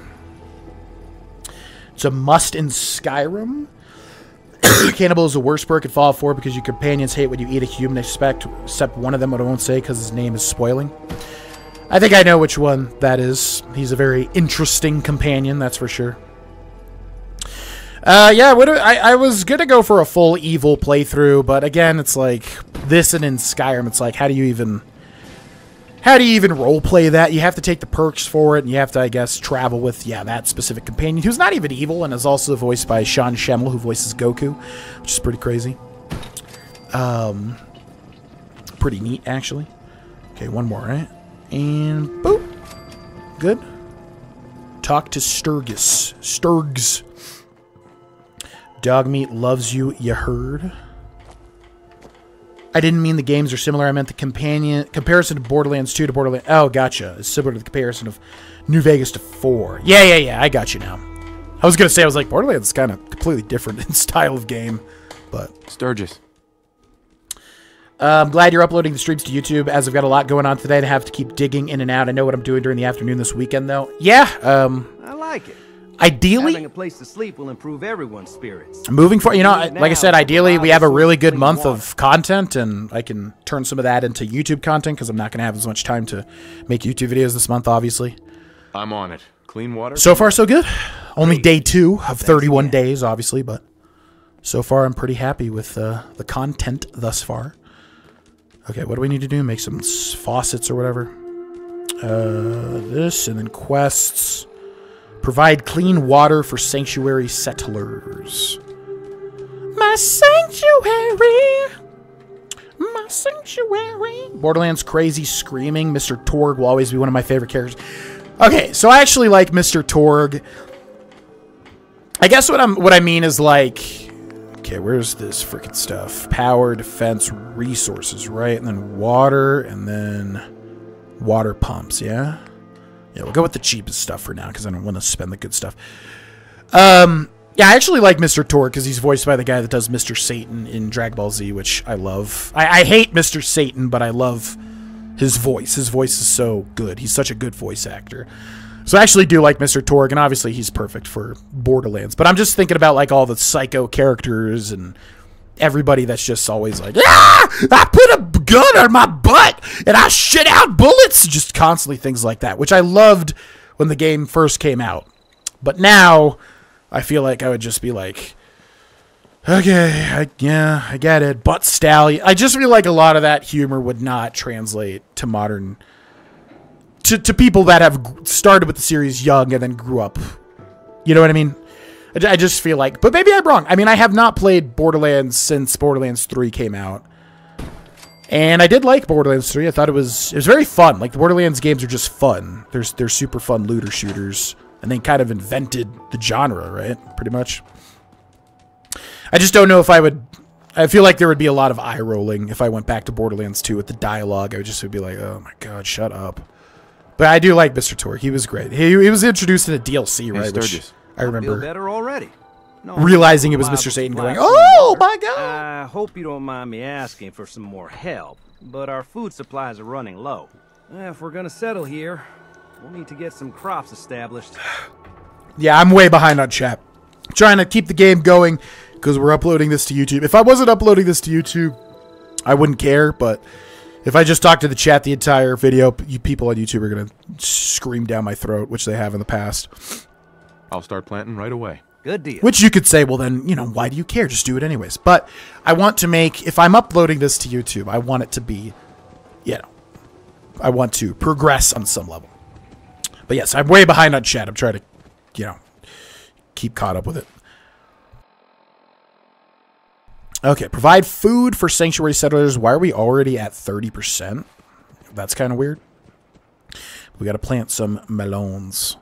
Speaker 1: It's a must in Skyrim. [COUGHS] Cannibal is the worst perk in Fallout 4 because your companions hate when you eat a human, expect, except one of them, what I won't say because his name is spoiling. I think I know which one that is. He's a very interesting companion, that's for sure. Uh, yeah, what, I, I was gonna go for a full evil playthrough, but again, it's like this and in Skyrim, it's like, how do you even how do you even roleplay that? You have to take the perks for it, and you have to, I guess, travel with, yeah, that specific companion, who's not even evil, and is also voiced by Sean Schemmel, who voices Goku, which is pretty crazy. Um, pretty neat, actually. Okay, one more, right? And boop. Good. Talk to Sturgis. Sturgs. Dogmeat loves you, you heard? I didn't mean the games are similar. I meant the companion comparison to Borderlands 2 to Borderlands. Oh, gotcha. It's similar to the comparison of New Vegas to 4. Yeah, yeah, yeah. I got you now. I was gonna say I was like Borderlands is kind of completely different [LAUGHS] in style of game, but
Speaker 2: Sturgis.
Speaker 1: Uh, I'm glad you're uploading the streams to YouTube, as I've got a lot going on today and I have to keep digging in and out. I know what I'm doing during the afternoon this weekend, though. Yeah, um...
Speaker 15: I like it.
Speaker 1: Ideally,
Speaker 15: having a place to sleep will improve everyone's spirits.
Speaker 1: Moving forward, you know, like I said, ideally we have a really good month of content, and I can turn some of that into YouTube content because I'm not going to have as much time to make YouTube videos this month, obviously.
Speaker 2: I'm on it. Clean water.
Speaker 1: So far, so good. Only day two of 31 days, obviously, but so far I'm pretty happy with uh, the content thus far. Okay, what do we need to do? Make some faucets or whatever. Uh, this and then quests. Provide clean water for sanctuary settlers. My sanctuary! My sanctuary! Borderlands crazy screaming. Mr. Torgue will always be one of my favorite characters. Okay, so I actually like Mr. Torgue. I guess what I'm what I mean is like Okay, where's this freaking stuff? Power, defense, resources, right? And then water, and then water pumps, yeah? Yeah, we'll go with the cheapest stuff for now because I don't want to spend the good stuff. Um, yeah, I actually like Mr. Torgue because he's voiced by the guy that does Mr. Satan in Dragon Ball Z, which I love. I, I hate Mr. Satan, but I love his voice. His voice is so good. He's such a good voice actor. So I actually do like Mr. Torgue, and obviously he's perfect for Borderlands. But I'm just thinking about like all the psycho characters and everybody that's just always like, ah, I put a gun on my butt and I shit out bullets. Just constantly things like that, which I loved when the game first came out. But now I feel like I would just be like, okay, I, yeah, I get it. Butt stallion. I just feel like a lot of that humor would not translate to modern, to, to people that have started with the series young and then grew up. You know what I mean? I just feel like, but maybe I'm wrong. I mean, I have not played Borderlands since Borderlands 3 came out. And I did like Borderlands 3. I thought it was it was very fun. Like the Borderlands games are just fun. There's they're super fun looter shooters. And they kind of invented the genre, right? Pretty much. I just don't know if I would. I feel like there would be a lot of eye rolling if I went back to Borderlands 2 with the dialogue. I would just would be like, oh my god, shut up. But I do like Mr. Torgue. He was great. He, he was introduced in a DLC, right? Which
Speaker 2: Sturgis.
Speaker 1: I remember.
Speaker 15: Better already. No,
Speaker 1: realizing it was Mr. Satan going, "Oh my god!"
Speaker 15: I hope you don't mind me asking for some more help, but our food supplies are running low. Eh, If we're gonna settle here, we'll need to get some crops established. [SIGHS]
Speaker 1: Yeah, I'm way behind on chat. Trying to keep the game going because we're uploading this to YouTube. If I wasn't uploading this to YouTube, I wouldn't care. But if I just talk to the chat the entire video, you people on YouTube are gonna scream down my throat, which they have in the past.
Speaker 2: I'll start planting right away.
Speaker 15: Good deal.
Speaker 1: Which you could say, well, then, you know, why do you care? Just do it anyways. But I want to make, if I'm uploading this to YouTube, I want it to be, you know, I want to progress on some level. But yes, I'm way behind on chat. I'm trying to, you know, keep caught up with it. Okay, provide food for sanctuary settlers. Why are we already at 30%? That's kind of weird. We got to plant some melons.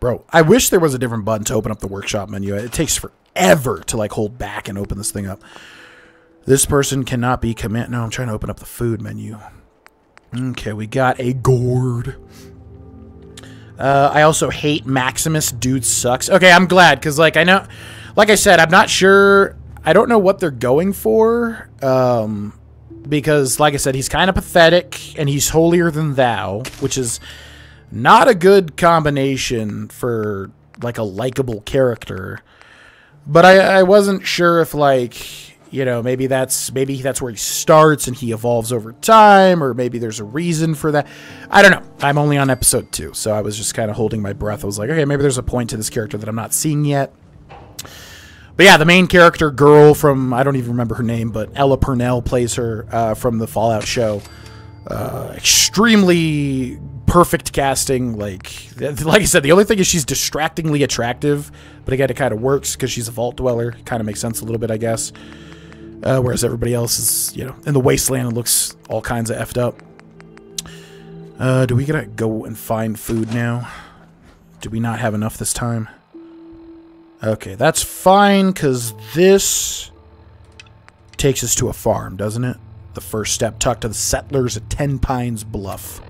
Speaker 1: Bro, I wish there was a different button to open up the workshop menu. It takes forever to like hold back and open this thing up. This person cannot be command. No, I'm trying to open up the food menu. Okay, we got a gourd. Uh, I also hate Maximus. Dude sucks. Okay, I'm glad because like I know, like I said, I'm not sure. I don't know what they're going for. Um, because like I said, he's kind of pathetic and he's holier than thou, which is not a good combination for like a likable character. But I, I wasn't sure if like you know maybe that's maybe that's where he starts and he evolves over time, or maybe there's a reason for that. I don't know. I'm only on episode two, so I was just kind of holding my breath. I was like, okay, maybe there's a point to this character that I'm not seeing yet. But yeah, the main character, girl from I don't even remember her name, but Ella Purnell plays her uh, from the Fallout show. Uh, extremely perfect casting. Like, like I said, the only thing is she's distractingly attractive, but again, it kind of works because she's a vault dweller. Kind of makes sense a little bit, I guess. Uh, whereas everybody else is, you know, in the wasteland and looks all kinds of effed up. Uh, do we gotta go and find food now? Do we not have enough this time? Okay, that's fine, because this takes us to a farm, doesn't it? The first step, talk to the settlers at Ten Pines Bluff.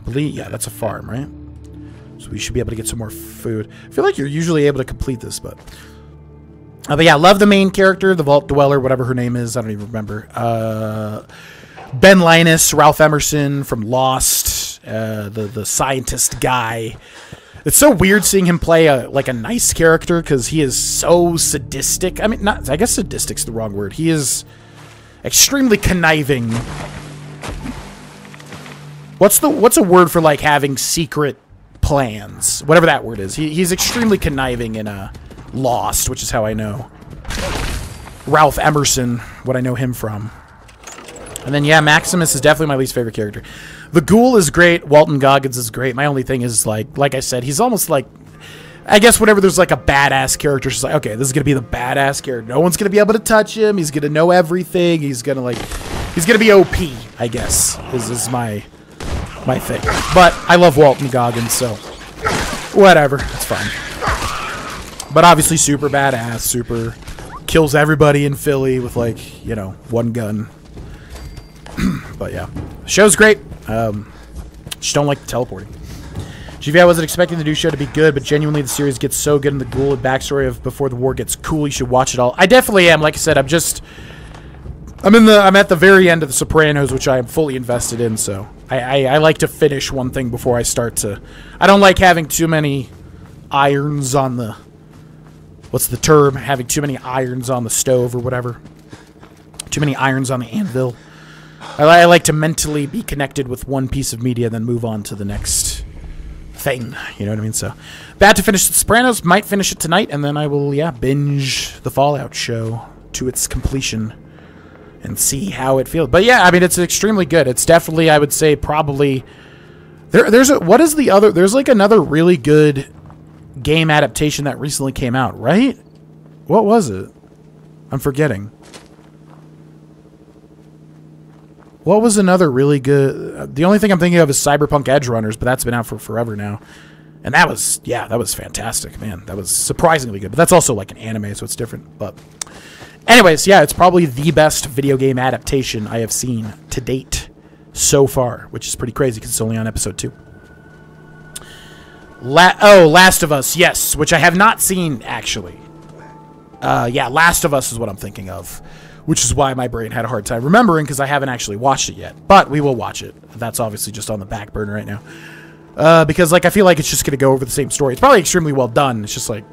Speaker 1: I believe, yeah, that's a farm, right? So we should be able to get some more food. I feel like you're usually able to complete this, but... Uh, but yeah, love the main character, the Vault Dweller, whatever her name is. I don't even remember. Uh, ben Linus, Ralph Emerson from Lost, uh, the the scientist guy. It's so weird seeing him play a like a nice character because he is so sadistic. I mean, not I guess sadistic's the wrong word. He is extremely conniving. What's the what's a word for like having secret plans? Whatever that word is. He, he's extremely conniving in a uh, Lost, which is how I know Ralph Emerson, what I know him from. And then yeah, Maximus is definitely my least favorite character. The Ghoul is great. Walton Goggins is great. My only thing is like, like I said, he's almost like. I guess whenever there's like a badass character, she's like, okay, this is gonna be the badass character. No one's gonna be able to touch him. He's gonna know everything. He's gonna like, he's gonna be OP. I guess is is my my thing. But I love Walton Goggins, so whatever, it's fine. But obviously, super badass, super kills everybody in Filly with like you know one gun. [CLEARS THROAT] but yeah, show's great. Um, just don't like teleporting. GVI wasn't expecting the new show to be good, but genuinely the series gets so good in the Ghoul and backstory of before the war gets cool. You should watch it all. I definitely am. Like I said, I'm just I'm in the I'm at the very end of the Sopranos, which I am fully invested in. So I, I, I like to finish one thing before I start to. I don't like having too many irons on the. What's the term? Having too many irons on the stove or whatever. Too many irons on the anvil. I, I like to mentally be connected with one piece of media, then move on to the next thing. You know what I mean? So, bad to finish The Sopranos. Might finish it tonight, and then I will, yeah, binge the Fallout show to its completion and see how it feels. But yeah, I mean, it's extremely good. It's definitely, I would say, probably there. There's a what is the other? There's like another really good game adaptation that recently came out, right? What was it? I'm forgetting. What was another really good? Uh, the only thing I'm thinking of is Cyberpunk Edgerunners, but that's been out for forever now. And that was, yeah, that was fantastic, man. That was surprisingly good. But that's also like an anime, so it's different. But, anyways, yeah, it's probably the best video game adaptation I have seen to date so far, which is pretty crazy because it's only on episode two. La- oh, Last of Us, yes, which I have not seen actually. Uh, yeah, Last of Us is what I'm thinking of, which is why my brain had a hard time remembering because I haven't actually watched it yet. But we will watch it. That's obviously just on the back burner right now. Uh, because like I feel like it's just gonna go over the same story. It's probably extremely well done. It's just like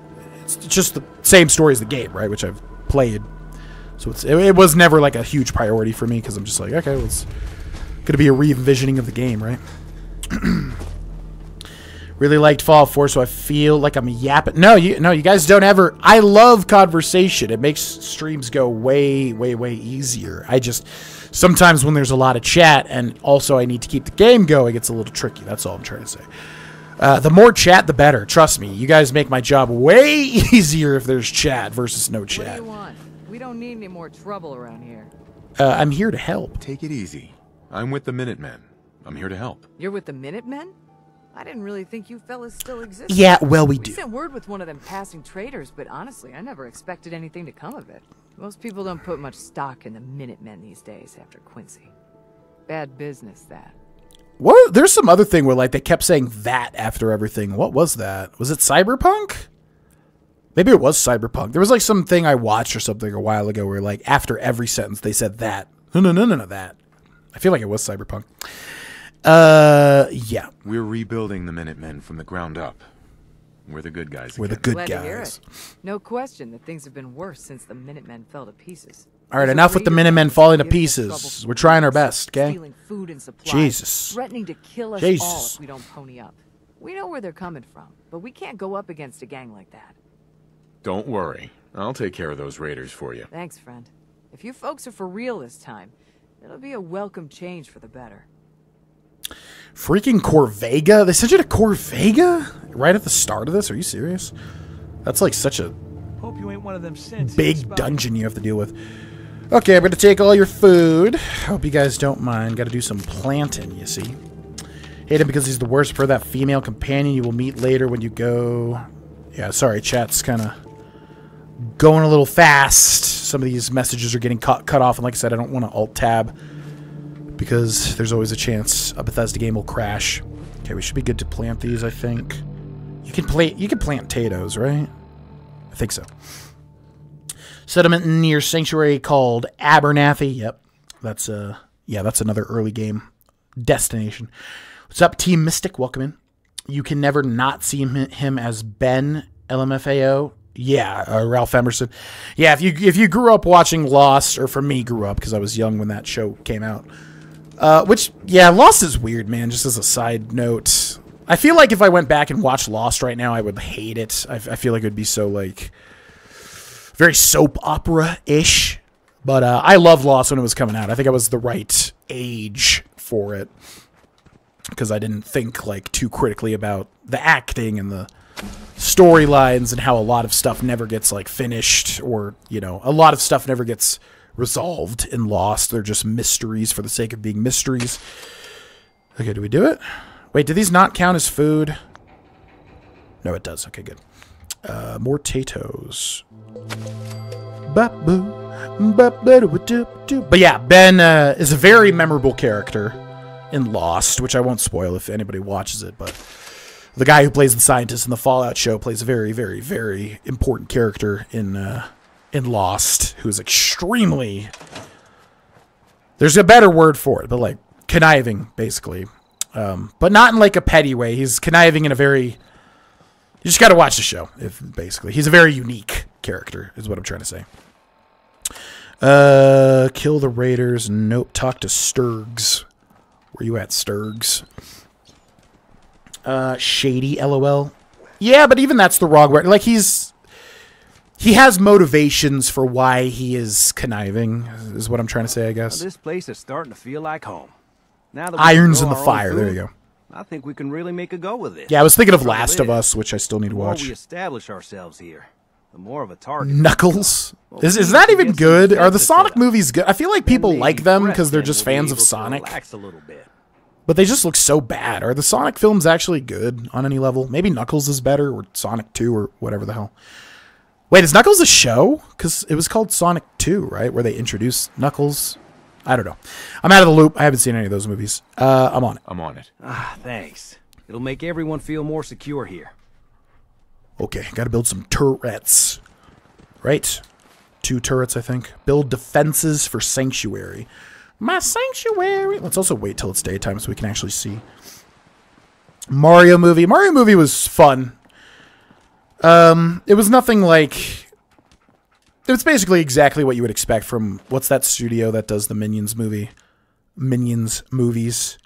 Speaker 1: it's just the same story as the game, right? Which I've played, so it's it, it was never like a huge priority for me because I'm just like okay, well, it's gonna be a re-envisioning of the game, right? [CLEARS THROAT] really liked Fallout 4, so I feel like I'm yapping. No, you no, you guys don't ever. I love conversation. It makes streams go way, way, way easier. I just sometimes when there's a lot of chat and also I need to keep the game going, it's a little tricky. That's all I'm trying to say. Uh, the more chat, the better. Trust me. You guys make my job way [LAUGHS] easier if there's chat versus no
Speaker 16: What do
Speaker 1: chat.
Speaker 16: You? We don't need any more trouble around here.
Speaker 1: Uh, I'm here to help.
Speaker 2: Take it easy. I'm with the Minutemen. I'm here to help.
Speaker 16: You're with the Minutemen? I didn't really think you fellas still existed.
Speaker 1: Yeah, well, we do.
Speaker 16: sent word with one of them passing traders, but honestly, I never expected anything to come of it. Most people don't put much stock in the Minutemen these days after Quincy. Bad business, that.
Speaker 1: What? There's some other thing where like they kept saying that after everything. What was that? Was it Cyberpunk? Maybe it was Cyberpunk. There was like something I watched or something a while ago where like after every sentence they said that. No, no, no, no, no, that. I feel like it was Cyberpunk. Uh, yeah.
Speaker 2: We're rebuilding the Minutemen from the ground up. We're the good guys.
Speaker 1: We're the good
Speaker 16: Glad
Speaker 1: guys.
Speaker 16: No question that things have been worse since the Minutemen fell to pieces.
Speaker 1: All right, enough with the Minutemen falling to pieces. We're trying our best, okay?
Speaker 16: stealing food and supplies,
Speaker 1: Jesus.
Speaker 16: threatening to kill us all if we don't pony up. We know where they're coming from, but we can't go up against a gang like that.
Speaker 2: Don't worry. I'll take care of those raiders for you.
Speaker 16: Thanks, friend. If you folks are for real this time, it'll be a welcome change for the better.
Speaker 1: Freaking Corvega? They sent you to Corvega right at the start of this? Are you serious? That's like such a
Speaker 17: Hope you ain't one of them sensitive
Speaker 1: big dungeon you have to deal with. Okay, I'm going to take all your food. Hope you guys don't mind. Got to do some planting, you see. Hate him because he's the worst for that female companion you will meet later when you go. Yeah, sorry, chat's kind of going a little fast. Some of these messages are getting cut, cut off, and like I said, I don't want to alt tab because there's always a chance a Bethesda game will crash. Okay, we should be good to plant these, I think. You can plant you can plant potatoes, right? I think so. Settlement near sanctuary called Abernathy. Yep. That's uh yeah, that's another early game destination. What's up, Team Mystic? Welcome in. You can never not see him as Ben LMFAO. Yeah, uh, Ralph Emerson. Yeah, if you if you grew up watching Lost, or for me, grew up because I was young when that show came out. Uh, which yeah, Lost is weird, man. Just as a side note, I feel like if I went back and watched Lost right now, I would hate it. I, I feel like it would be so like very soap opera ish. But uh, I loved Lost when it was coming out. I think I was the right age for it because I didn't think like too critically about the acting and the storylines and how a lot of stuff never gets like finished or you know a lot of stuff never gets resolved in Lost. They're just mysteries for the sake of being mysteries. Okay, do we do it? Wait, do these not count as food? No, it does. Okay, good. Uh, more potatoes. But yeah, Ben uh, is a very memorable character in Lost, which I won't spoil if anybody watches it, but the guy who plays the scientist in the Fallout show plays a very, very, very important character in uh, in Lost, who's extremely. There's a better word for it, but like conniving, basically, um, but not in like a petty way. He's conniving in a very. You just got to watch the show. If basically, he's a very unique character, is what I'm trying to say. Uh, kill the raiders. Nope. Talk to Sturges. Where you at, Sturges? Uh, shady. LOL. Yeah, but even that's the wrong word. Like he's he has motivations for why he is conniving. Is what I'm trying to say. I guess.
Speaker 15: This place is starting to feel like home. Now that
Speaker 1: Irons in the fire. There you go.
Speaker 15: I think we can really make a go with it.
Speaker 1: Yeah, I was thinking of Last of Us, which I still need to watch.
Speaker 15: we establish ourselves here, the more of a target.
Speaker 1: Knuckles.
Speaker 15: Well,
Speaker 1: is, is that even good? Are the Sonic movies good? I feel like people like them because they're just fans of Sonic.
Speaker 15: Relax a little bit.
Speaker 1: But they just look so bad. Are the Sonic films actually good on any level? Maybe Knuckles is better, or Sonic 2, or whatever the hell. Wait, is Knuckles a show? Because it was called Sonic 2, right? Where they introduced Knuckles. I don't know. I'm out of the loop. I haven't seen any of those movies. Uh, I'm on it.
Speaker 2: I'm on it.
Speaker 15: Ah, thanks. It'll make everyone feel more secure here.
Speaker 1: Okay, gotta build some turrets. Right? Two turrets, I think. Build defenses for Sanctuary. My Sanctuary! Let's also wait till it's daytime so we can actually see. Mario movie. Mario movie was fun. Um, it was nothing like... It was basically exactly what you would expect from... What's that studio that does the Minions movie? Minions movies.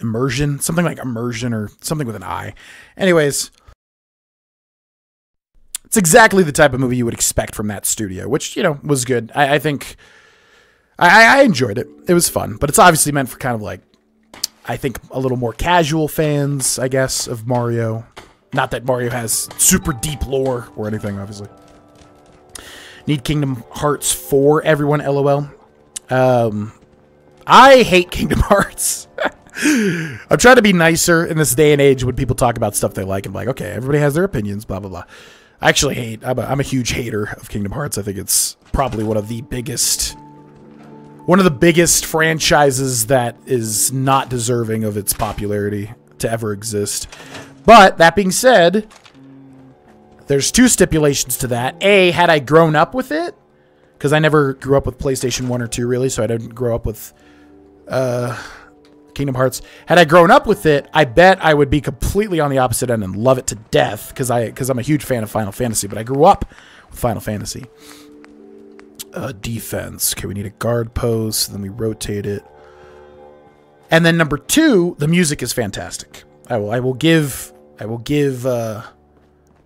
Speaker 1: Immersion? Something like Immersion or something with an I. Anyways... It's exactly the type of movie you would expect from that studio, which, you know, was good. I, I think... I, I enjoyed it. It was fun. But it's obviously meant for kind of like... I think a little more casual fans, I guess, of Mario. Not that Mario has super deep lore or anything, obviously. Need Kingdom Hearts 4, everyone, lol. Um, I hate Kingdom [LAUGHS] Hearts. I'm trying to be nicer in this day and age when people talk about stuff they like. I'm like, okay, everybody has their opinions, blah, blah, blah. I actually hate, I'm a, I'm a huge hater of Kingdom Hearts. I think it's probably one of the biggest, one of the biggest franchises that is not deserving of its popularity to ever exist. But that being said, there's two stipulations to that. A, had I grown up with it, because I never grew up with PlayStation 1 or 2 really, so I didn't grow up with uh, Kingdom Hearts. Had I grown up with it, I bet I would be completely on the opposite end and love it to death because I because I'm a huge fan of Final Fantasy, but I grew up with Final Fantasy. Uh, defense. Okay, we need a guard post, then we rotate it. And then number two, the music is fantastic. I will I will give I will give uh,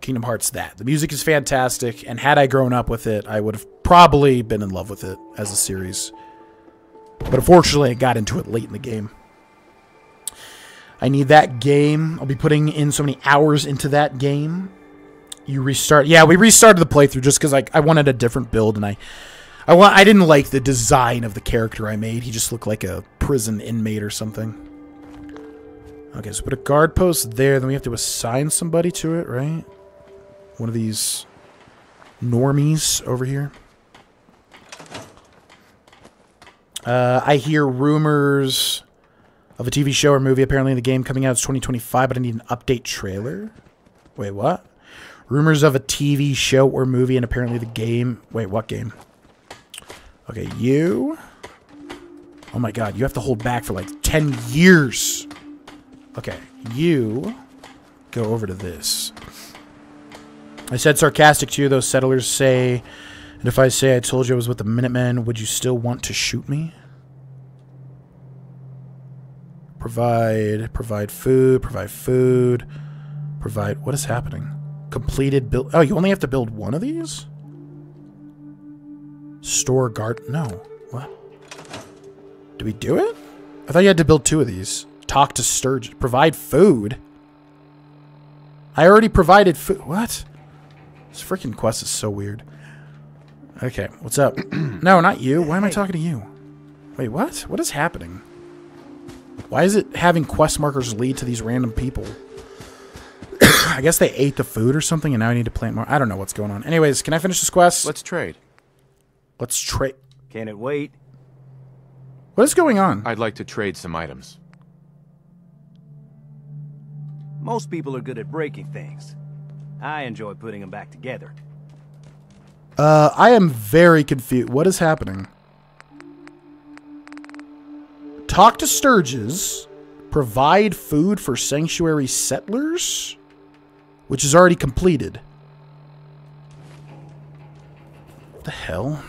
Speaker 1: Kingdom Hearts that. The music is fantastic, and had I grown up with it, I would have probably been in love with it as a series. But unfortunately, I got into it late in the game. I need that game. I'll be putting in so many hours into that game. You restart. Yeah, we restarted the playthrough just because I, I wanted a different build, and I I want I didn't like the design of the character I made. He just looked like a prison inmate or something. Okay, so put a guard post there. Then we have to assign somebody to it, right? One of these normies over here. Uh, I hear rumors of a TV show or movie. Apparently, the game coming out is 2025, but I need an update trailer. Wait, what? Rumors of a TV show or movie, and apparently the game. Wait, what game? Okay, you. Oh my god, you have to hold back for like 10 years. Okay, you go over to this. I said sarcastic to you, those settlers say, and if I say I told you I was with the Minutemen, would you still want to shoot me? Provide, provide food, provide food, provide, what is happening? Completed build, oh, you only have to build one of these? Store guard, no, what? Do we do it? I thought you had to build two of these. Talk to Sturges, provide food? I already provided food, what? This freaking quest is so weird. Okay, what's up? [CLEARS THROAT] no, not you. Why am I talking to you? Wait, what? What is happening? Why is it having quest markers lead to these random people? [CLEARS THROAT] I guess they ate the food or something, and now I need to plant more. I don't know what's going on. Anyways, can I finish this quest?
Speaker 2: Let's trade.
Speaker 1: Let's trade.
Speaker 15: Can it wait?
Speaker 1: What is going on?
Speaker 2: I'd like to trade some items.
Speaker 15: Most people are good at breaking things. I enjoy putting them back together.
Speaker 1: Uh, I am very confused. What is happening? Talk to Sturges. Provide food for sanctuary settlers? Which is already completed. What the hell?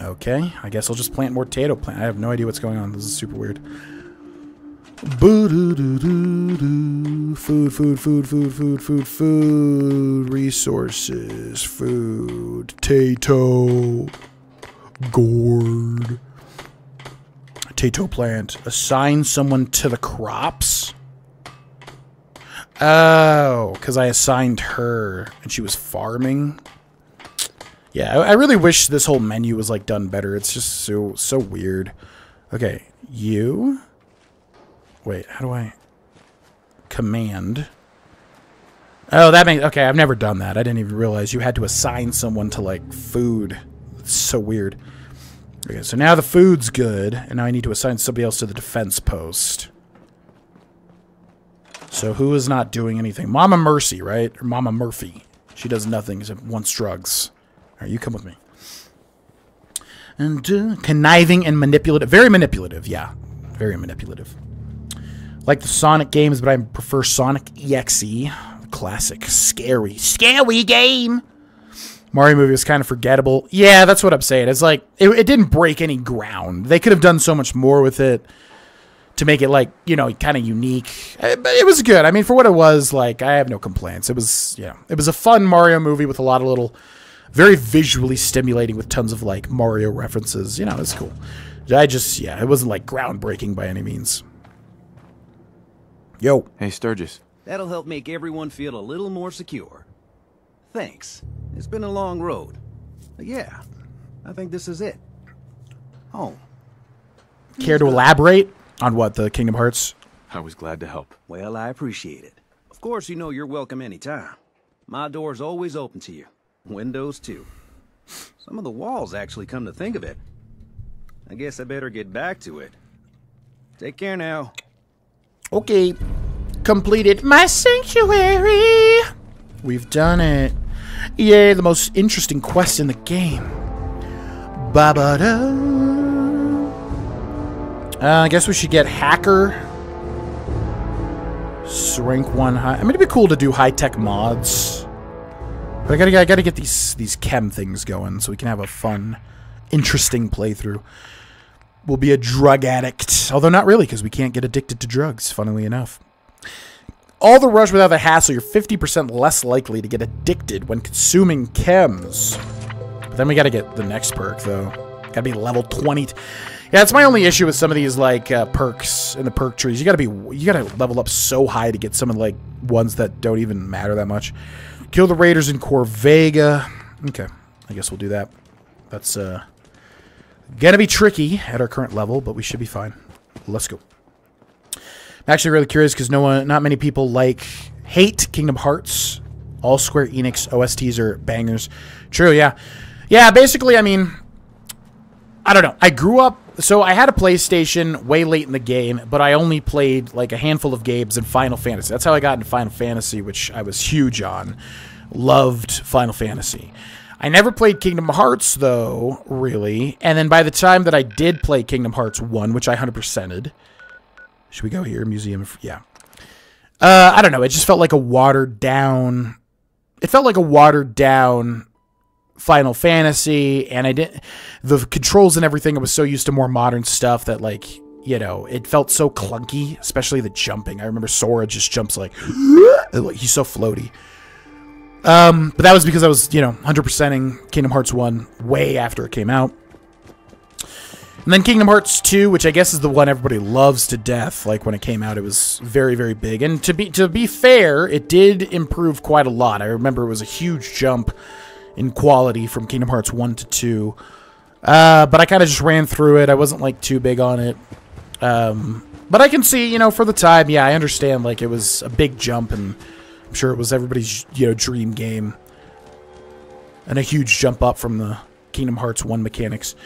Speaker 1: Okay, I guess I'll just plant more potato plant. I have no idea what's going on. This is super weird. Boo doo doo doo doo. Food, food, food, food, food, food, food. Resources, food. Tato. Gourd. Tato plant. Assign someone to the crops. Oh, because I assigned her and she was farming. Yeah, I, really wish this whole menu was like done better. It's just so so weird. Okay, you Wait, how do I command? Oh, that makes okay. I've never done that. I didn't even realize you had to assign someone to like food. It's so weird. Okay, so now the food's good, and now I need to assign somebody else to the defense post. So who is not doing anything? Mama Mercy, right? Or Mama Murphy. She does nothing except wants drugs. You come with me. And uh, conniving and manipulative. Very manipulative, yeah. Very manipulative. Like the Sonic games, but I prefer Sonic EXE. Classic, scary, scary game. Mario movie was kind of forgettable. Yeah, that's what I'm saying. It's like it, it didn't break any ground. They could have done so much more with it to make it like you know kind of unique. Uh, But it was good. I mean, for what it was, like I have no complaints. It was know it was a fun Mario movie with a lot of little, very visually stimulating with tons of like Mario references. You know, it's cool. I just yeah, it wasn't like groundbreaking by any means. Yo.
Speaker 2: Hey, Sturges.
Speaker 15: That'll help make everyone feel a little more secure. Thanks. It's been a long road. But yeah, I think this is it. Home.
Speaker 1: Care to elaborate on what the Kingdom Hearts?
Speaker 2: I was glad to help.
Speaker 15: Well, I appreciate it. Of course, you know you're welcome anytime. My door's always open to you. Windows, too. Some of the walls, actually, come to think of it. I guess I better get back to it. Take care now.
Speaker 1: Okay. Completed my sanctuary. We've done it. Yay, the most interesting quest in the game. Ba ba da. Uh, I guess we should get hacker. Rank one high. I mean, it'd be cool to do high tech mods. But I gotta, I gotta get these these chem things going so we can have a fun, interesting playthrough. We'll be a drug addict, although not really because we can't get addicted to drugs. Funnily enough. All the rush without the hassle, you're 50% less likely to get addicted when consuming chems. But then we gotta get the next perk, though. Gotta be level 20. Yeah, that's my only issue with some of these, like, uh, perks in the perk trees. You gotta be, you gotta level up so high to get some of, like, ones that don't even matter that much. Kill the raiders in Corvega. Okay, I guess we'll do that. That's, uh, gonna be tricky at our current level, but we should be fine. Let's go. I'm actually really curious because no one, not many people like hate Kingdom Hearts. All Square Enix OSTs are bangers. True, yeah, yeah. Basically, I mean, I don't know. I grew up, so I had a PlayStation way late in the game, but I only played like a handful of games in Final Fantasy. That's how I got into Final Fantasy, which I was huge on. Loved Final Fantasy. I never played Kingdom Hearts though, really. And then by the time that I did play Kingdom Hearts 1, which I 100%ed, should we go here? Museum yeah. Uh, I don't know. It just felt like a watered down. It felt like a watered down Final Fantasy, and I didn't. The controls and everything. I was so used to more modern stuff that, like, you know, it felt so clunky, especially the jumping. I remember Sora just jumps like, [GASPS] he's so floaty. Um, but that was because I was, you know, 100%ing Kingdom Hearts 1 way after it came out. And then Kingdom Hearts 2, which I guess is the one everybody loves to death. Like when it came out, it was very, very big. And to be to be fair, it did improve quite a lot. I remember it was a huge jump in quality from Kingdom Hearts 1 to 2. Uh, but I kind of just ran through it. I wasn't like too big on it. Um, but I can see, you know, for the time, yeah, I understand. Like it was a big jump, and I'm sure it was everybody's you know dream game, and a huge jump up from the Kingdom Hearts 1 mechanics.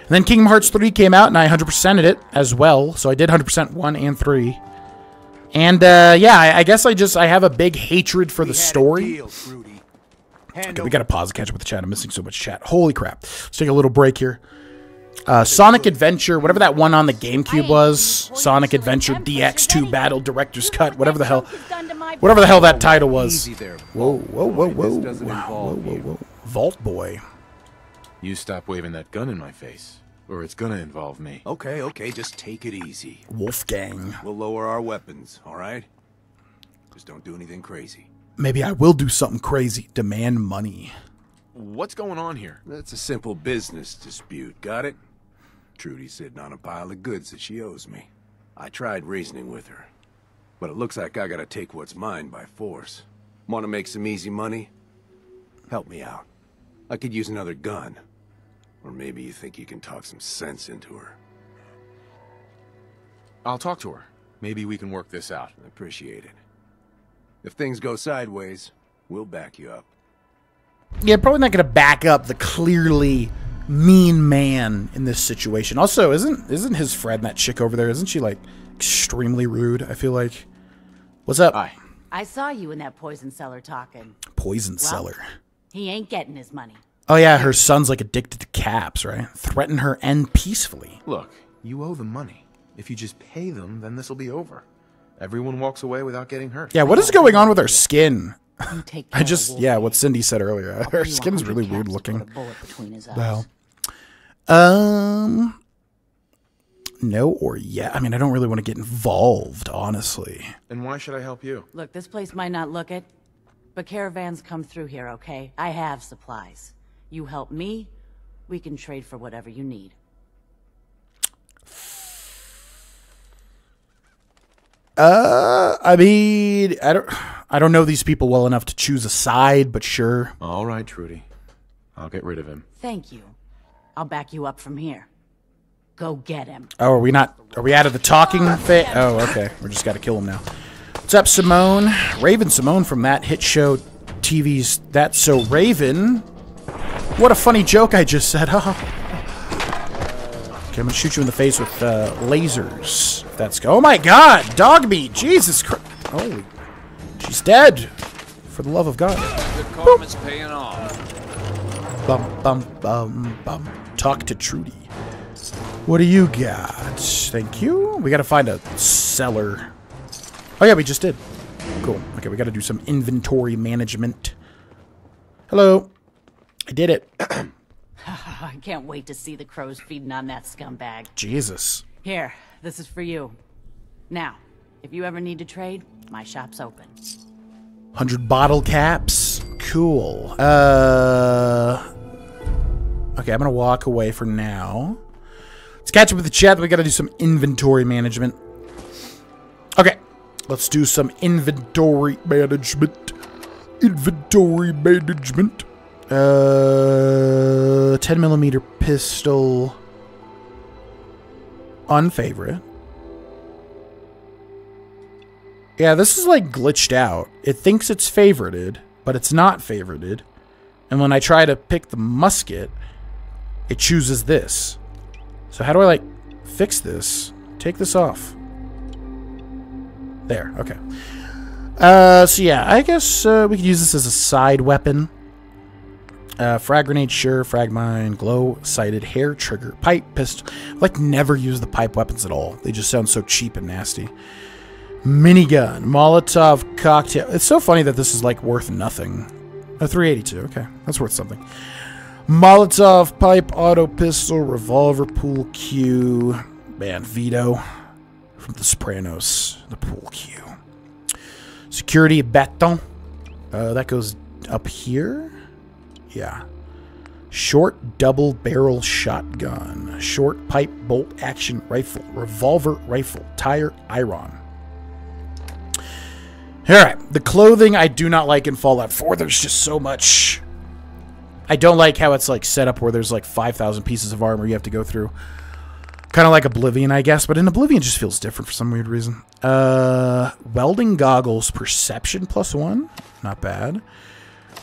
Speaker 1: And then Kingdom Hearts 3 came out, and I 100%ed it as well. So I did 100% 1 and 3. And, uh, yeah, I, I guess I just, I have a big hatred for the story. Okay, we gotta pause and catch up with the chat. I'm missing so much chat. Holy crap. Let's take a little break here. Uh, Sonic Adventure, whatever that one on the GameCube was, Sonic Adventure DX2 Battle Director's Cut, whatever the hell, whatever the hell that title was. Whoa, whoa, whoa, whoa, whoa, whoa, whoa, Vault Boy.
Speaker 2: You stop waving that gun in my face, or it's gonna involve me.
Speaker 18: Okay, okay, just take it easy.
Speaker 1: Wolfgang.
Speaker 18: We'll lower our weapons, all right? Just don't do anything crazy.
Speaker 1: Maybe I will do something crazy. Demand money.
Speaker 2: What's going on here?
Speaker 18: That's a simple business dispute, got it? Trudy's sitting on a pile of goods that she owes me. I tried reasoning with her, but it looks like I gotta take what's mine by force. Want to make some easy money? Help me out. I could use another gun. Or maybe you think you can talk some sense into her.
Speaker 2: I'll talk to her. Maybe we can work this out.
Speaker 18: I appreciate it. If things go sideways, we'll back you up.
Speaker 1: Yeah, probably not going to back up the clearly mean man in this situation. Also, isn't isn't his friend that chick over there? Isn't she like extremely rude? I feel like. What's up?
Speaker 2: Hi.
Speaker 3: I saw you in that poison cellar talking.
Speaker 1: Poison
Speaker 3: Well,
Speaker 1: cellar.
Speaker 3: He ain't getting his money.
Speaker 1: Oh yeah, her son's like addicted to caps, right? Threaten her end peacefully.
Speaker 2: Look, you owe them money. If you just pay them, then this will be over. Everyone walks away without getting hurt.
Speaker 1: Yeah, what is going on with her skin? [LAUGHS] I just yeah, what Cindy said earlier. Her skin's really weird looking.
Speaker 3: Bullet between his eyes.
Speaker 1: Well, um, no or yeah. I mean, I don't really want to get involved, honestly.
Speaker 2: And why should I help you?
Speaker 3: Look, this place might not look it, but caravans come through here, okay? I have supplies. You help me, we can trade for whatever you need.
Speaker 1: Uh, I mean, I don't, I don't know these people well enough to choose a side, but sure.
Speaker 2: All right, Trudy. I'll get rid of him.
Speaker 3: Thank you. I'll back you up from here. Go get him.
Speaker 1: Oh, are we not? Are we out of the talking phase? Oh, okay. We just got to kill him now. What's up, Simone? Raven-Symoné from that hit show TV's That's So Raven. What a funny joke I just said. Okay, I'm gonna shoot you in the face with uh, lasers. If that's oh my God, dog meat! Jesus Christ! Holy, she's dead. For the love of God.
Speaker 12: Good karma's paying off.
Speaker 1: Bum bum bum bum. Talk to Trudy. What do you got? Thank you. We gotta find a cellar. Oh yeah, we just did. Cool. Okay, we gotta do some inventory management. Hello. I did it. [CLEARS THROAT] [SIGHS]
Speaker 3: I can't wait to see the crows feeding on that scumbag.
Speaker 1: Jesus.
Speaker 3: Here, this is for you. Now, if you ever need to trade, my shop's open.
Speaker 1: 100 bottle caps. Cool. Uh. Okay, I'm gonna walk away for now. Let's catch up with the chat. We gotta do some inventory management. Okay, let's do some inventory management. Inventory management. Uh, 10 millimeter pistol. Unfavorite. Yeah, this is like glitched out. It thinks it's favorited, but it's not favorited. And when I try to pick the musket, it chooses this. So how do I like fix this? Take this off. There, okay. Uh, so yeah, I guess uh, we could use this as a side weapon. Uh, frag grenade, sure. Frag mine, glow sighted, hair trigger, pipe, pistol. Like never use the pipe weapons at all. They just sound so cheap and nasty. Minigun, Molotov cocktail. It's so funny that this is like worth nothing. A 382. Okay, that's worth something. Molotov pipe, auto pistol, revolver, pool cue. Man, Vito from The Sopranos. The pool cue. Security baton. Uh, that goes up here. Yeah. Short double barrel shotgun. Short pipe bolt action rifle. Revolver rifle. Tire iron. Alright. The clothing I do not like in Fallout 4. There's just so much. I don't like how it's like set up where there's like 5,000 pieces of armor you have to go through. Kind of like Oblivion, I guess, but in Oblivion just feels different for some weird reason. Uh, welding goggles, perception plus one. Not bad.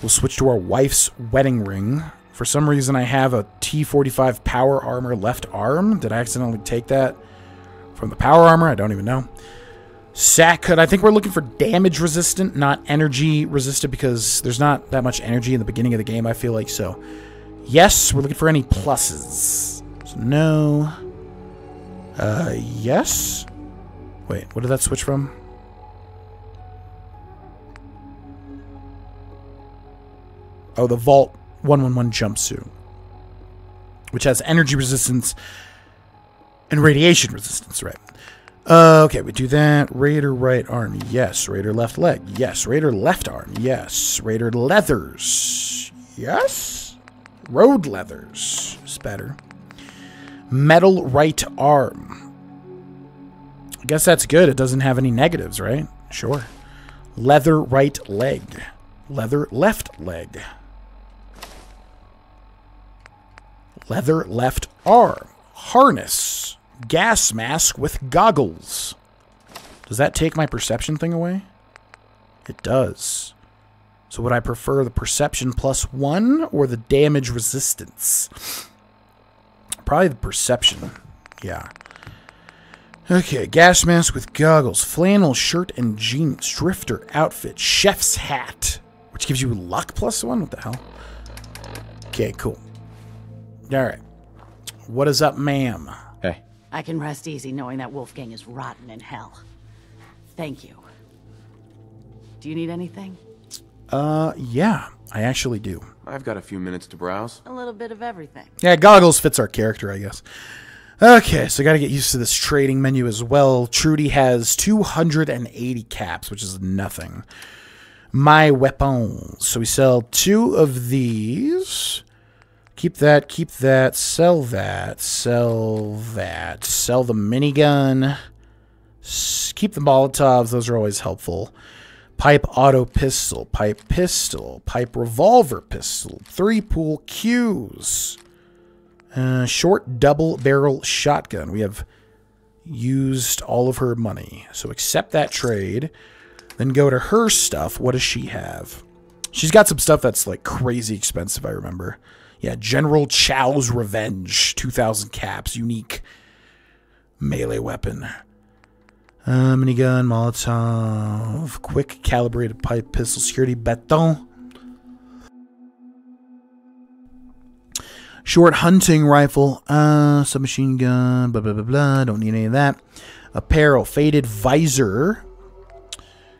Speaker 1: We'll switch to our wife's wedding ring. For some reason, I have a T45 power armor left arm. Did I accidentally take that from the power armor? I don't even know. Sack hood. I think we're looking for damage resistant, not energy resistant, because there's not that much energy in the beginning of the game, I feel like. So, yes, we're looking for any pluses. So, no. Uh, yes. Wait, what did that switch from? Oh, the Vault 111 jumpsuit, which has energy resistance and radiation resistance, right? Uh, okay, we do that. Raider right arm, yes. Raider left leg, yes. Raider left arm, yes. Raider leathers, yes. Road leathers is better. Metal right arm. I guess that's good. It doesn't have any negatives, right? Sure. Leather right leg. Leather left leg. Leather left arm. Harness. Gas mask with goggles. Does that take my perception thing away? It does. So would I prefer the perception plus one or the damage resistance? Probably the perception. Yeah. Okay, gas mask with goggles, flannel shirt and jeans, drifter outfit, chef's hat, which gives you luck plus one. What the hell? Okay, cool. All right. What is up, ma'am?
Speaker 2: Hey.
Speaker 3: I can rest easy knowing that Wolfgang is rotten in hell. Thank you. Do you need anything?
Speaker 1: Uh, yeah, I actually do.
Speaker 2: I've got a few minutes to browse.
Speaker 3: A little bit of everything.
Speaker 1: Yeah, goggles fits our character, I guess. Okay, so I got to get used to this trading menu as well. Trudy has 280 caps, which is nothing. My weapons. So we sell two of these. Keep that, keep that, sell that, sell that, sell the minigun. Keep the Molotovs, those are always helpful. Pipe auto pistol, pipe pistol, pipe revolver pistol, three pool cues. Uh, short double barrel shotgun. We have used all of her money. So accept that trade. Then go to her stuff. What does she have? She's got some stuff that's like crazy expensive, I remember. Yeah, General Chao's Revenge, 2,000 caps, unique melee weapon. Uh, minigun, Molotov, quick calibrated pipe pistol, security baton. Short hunting rifle, uh, submachine gun, blah, blah, blah, blah. Don't need any of that. Apparel, faded visor,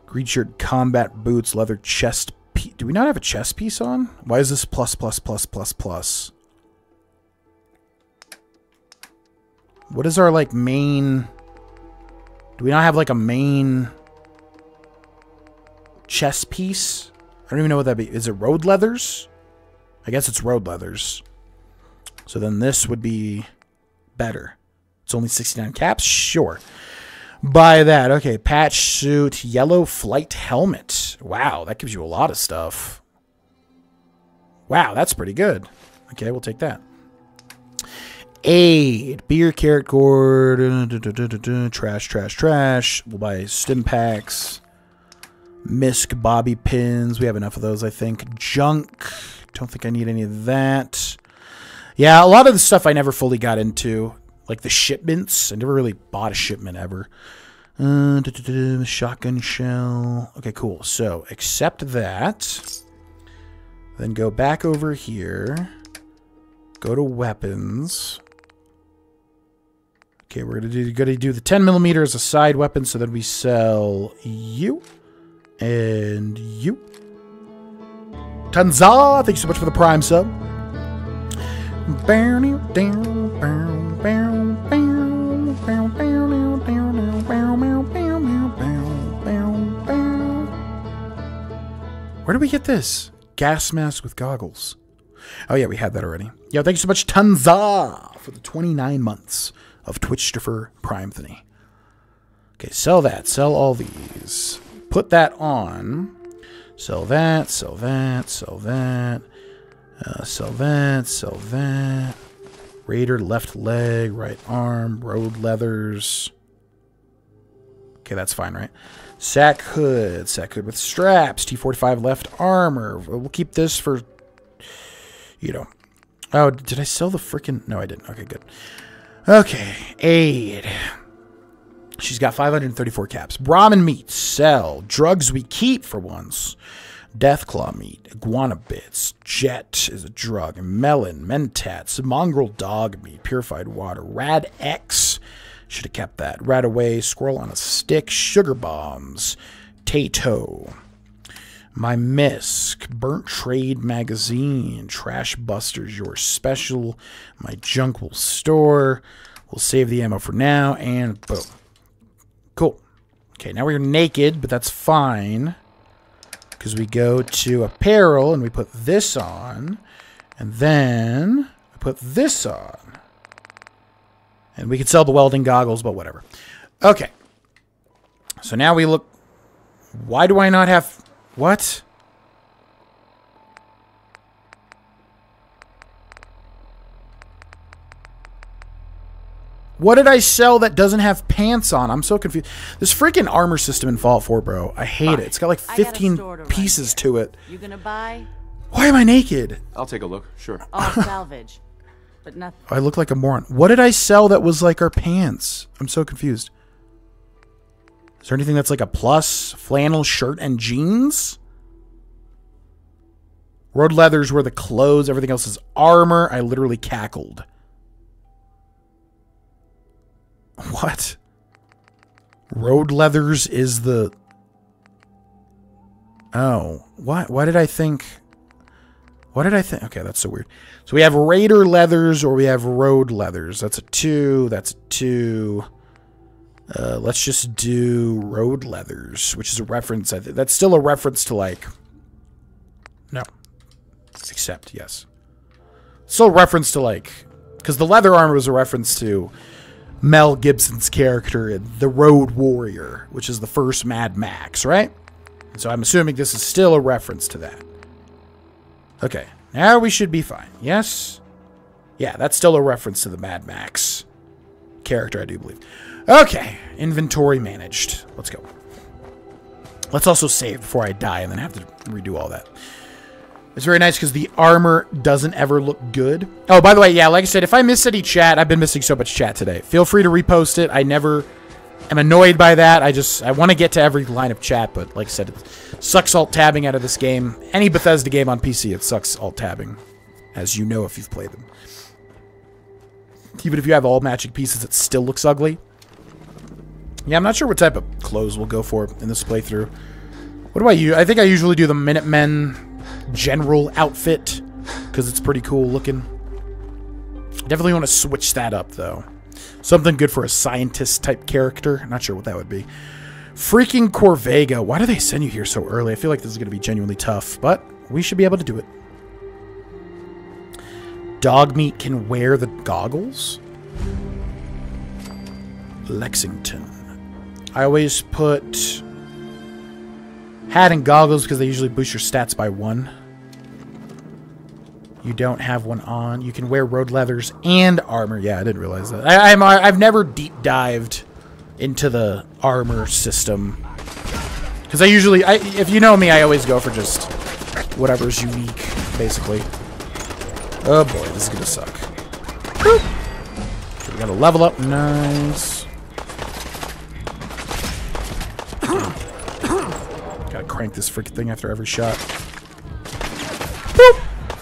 Speaker 1: green shirt, combat boots, leather chest. Do we not have a chest piece on? Why is this plus, plus, plus, plus, plus? What is our, like, main... Do we not have, like, a main chest piece? I don't even know what that be. Is it road leathers? I guess it's road leathers. So then this would be better. It's only 69 caps? Sure. Buy that. Okay, patch suit, yellow flight helmet. Wow, that gives you a lot of stuff. Wow, that's pretty good. Okay, we'll take that. Aid, beer, carrot gourd, trash, trash, trash. We'll buy Stimpaks, misc, bobby pins. We have enough of those, I think. Junk. Don't think I need any of that. Yeah, a lot of the stuff I never fully got into, like the shipments. I never really bought a shipment ever. Uh, shotgun shell. Okay, cool. So accept that. Then go back over here. Go to weapons. Okay, we're gonna do gonna do the 10 millimeter as a side weapon, so then we sell you and you. Tanza, thank you so much for the prime sub. Where do we get this? Gas mask with goggles. Oh yeah, we had that already. Yo, thank you so much, Tanza, for the 29 months of Twitch Prime Thingy. Okay, sell that. Sell all these. Put that on. Sell that. Sell that. Sell that. Uh, sell that. Sell that. Raider left leg, right arm, road leathers. Okay, that's fine, right? Sack hood, sack hood with straps, T45 left armor. We'll keep this for, you know. Oh, did I sell the freaking? No, I didn't. Okay, good. Okay, aid. She's got 534 caps. Brahmin meat, sell. Drugs we keep for once. Deathclaw meat, iguana bits, jet is a drug, melon, mentats, mongrel dog meat, purified water, rad X, should have kept that. RadAway, squirrel on a stick, sugar bombs, Tato. My Misc, Burnt Trade Magazine, Trash Busters, your special. My junk will store. We'll save the ammo for now, and boom. Cool. Okay, now we're naked, but that's fine. Because we go to apparel, and we put this on. And then we put this on. And we could sell the welding goggles, but whatever. Okay. So now we look... Why do I not have... What? What did I sell that doesn't have pants on? I'm so confused. This freaking armor system in Fallout 4, bro. I hate it. It's got like 15 pieces to it.
Speaker 3: You gonna buy?
Speaker 1: Why am I naked?
Speaker 2: I'll take a look, sure.
Speaker 3: All [LAUGHS] salvage, but nothing.
Speaker 1: I look like a moron. What did I sell that was like our pants? I'm so confused. Is there anything that's like a plus? Flannel shirt and jeans? Road leathers were the clothes. Everything else is armor. I literally cackled. [LAUGHS] What? Road leathers is the... Oh. Why, why did I think... What did I think? Okay, that's so weird. So we have Raider leathers or we have Road leathers. That's a two. That's a two. Uh, let's just do Road leathers, which is a reference. I th that's still a reference to like. No. Except yes. Still reference to like, because the leather armor was a reference to Mel Gibson's character in The Road Warrior, which is the first Mad Max, right? So I'm assuming this is still a reference to that. Okay, now we should be fine. Yes? Yeah, that's still a reference to the Mad Max character, I do believe. Okay, inventory managed. Let's go. Let's also save before I die and then have to redo all that. It's very nice because the armor doesn't ever look good. Oh, by the way, yeah, like I said, if I miss any chat, I've been missing so much chat today. Feel free to repost it. I never am annoyed by that. I just, I want to get to every line of chat, but like I said, it sucks alt tabbing out of this game. Any Bethesda game on PC, it sucks alt tabbing, as you know if you've played them. Even if you have all matching pieces, it still looks ugly. Yeah, I'm not sure what type of clothes we'll go for in this playthrough. What do I use? I think I usually do the Minutemen general outfit because it's pretty cool looking. Definitely want to switch that up though. Something good for a scientist type character. Not sure what that would be. Freaking Corvega. Why do they send you here so early? I feel like this is going to be genuinely tough, but we should be able to do it. Dogmeat can wear the goggles? Lexington. I always put hat and goggles because they usually boost your stats by one. You don't have one on. You can wear road leathers and armor. Yeah, I didn't realize that. I, I'm I've never deep dived into the armor system because I usually, I, if you know me, I always go for just whatever's unique, basically. Oh boy, this is gonna suck. Boop. Okay, we gotta level up. Nice. Gotta crank this freaking thing after every shot.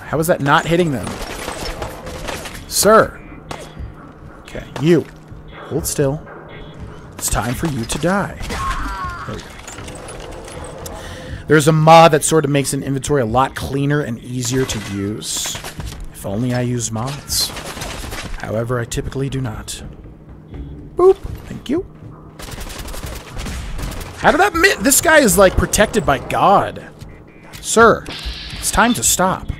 Speaker 1: How is that not hitting them? Sir. Okay, you. Hold still. It's time for you to die. There. There's a mod that sort of makes an inventory a lot cleaner and easier to use. If only I use mods. However, I typically do not. Boop. Thank you. How did that? This guy is like protected by God. Sir, it's time to stop.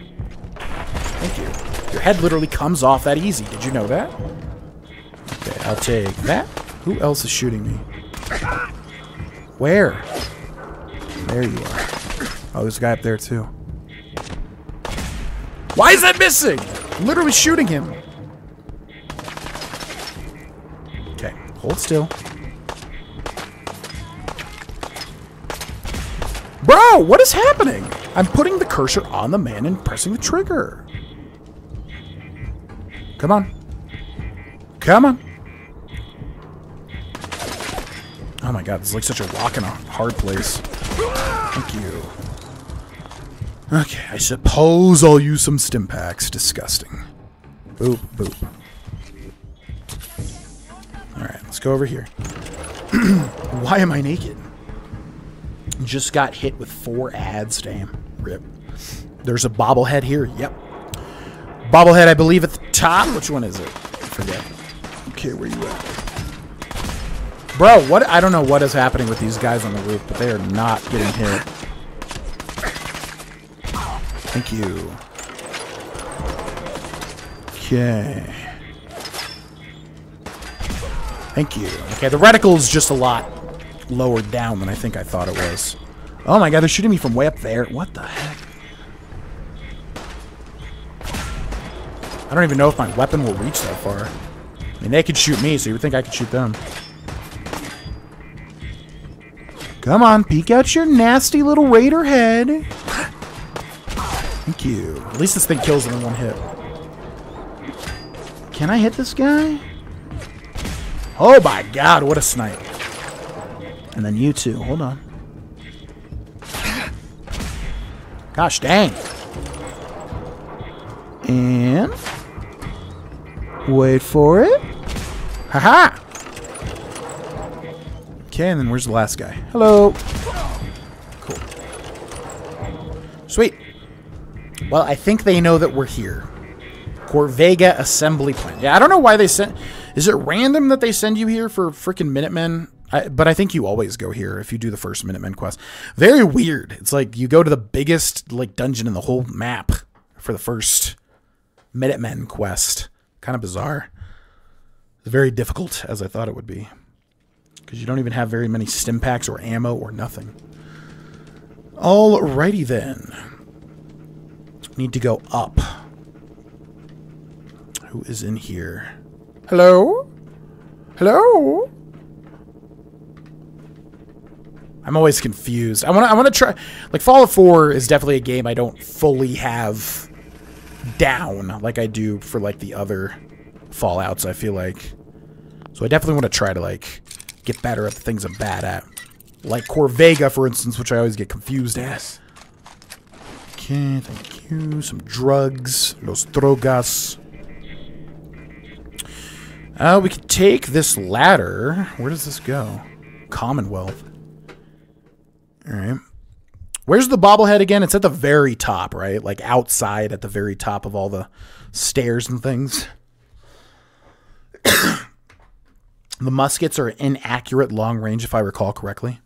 Speaker 1: Thank you. Your head literally comes off that easy. Did you know that? Okay, I'll take that. Who else is shooting me? Where? There you are. Oh, there's a guy up there too. Why is that missing? I'm literally shooting him. Okay, hold still. Bro, what is happening? I'm putting the cursor on the man and pressing the trigger. Come on. Come on. Oh my god, this is like such a rock in a hard place. Thank you. Okay, I suppose I'll use some Stimpaks. Disgusting. Boop, boop. Alright, let's go over here. [CLEARS THROAT] Why am I naked? Just got hit with four ads. Damn. Rip. There's a bobblehead here. Yep. Bobblehead, I believe, at the top. Which one is it? I forget. Okay, where you at? Bro, what? I don't know what is happening with these guys on the roof, but they are not getting hit. Thank you. Okay. Thank you. Okay, the reticle is just a lot lower down than I think I thought it was. Oh my god, they're shooting me from way up there. What the heck? I don't even know if my weapon will reach that far. I mean, they could shoot me, so you would think I could shoot them. Come on, peek out your nasty little raider head. Thank you. At least this thing kills in one hit. Can I hit this guy? Oh my god, what a snipe. And then you two. Hold on. Gosh dang. And... Wait for it. Haha! -ha. Okay, and then where's the last guy? Hello. Cool. Sweet. Well, I think they know that we're here. Corvega Assembly Plant. Yeah, I don't know why they sent... Is it random that they send you here for freaking Minutemen? I, but I think you always go here if you do the first Minutemen quest. Very weird. It's like you go to the biggest like dungeon in the whole map for the first Minutemen quest. Kind of bizarre. It's very difficult, as I thought it would be. Because you don't even have very many Stimpaks or ammo or nothing. Alrighty then. Need to go up. Who is in here? Hello? Hello? I'm always confused. I want to I want to try like Fallout 4 is definitely a game I don't fully have down like I do for like the other Fallouts, I feel like. So I definitely want to try to like get better at the things I'm bad at. Like Corvega, for instance, which I always get confused at. Okay, thank you. Some drugs. Los drogas. Uh, we could take this ladder. Where does this go? Commonwealth. Alright. Where's the bobblehead again? It's at the very top, right? Like outside at the very top of all the stairs and things. [COUGHS] The muskets are inaccurate long range, if I recall correctly.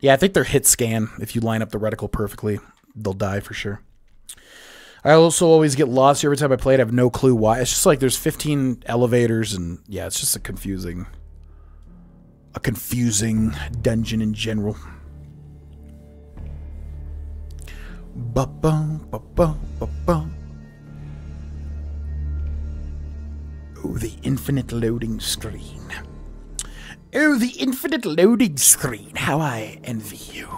Speaker 1: Yeah, I think they're hit scan. If you line up the reticle perfectly, they'll die for sure. I also always get lost every time I play it. I have no clue why. It's just like there's 15 elevators, and yeah, it's just a confusing, a confusing dungeon in general. Ba-bum, ba-bum, ba-bum. Oh, the infinite loading screen. Oh, the infinite loading screen. How I envy you.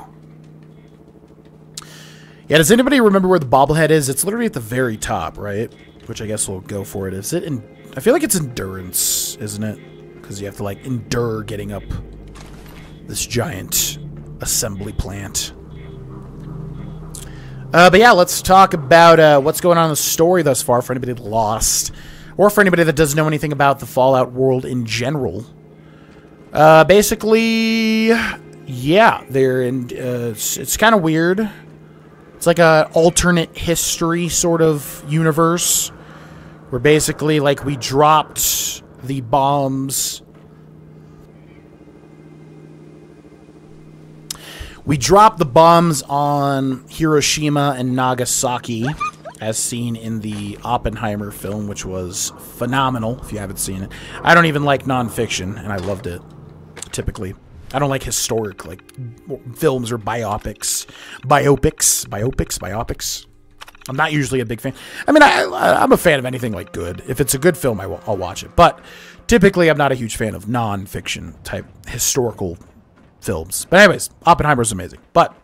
Speaker 1: Yeah, does anybody remember where the bobblehead is? It's literally at the very top, right? Which I guess we'll go for it. Is it in... I feel like it's endurance, isn't it? Because you have to, like, endure getting up this giant assembly plant. Uh, but yeah, let's talk about uh, what's going on in the story thus far for anybody lost or for anybody that doesn't know anything about the Fallout world in general. Uh, basically, yeah, they're in. Uh, it's, it's kind of weird. It's like a alternate history sort of universe, where basically, like, we dropped the bombs. We dropped the bombs on Hiroshima and Nagasaki as seen in the Oppenheimer film, which was phenomenal if you haven't seen it. I don't even like nonfiction, and I loved it, typically. I don't like historic, like, films or biopics. Biopics? Biopics? Biopics? I'm not usually a big fan. I mean, I, I'm a fan of anything, like, good. If it's a good film, I will, I'll watch it. But typically, I'm not a huge fan of nonfiction type historical films. But anyways, Oppenheimer's amazing. But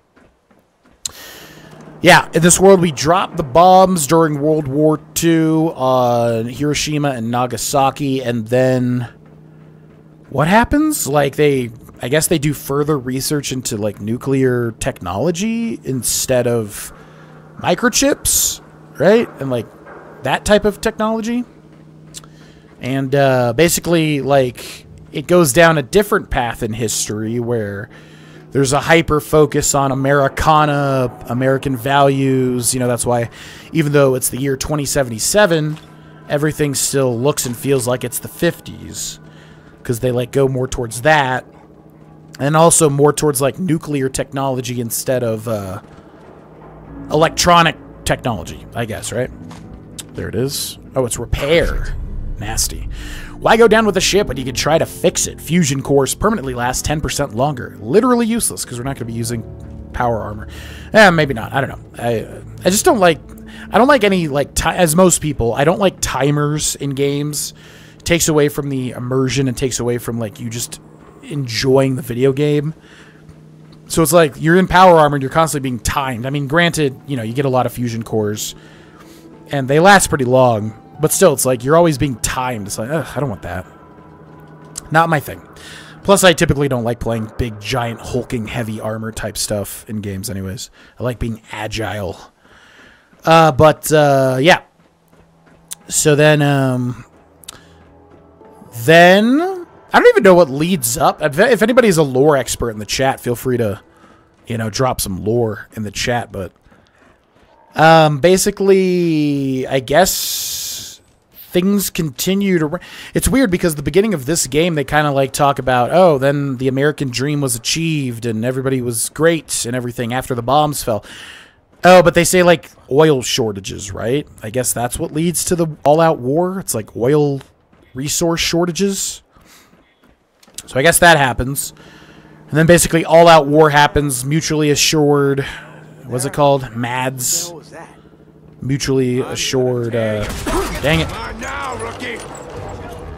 Speaker 1: yeah, in this world, we dropped the bombs during World War II on Hiroshima and Nagasaki, and then what happens? Like they, I guess they do further research into like nuclear technology instead of microchips, right? And like that type of technology. And uh, basically, like it goes down a different path in history where there's a hyper focus on Americana, American values. You know, that's why even though it's the year 2077, everything still looks and feels like it's the 50s because they like go more towards that and also more towards like nuclear technology instead of uh, electronic technology, I guess, right? There it is. Oh, it's repair. Nasty. Why go down with a ship when you can try to fix it? Fusion cores permanently last 10% longer. Literally useless because we're not going to be using power armor. Eh, maybe not. I don't know. I I just don't like I don't like any like as most people, I don't like timers in games takes away from the immersion and takes away from like you just enjoying the video game. So it's like you're in power armor and you're constantly being timed. I mean, granted, you know, you get a lot of fusion cores and they last pretty long, but still, it's like you're always being timed. It's like, I don't want that. Not my thing. Plus, I typically don't like playing big, giant, hulking, heavy armor type stuff in games, anyways. I like being agile. Uh, but, uh, yeah. So then, um, then, I don't even know what leads up. If anybody's a lore expert in the chat, feel free to, you know, drop some lore in the chat, but, um, basically, I guess things continue to. It's weird because the beginning of this game, they kind of like talk about, oh, then the American dream was achieved and everybody was great and everything after the bombs fell. Oh, but they say like oil shortages, right? I guess that's what leads to the all-out war. It's like oil resource shortages. So I guess that happens. And then basically all-out war happens, mutually assured. What's it called? MADS. Mutually assured. Uh, dang it.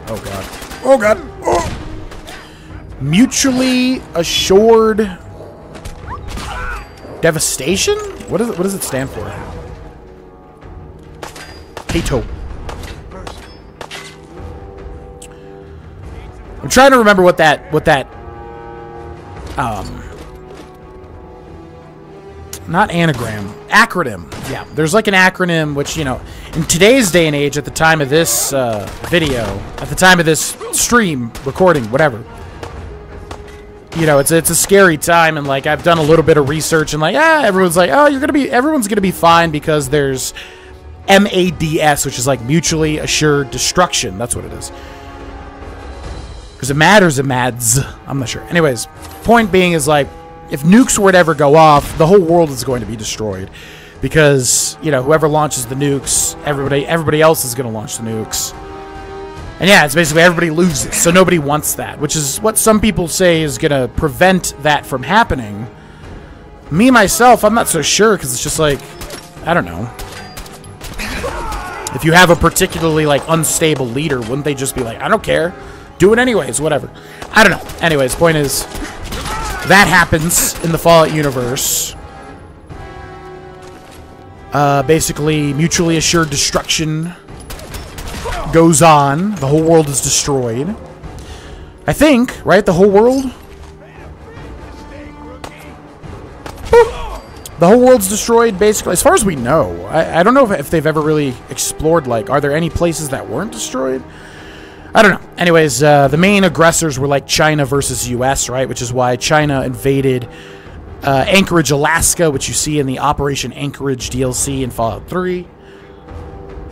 Speaker 1: Oh god. Oh god. Oh. Mutually assured devastation. What is it? What does it stand for? Kato. I'm trying to remember what that what that um not anagram, acronym. Yeah, there's like an acronym which, you know, in today's day and age, at the time of this uh, video, at the time of this stream, recording, whatever, you know, it's it's a scary time, and like I've done a little bit of research, and like ah, everyone's like, oh, you're gonna be, everyone's gonna be fine because there's MADS, which is like mutually assured destruction. That's what it is. Because it matters, it mads. I'm not sure. Anyways, point being is like if nukes were to ever go off, the whole world is going to be destroyed. Because, you know, whoever launches the nukes, everybody everybody else is going to launch the nukes. And yeah, it's basically everybody loses, so nobody wants that, which is what some people say is going to prevent that from happening. Me, myself, I'm not so sure, because it's just like, I don't know. If you have a particularly, like, unstable leader, wouldn't they just be like, I don't care, do it anyways, whatever. I don't know. Anyways, point is, that happens in the Fallout universe. Uh, basically, mutually assured destruction goes on. The whole world is destroyed. I think, right? The whole world? The whole world's destroyed, basically, as far as we know. I, I don't know if, if they've ever really explored, like, are there any places that weren't destroyed? I don't know. Anyways, uh, the main aggressors were like China versus U.S., right? Which is why China invaded uh, Anchorage, Alaska, which you see in the Operation Anchorage DLC in Fallout 3.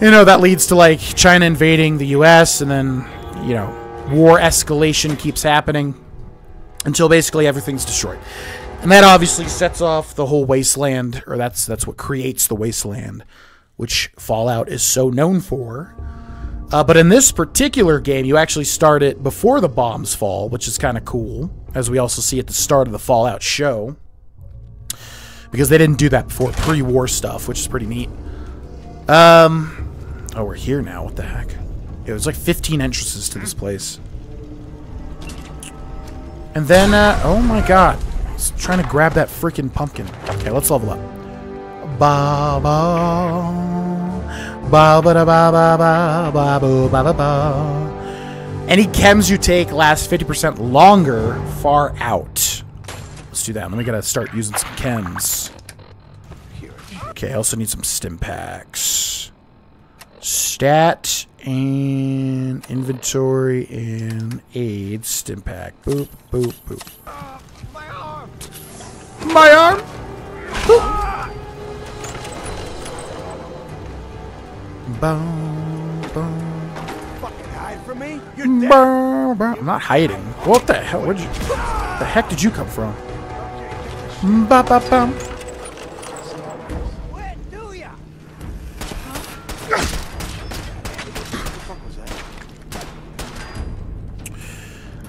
Speaker 1: You know, that leads to like China invading the U.S., and then, you know, war escalation keeps happening until basically everything's destroyed. And that obviously sets off the whole wasteland, or that's that's what creates the wasteland, which Fallout is so known for. Uh, but in this particular game, you actually start it before the bombs fall, which is kind of cool, as we also see at the start of the Fallout show. Because they didn't do that before pre-war stuff, which is pretty neat. Um, oh, we're here now. What the heck? It was like 15 entrances to this place. And then, uh, oh my god. Trying to grab that freaking pumpkin. Okay, let's level up. Ba Ba ba da ba ba ba ba boo ba ba ba. Any chems you take last 50% longer far out. Let's do that. Let me gotta start using some chems. Okay, I also need some Stimpaks. Stat and inventory and aid Stimpak. Boop, boop, boop. Uh, my arm! My arm! Boop. Boom, boom.
Speaker 8: Fucking hide from me?
Speaker 1: Boom, boom. I'm not hiding. What the hell? Where'd you? The heck did you come from? Ba ba bum.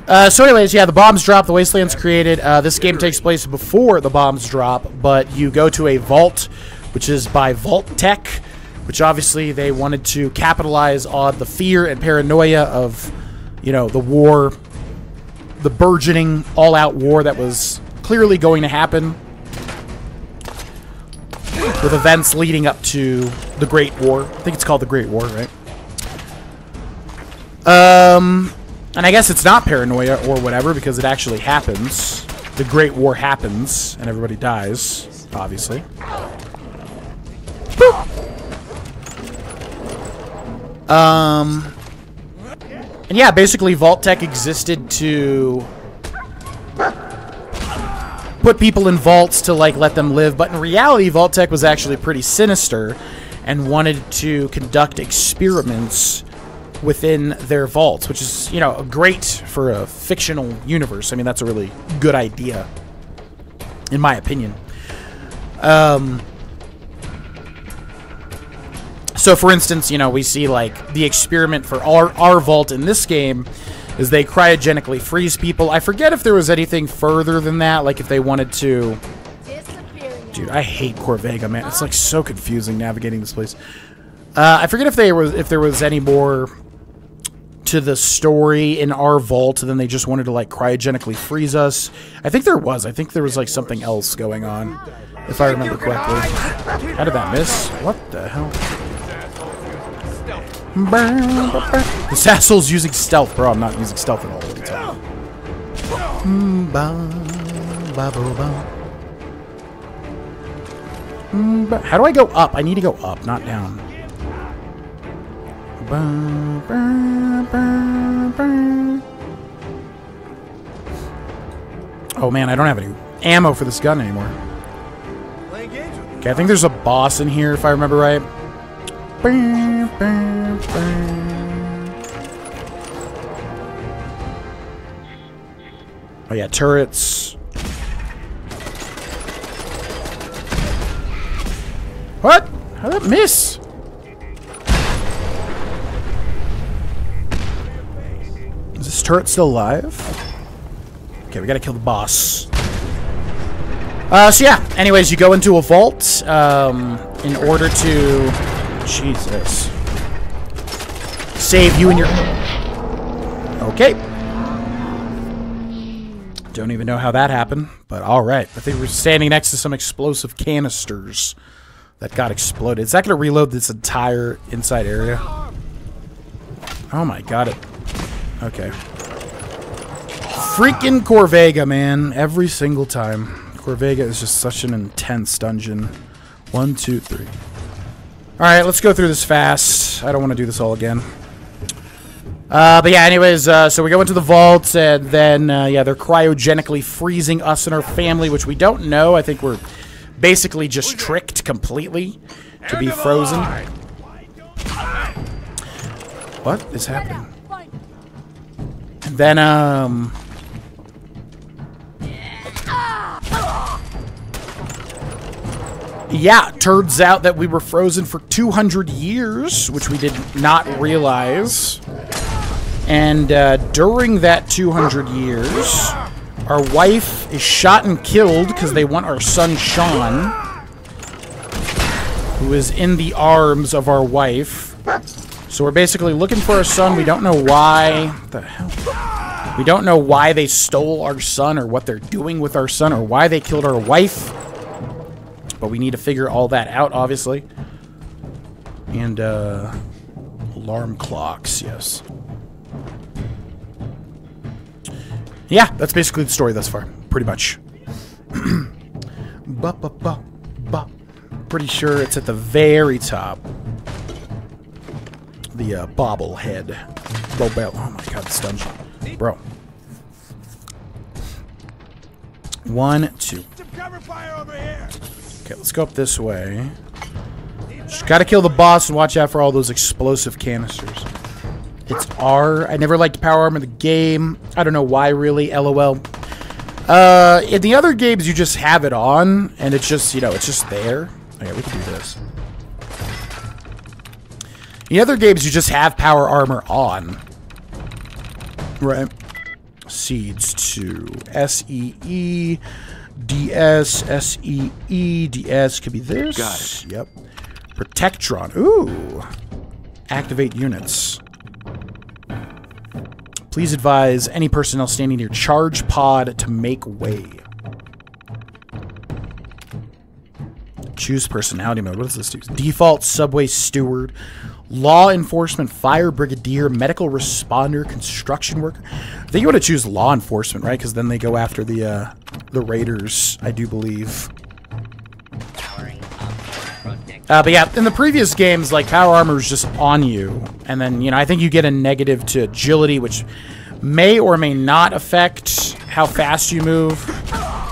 Speaker 1: Uh, so anyways, yeah, the bombs drop, the wasteland's created. Uh, this game takes place before the bombs drop, but you go to a vault, which is by Vault Tech, which obviously they wanted to capitalize on the fear and paranoia of, you know, the war, the burgeoning all-out war that was clearly going to happen with events leading up to the Great War. I think it's called the Great War, right? Um, and I guess it's not paranoia or whatever because it actually happens. The Great War happens and everybody dies, obviously. Um, and yeah, basically Vault-Tec existed to put people in vaults to like let them live, but in reality Vault-Tec was actually pretty sinister and wanted to conduct experiments within their vaults, which is, you know, great for a fictional universe. I mean, that's a really good idea, in my opinion. Um, so, for instance, you know, we see, like, the experiment for our, our vault in this game is they cryogenically freeze people. I forget if there was anything further than that, like if they wanted to... Dude, I hate Corvega, man. It's, like, so confusing navigating this place. Uh, I forget if they was if there was any more to the story in our vault than they just wanted to like cryogenically freeze us. I think there was. I think there was like something else going on, if I remember correctly. How did that miss? What the hell? The Sassel's using stealth, bro. I'm not using stealth at all. Me tell you. How do I go up? I need to go up, not down. Oh man, I don't have any ammo for this gun anymore. Okay, I think there's a boss in here if I remember right. Oh yeah, turrets. What? How did that miss? Is this turret still alive? Okay, we gotta kill the boss. Uh, so yeah, anyways, you go into a vault, um, in order to... Jesus. Save you and your... Okay. Don't even know how that happened, but alright. I think we're standing next to some explosive canisters that got exploded. Is that gonna reload this entire inside area? Oh my god, it... Okay. Freaking Corvega, man. Every single time. Corvega is just such an intense dungeon. One, two, three. Alright, let's go through this fast. I don't want to do this all again. Uh, but yeah, anyways, uh, so we go into the vault, and then, uh, yeah, they're cryogenically freezing us and our family, which we don't know. I think we're basically just tricked completely to be frozen. What is happening? And then, um... Yeah, turns out that we were frozen for 200 years, which we did not realize. And uh, during that 200 years, our wife is shot and killed because they want our son Shaun, who is in the arms of our wife. So we're basically looking for our son. We don't know why. What the hell? We don't know why they stole our son or what they're doing with our son or why they killed our wife. But we need to figure all that out, obviously. And, uh... Alarm clocks, yes. Yeah, that's basically the story thus far. Pretty much. [CLEARS THROAT] ba, ba, ba, ba. Pretty sure it's at the very top. The uh, bobblehead. Bobel. Oh my god, this dungeon. Bro. One, two. Okay, let's go up this way. Just gotta kill the boss and watch out for all those explosive canisters. It's R. I never liked Power Armor in the game. I don't know why, really. LOL. Uh, in the other games, you just have it on, and it's just, you know, it's just there. Okay, we can do this. In the other games, you just have Power Armor on. Right. Seeds to S-E-E, D-S, S-E-E, D-S could be this.
Speaker 18: Got it.
Speaker 1: Yep. Protectron. Ooh. Activate units. Please advise any personnel standing near charge pod to make way. Choose personality mode. What does this do? Default subway steward, law enforcement, fire brigadier, medical responder, construction worker. I think you want to choose law enforcement, right? Because then they go after the uh, the raiders. I do believe. Uh, but yeah, in the previous games, like power armor is just on you, and then you know I think you get a negative to agility, which may or may not affect how fast you move.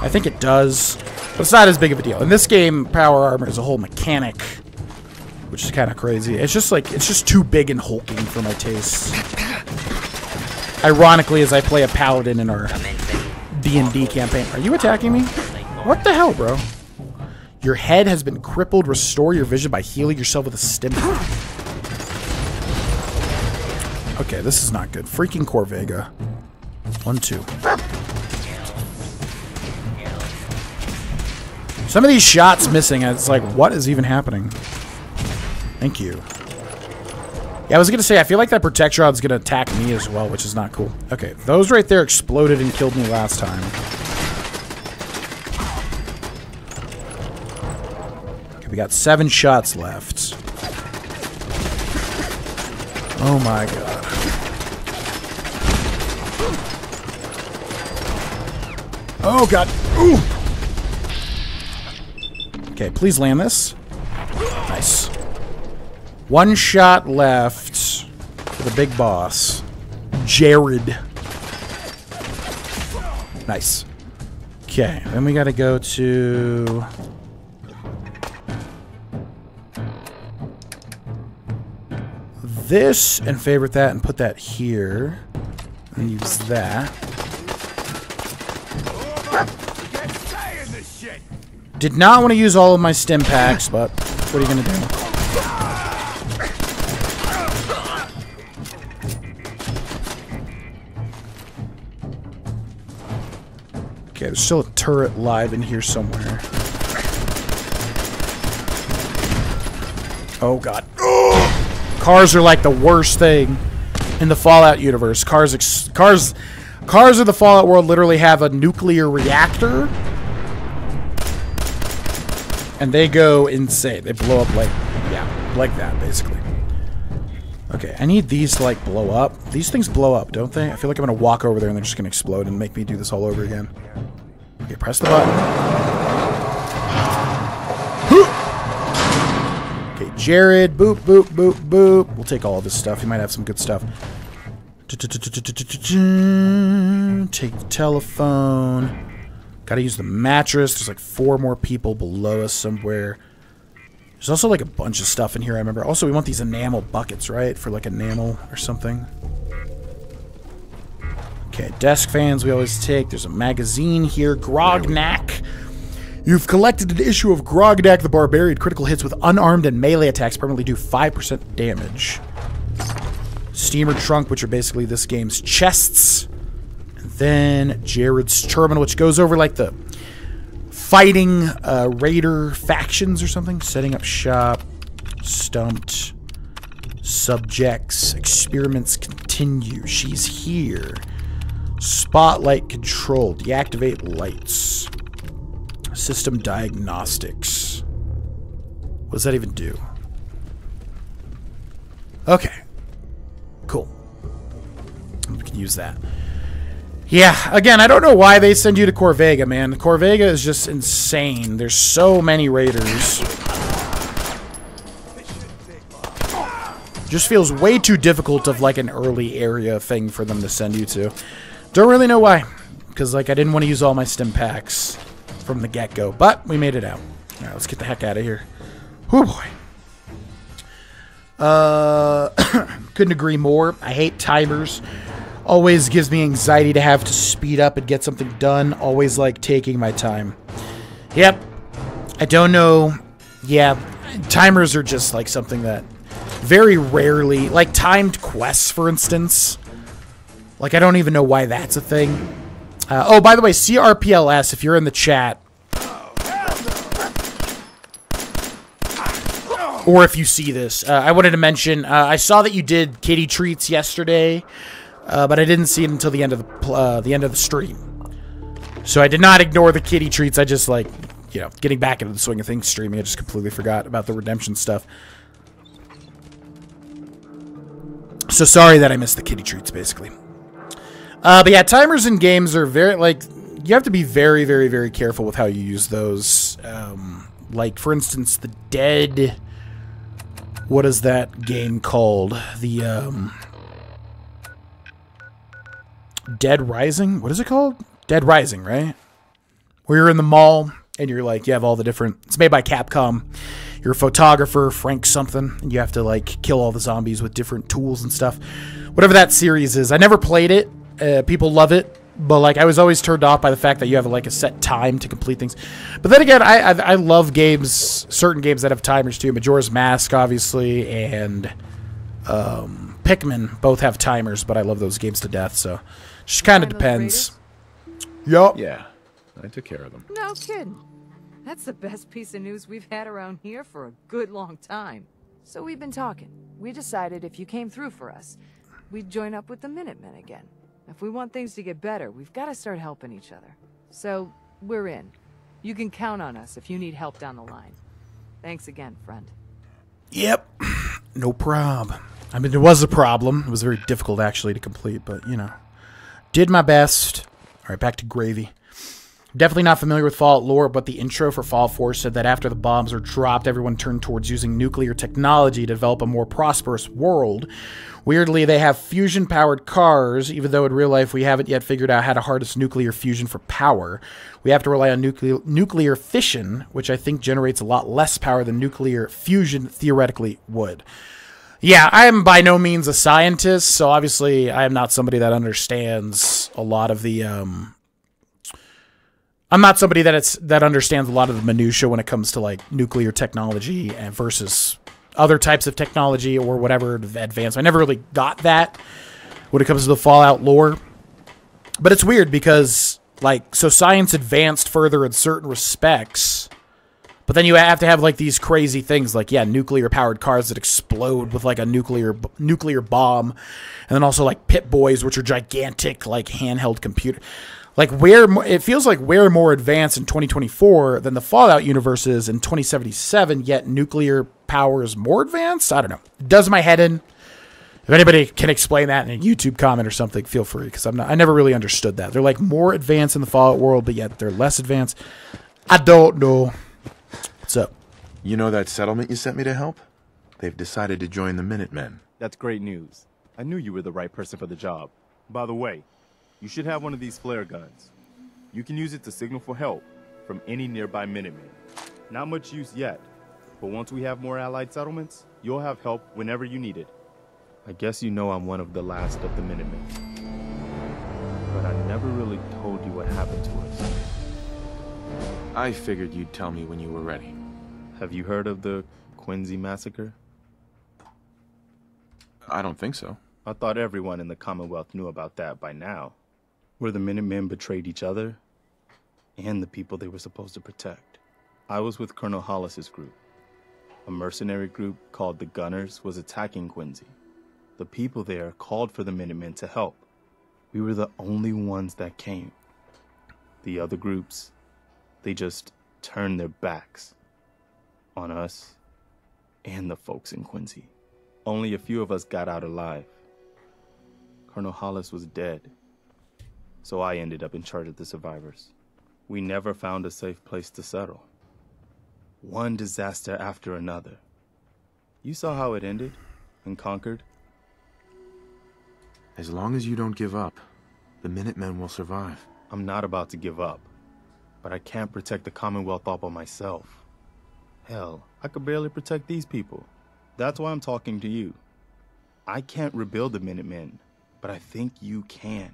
Speaker 1: I think it does, but it's not as big of a deal. In this game, power armor is a whole mechanic, which is kind of crazy. It's just like it's just too big and hulking for my tastes. Ironically, as I play a paladin in our D&D campaign, are you attacking me? What the hell, bro? Your head has been crippled. Restore your vision by healing yourself with a stim. Okay, this is not good. Freaking Corvega. One, two. Some of these shots missing, it's like, what is even happening? Thank you. Yeah, I was going to say, I feel like that Protectron's going to attack me as well, which is not cool. Okay, those right there exploded and killed me last time. Okay, we got seven shots left. Oh my god. Oh god. Ooh. Okay, please land this. Nice. One shot left for the big boss. Jared. Nice. Okay, then we gotta go to... This, and favorite that, and put that here. And use that. Did not want to use all of my Stimpaks, but what are you to do? Okay, there's still a turret live in here somewhere. Oh god. Cars are like the worst thing in the Fallout universe. Cars cars cars in the Fallout world literally have a nuclear reactor and they go insane. They blow up like, yeah, like that, basically. Okay, I need these to, like, blow up. These things blow up, don't they? I feel like I'm going to walk over there and they're just going to explode and make me do this all over again. Okay, press the button. [GASPS] Okay, Jared, boop, boop, boop, boop. We'll take all of this stuff. He might have some good stuff. Take the telephone. Gotta use the mattress. There's like four more people below us somewhere. There's also like a bunch of stuff in here, I remember. Also, we want these enamel buckets, right? For like enamel or something. Okay, desk fans we always take. There's a magazine here. Grognak. You've collected an issue of Grognak the Barbarian. Critical hits with unarmed and melee attacks permanently do 5% damage. Steamer Trunk, which are basically this game's chests then Jared's Terminal, which goes over like the fighting uh, raider factions or something. Setting up shop, stumped, subjects, experiments continue. She's here. Spotlight control, deactivate lights. System diagnostics. What does that even do? Okay. Cool. We can use that. Yeah, again, I don't know why they send you to Corvega, man. Corvega is just insane. There's so many raiders. Just feels way too difficult of like an early area thing for them to send you to. Don't really know why. Because like I didn't want to use all my Stimpaks from the get-go. But we made it out. Alright, let's get the heck out of here. Oh boy. Uh, [COUGHS] couldn't agree more. I hate timers. Always gives me anxiety to have to speed up and get something done. Always like taking my time. Yep. I don't know. Yeah, timers are just like something that very rarely, like timed quests, for instance. Like, I don't even know why that's a thing. Uh, oh, by the way, CRPLS, if you're in the chat. or if you see this. Uh, I wanted to mention uh, I saw that you did kitty treats yesterday, uh, but I didn't see it until the end of the uh, the end of the stream. So I did not ignore the kitty treats. I just like you know getting back into the swing of things streaming. I just completely forgot about the redemption stuff. So sorry that I missed the kitty treats, basically. Uh, but yeah, timers in games are very like you have to be very, very, very careful with how you use those. Um, like for instance, the dead. What is that game called? The um, Dead Rising. What is it called? Dead Rising, right? Where you're in the mall and you're like you have all the different. It's made by Capcom. You're a photographer, Frank something, and you have to like kill all the zombies with different tools and stuff. Whatever that series is, I never played it. Uh, people love it, but like I was always turned off by the fact that you have like a set time to complete things. But then again, I I, I love games, certain games that have timers too. Majora's Mask, obviously, and um, Pikmin both have timers, but I love those games to death. So just kind of depends. Yup.
Speaker 2: Yeah, I took care of them.
Speaker 16: No kidding. That's the best piece of news we've had around here for a good long time. So we've been talking. We decided if you came through for us, we'd join up with the Minutemen again. If we want things to get better, we've got to start helping each other. So, we're in. You can count on us if you need help down the line. Thanks again, friend.
Speaker 1: Yep. [CLEARS THROAT] No prob. I mean, it was a problem. It was very difficult actually to complete, but you know, did my best. All right, back to gravy. Definitely not familiar with Fallout lore, but the intro for Fallout 4 said that after the bombs were dropped, everyone turned towards using nuclear technology to develop a more prosperous world. Weirdly, they have fusion powered cars, even though in real life we haven't yet figured out how to harness nuclear fusion for power. We have to rely on nuclear fission, which I think generates a lot less power than nuclear fusion theoretically would. Yeah, I am by no means a scientist, so obviously I am not somebody that understands a lot of the um, I'm not somebody that it's that understands a lot of the minutia when it comes to like nuclear technology and versus other types of technology or whatever advanced. I never really got that when it comes to the Fallout lore. But it's weird because like so science advanced further in certain respects. But then you have to have like these crazy things like yeah, nuclear powered cars that explode with like a nuclear nuclear bomb and then also like Pip-Boys which are gigantic like handheld computer like where it feels like we're more advanced in 2024 than the Fallout universe is in 2077. Yet nuclear power is more advanced. I don't know. Does my head in. If anybody can explain that in a YouTube comment or something, feel free because I'm not. I never really understood that. They're like more advanced in the Fallout world, but yet they're less advanced. I don't know. What's up?
Speaker 2: You know that settlement you sent me to help? They've decided to join the Minutemen.
Speaker 11: That's great news. I knew you were the right person for the job. By the way, you should have one of these flare guns. You can use it to signal for help from any nearby Minutemen. Not much use yet, but once we have more allied settlements, you'll have help whenever you need it. I guess you know I'm one of the last of the Minutemen. But I never really told you what happened to us.
Speaker 2: I figured you'd tell me when you were ready.
Speaker 11: Have you heard of the Quincy massacre?
Speaker 2: I don't think so.
Speaker 11: I thought everyone in the Commonwealth knew about that by now. Where the Minutemen betrayed each other and the people they were supposed to protect. I was with Colonel Hollis's group. A mercenary group called the Gunners was attacking Quincy. The people there called for the Minutemen to help. We were the only ones that came. The other groups, they just turned their backs on us and the folks in Quincy. Only a few of us got out alive. Colonel Hollis was dead, so I ended up in charge of the survivors. We never found a safe place to settle. One disaster after another. You saw how it ended and Concord.
Speaker 2: As long as you don't give up, the Minutemen will survive.
Speaker 11: I'm not about to give up, but I can't protect the Commonwealth all by myself. Hell, I could barely protect these people. That's why I'm talking to you. I can't rebuild the Minutemen, but I think you can.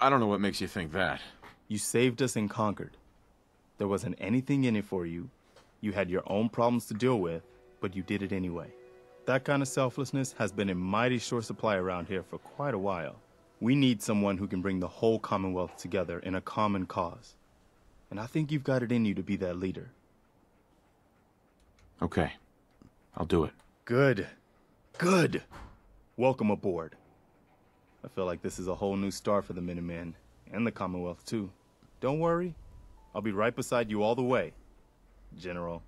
Speaker 2: I don't know what makes you think that.
Speaker 11: You saved us and Concord. There wasn't anything in it for you. You had your own problems to deal with, but you did it anyway. That kind of selflessness has been in mighty short supply around here for quite a while. We need someone who can bring the whole Commonwealth together in a common cause. And I think you've got it in you to be that leader.
Speaker 2: Okay. I'll do it.
Speaker 11: Good. Good. Welcome aboard. I feel like this is a whole new start for the Minutemen and the Commonwealth, too. Don't worry. I'll be right beside you all the way, General.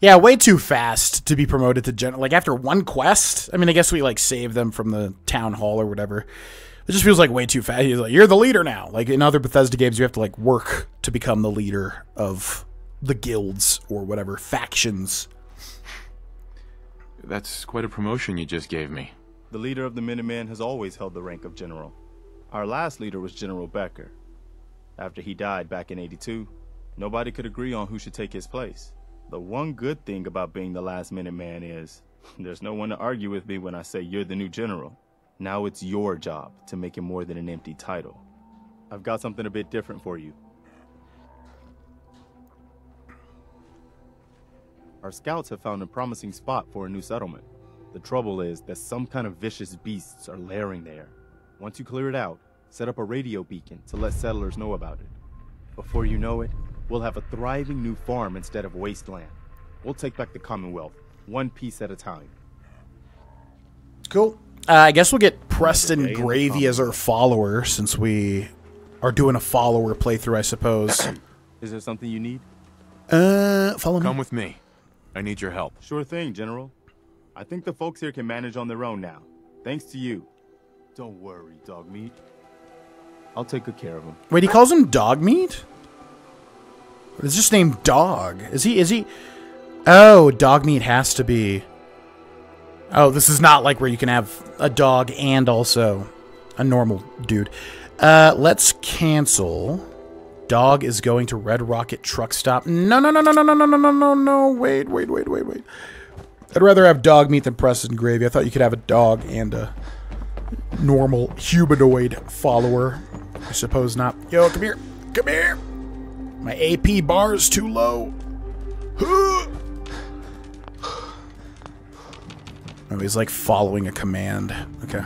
Speaker 1: Yeah, way too fast to be promoted to general. Like after one quest, I mean, I guess we like saved them from the town hall or whatever. It just feels like way too fast. He's like, you're the leader now. Like in other Bethesda games, you have to like work to become the leader of the guilds or whatever factions.
Speaker 2: That's quite a promotion you just gave me.
Speaker 11: The leader of the Minutemen has always held the rank of general. Our last leader was General Becker. After he died back in 82, nobody could agree on who should take his place. The one good thing about being the last Minuteman is there's no one to argue with me when I say you're the new general. Now it's your job to make it more than an empty title. I've got something a bit different for you. Our scouts have found a promising spot for a new settlement. The trouble is that some kind of vicious beasts are lairing there. Once you clear it out, set up a radio beacon to let settlers know about it. Before you know it, we'll have a thriving new farm instead of wasteland. We'll take back the Commonwealth, one piece at a time.
Speaker 1: Cool. Uh, I guess we'll get Preston Gravy as our follower since we are doing a follower playthrough, I suppose. [CLEARS THROAT]
Speaker 11: Is there something you need?
Speaker 1: Uh, follow
Speaker 2: Come with me. I need your help.
Speaker 11: Sure thing, General. I think the folks here can manage on their own now. Thanks to you. Don't worry, Dogmeat. I'll take good care of him.
Speaker 1: Wait, he calls him Dogmeat? It's just named Dog. Is he? Is he? Oh, Dogmeat has to be. Oh, this is not like where you can have a dog and also a normal dude. Uh, let's cancel. Dog is going to Red Rocket Truck Stop. No, no, no, no, no, no, no, no, no, no, no. Wait, wait, wait, wait, wait. I'd rather have Dogmeat than Preston gravy. I thought you could have a dog and a normal humanoid follower. I suppose not. Yo, come here. Come here. My AP bar is too low. Oh, he's like following a command. Okay.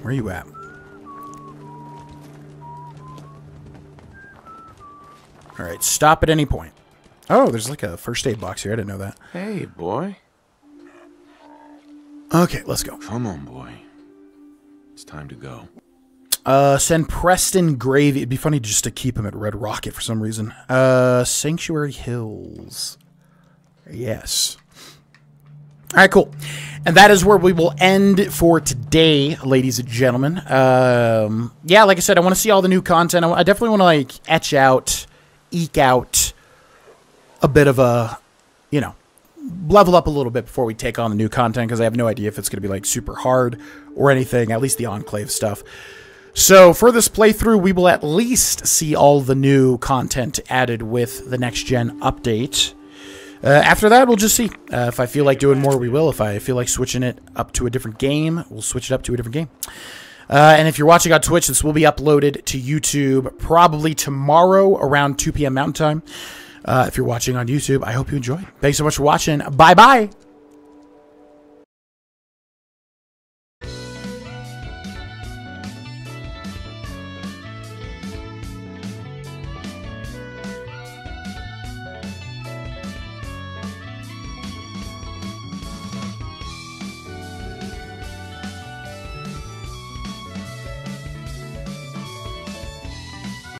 Speaker 1: Where are you at? All right, stop at any point. Oh, there's like a first aid box here. I didn't know that.
Speaker 2: Hey, boy.
Speaker 1: Okay, let's go.
Speaker 2: Come on, boy. It's time to go.
Speaker 1: Uh, send Preston Gravy. It'd be funny just to keep him at Red Rocket for some reason. Uh, Sanctuary Hills. Yes. All right, cool. And that is where we will end for today, ladies and gentlemen. Um, yeah, like I said, I want to see all the new content. I, I definitely want to like etch out, eke out a bit of a, you know, level up a little bit before we take on the new content because I have no idea if it's going to be like super hard or anything. At least the Enclave stuff. So for this playthrough, we will at least see all the new content added with the next gen update. Uh, after that, we'll just see. Uh, if I feel like doing more, we will. If I feel like switching it up to a different game, we'll switch it up to a different game. Uh, and if you're watching on Twitch, this will be uploaded to YouTube probably tomorrow around 2 p.m. Mountain Time. Uh, if you're watching on YouTube, I hope you enjoy. Thanks so much for watching. Bye bye.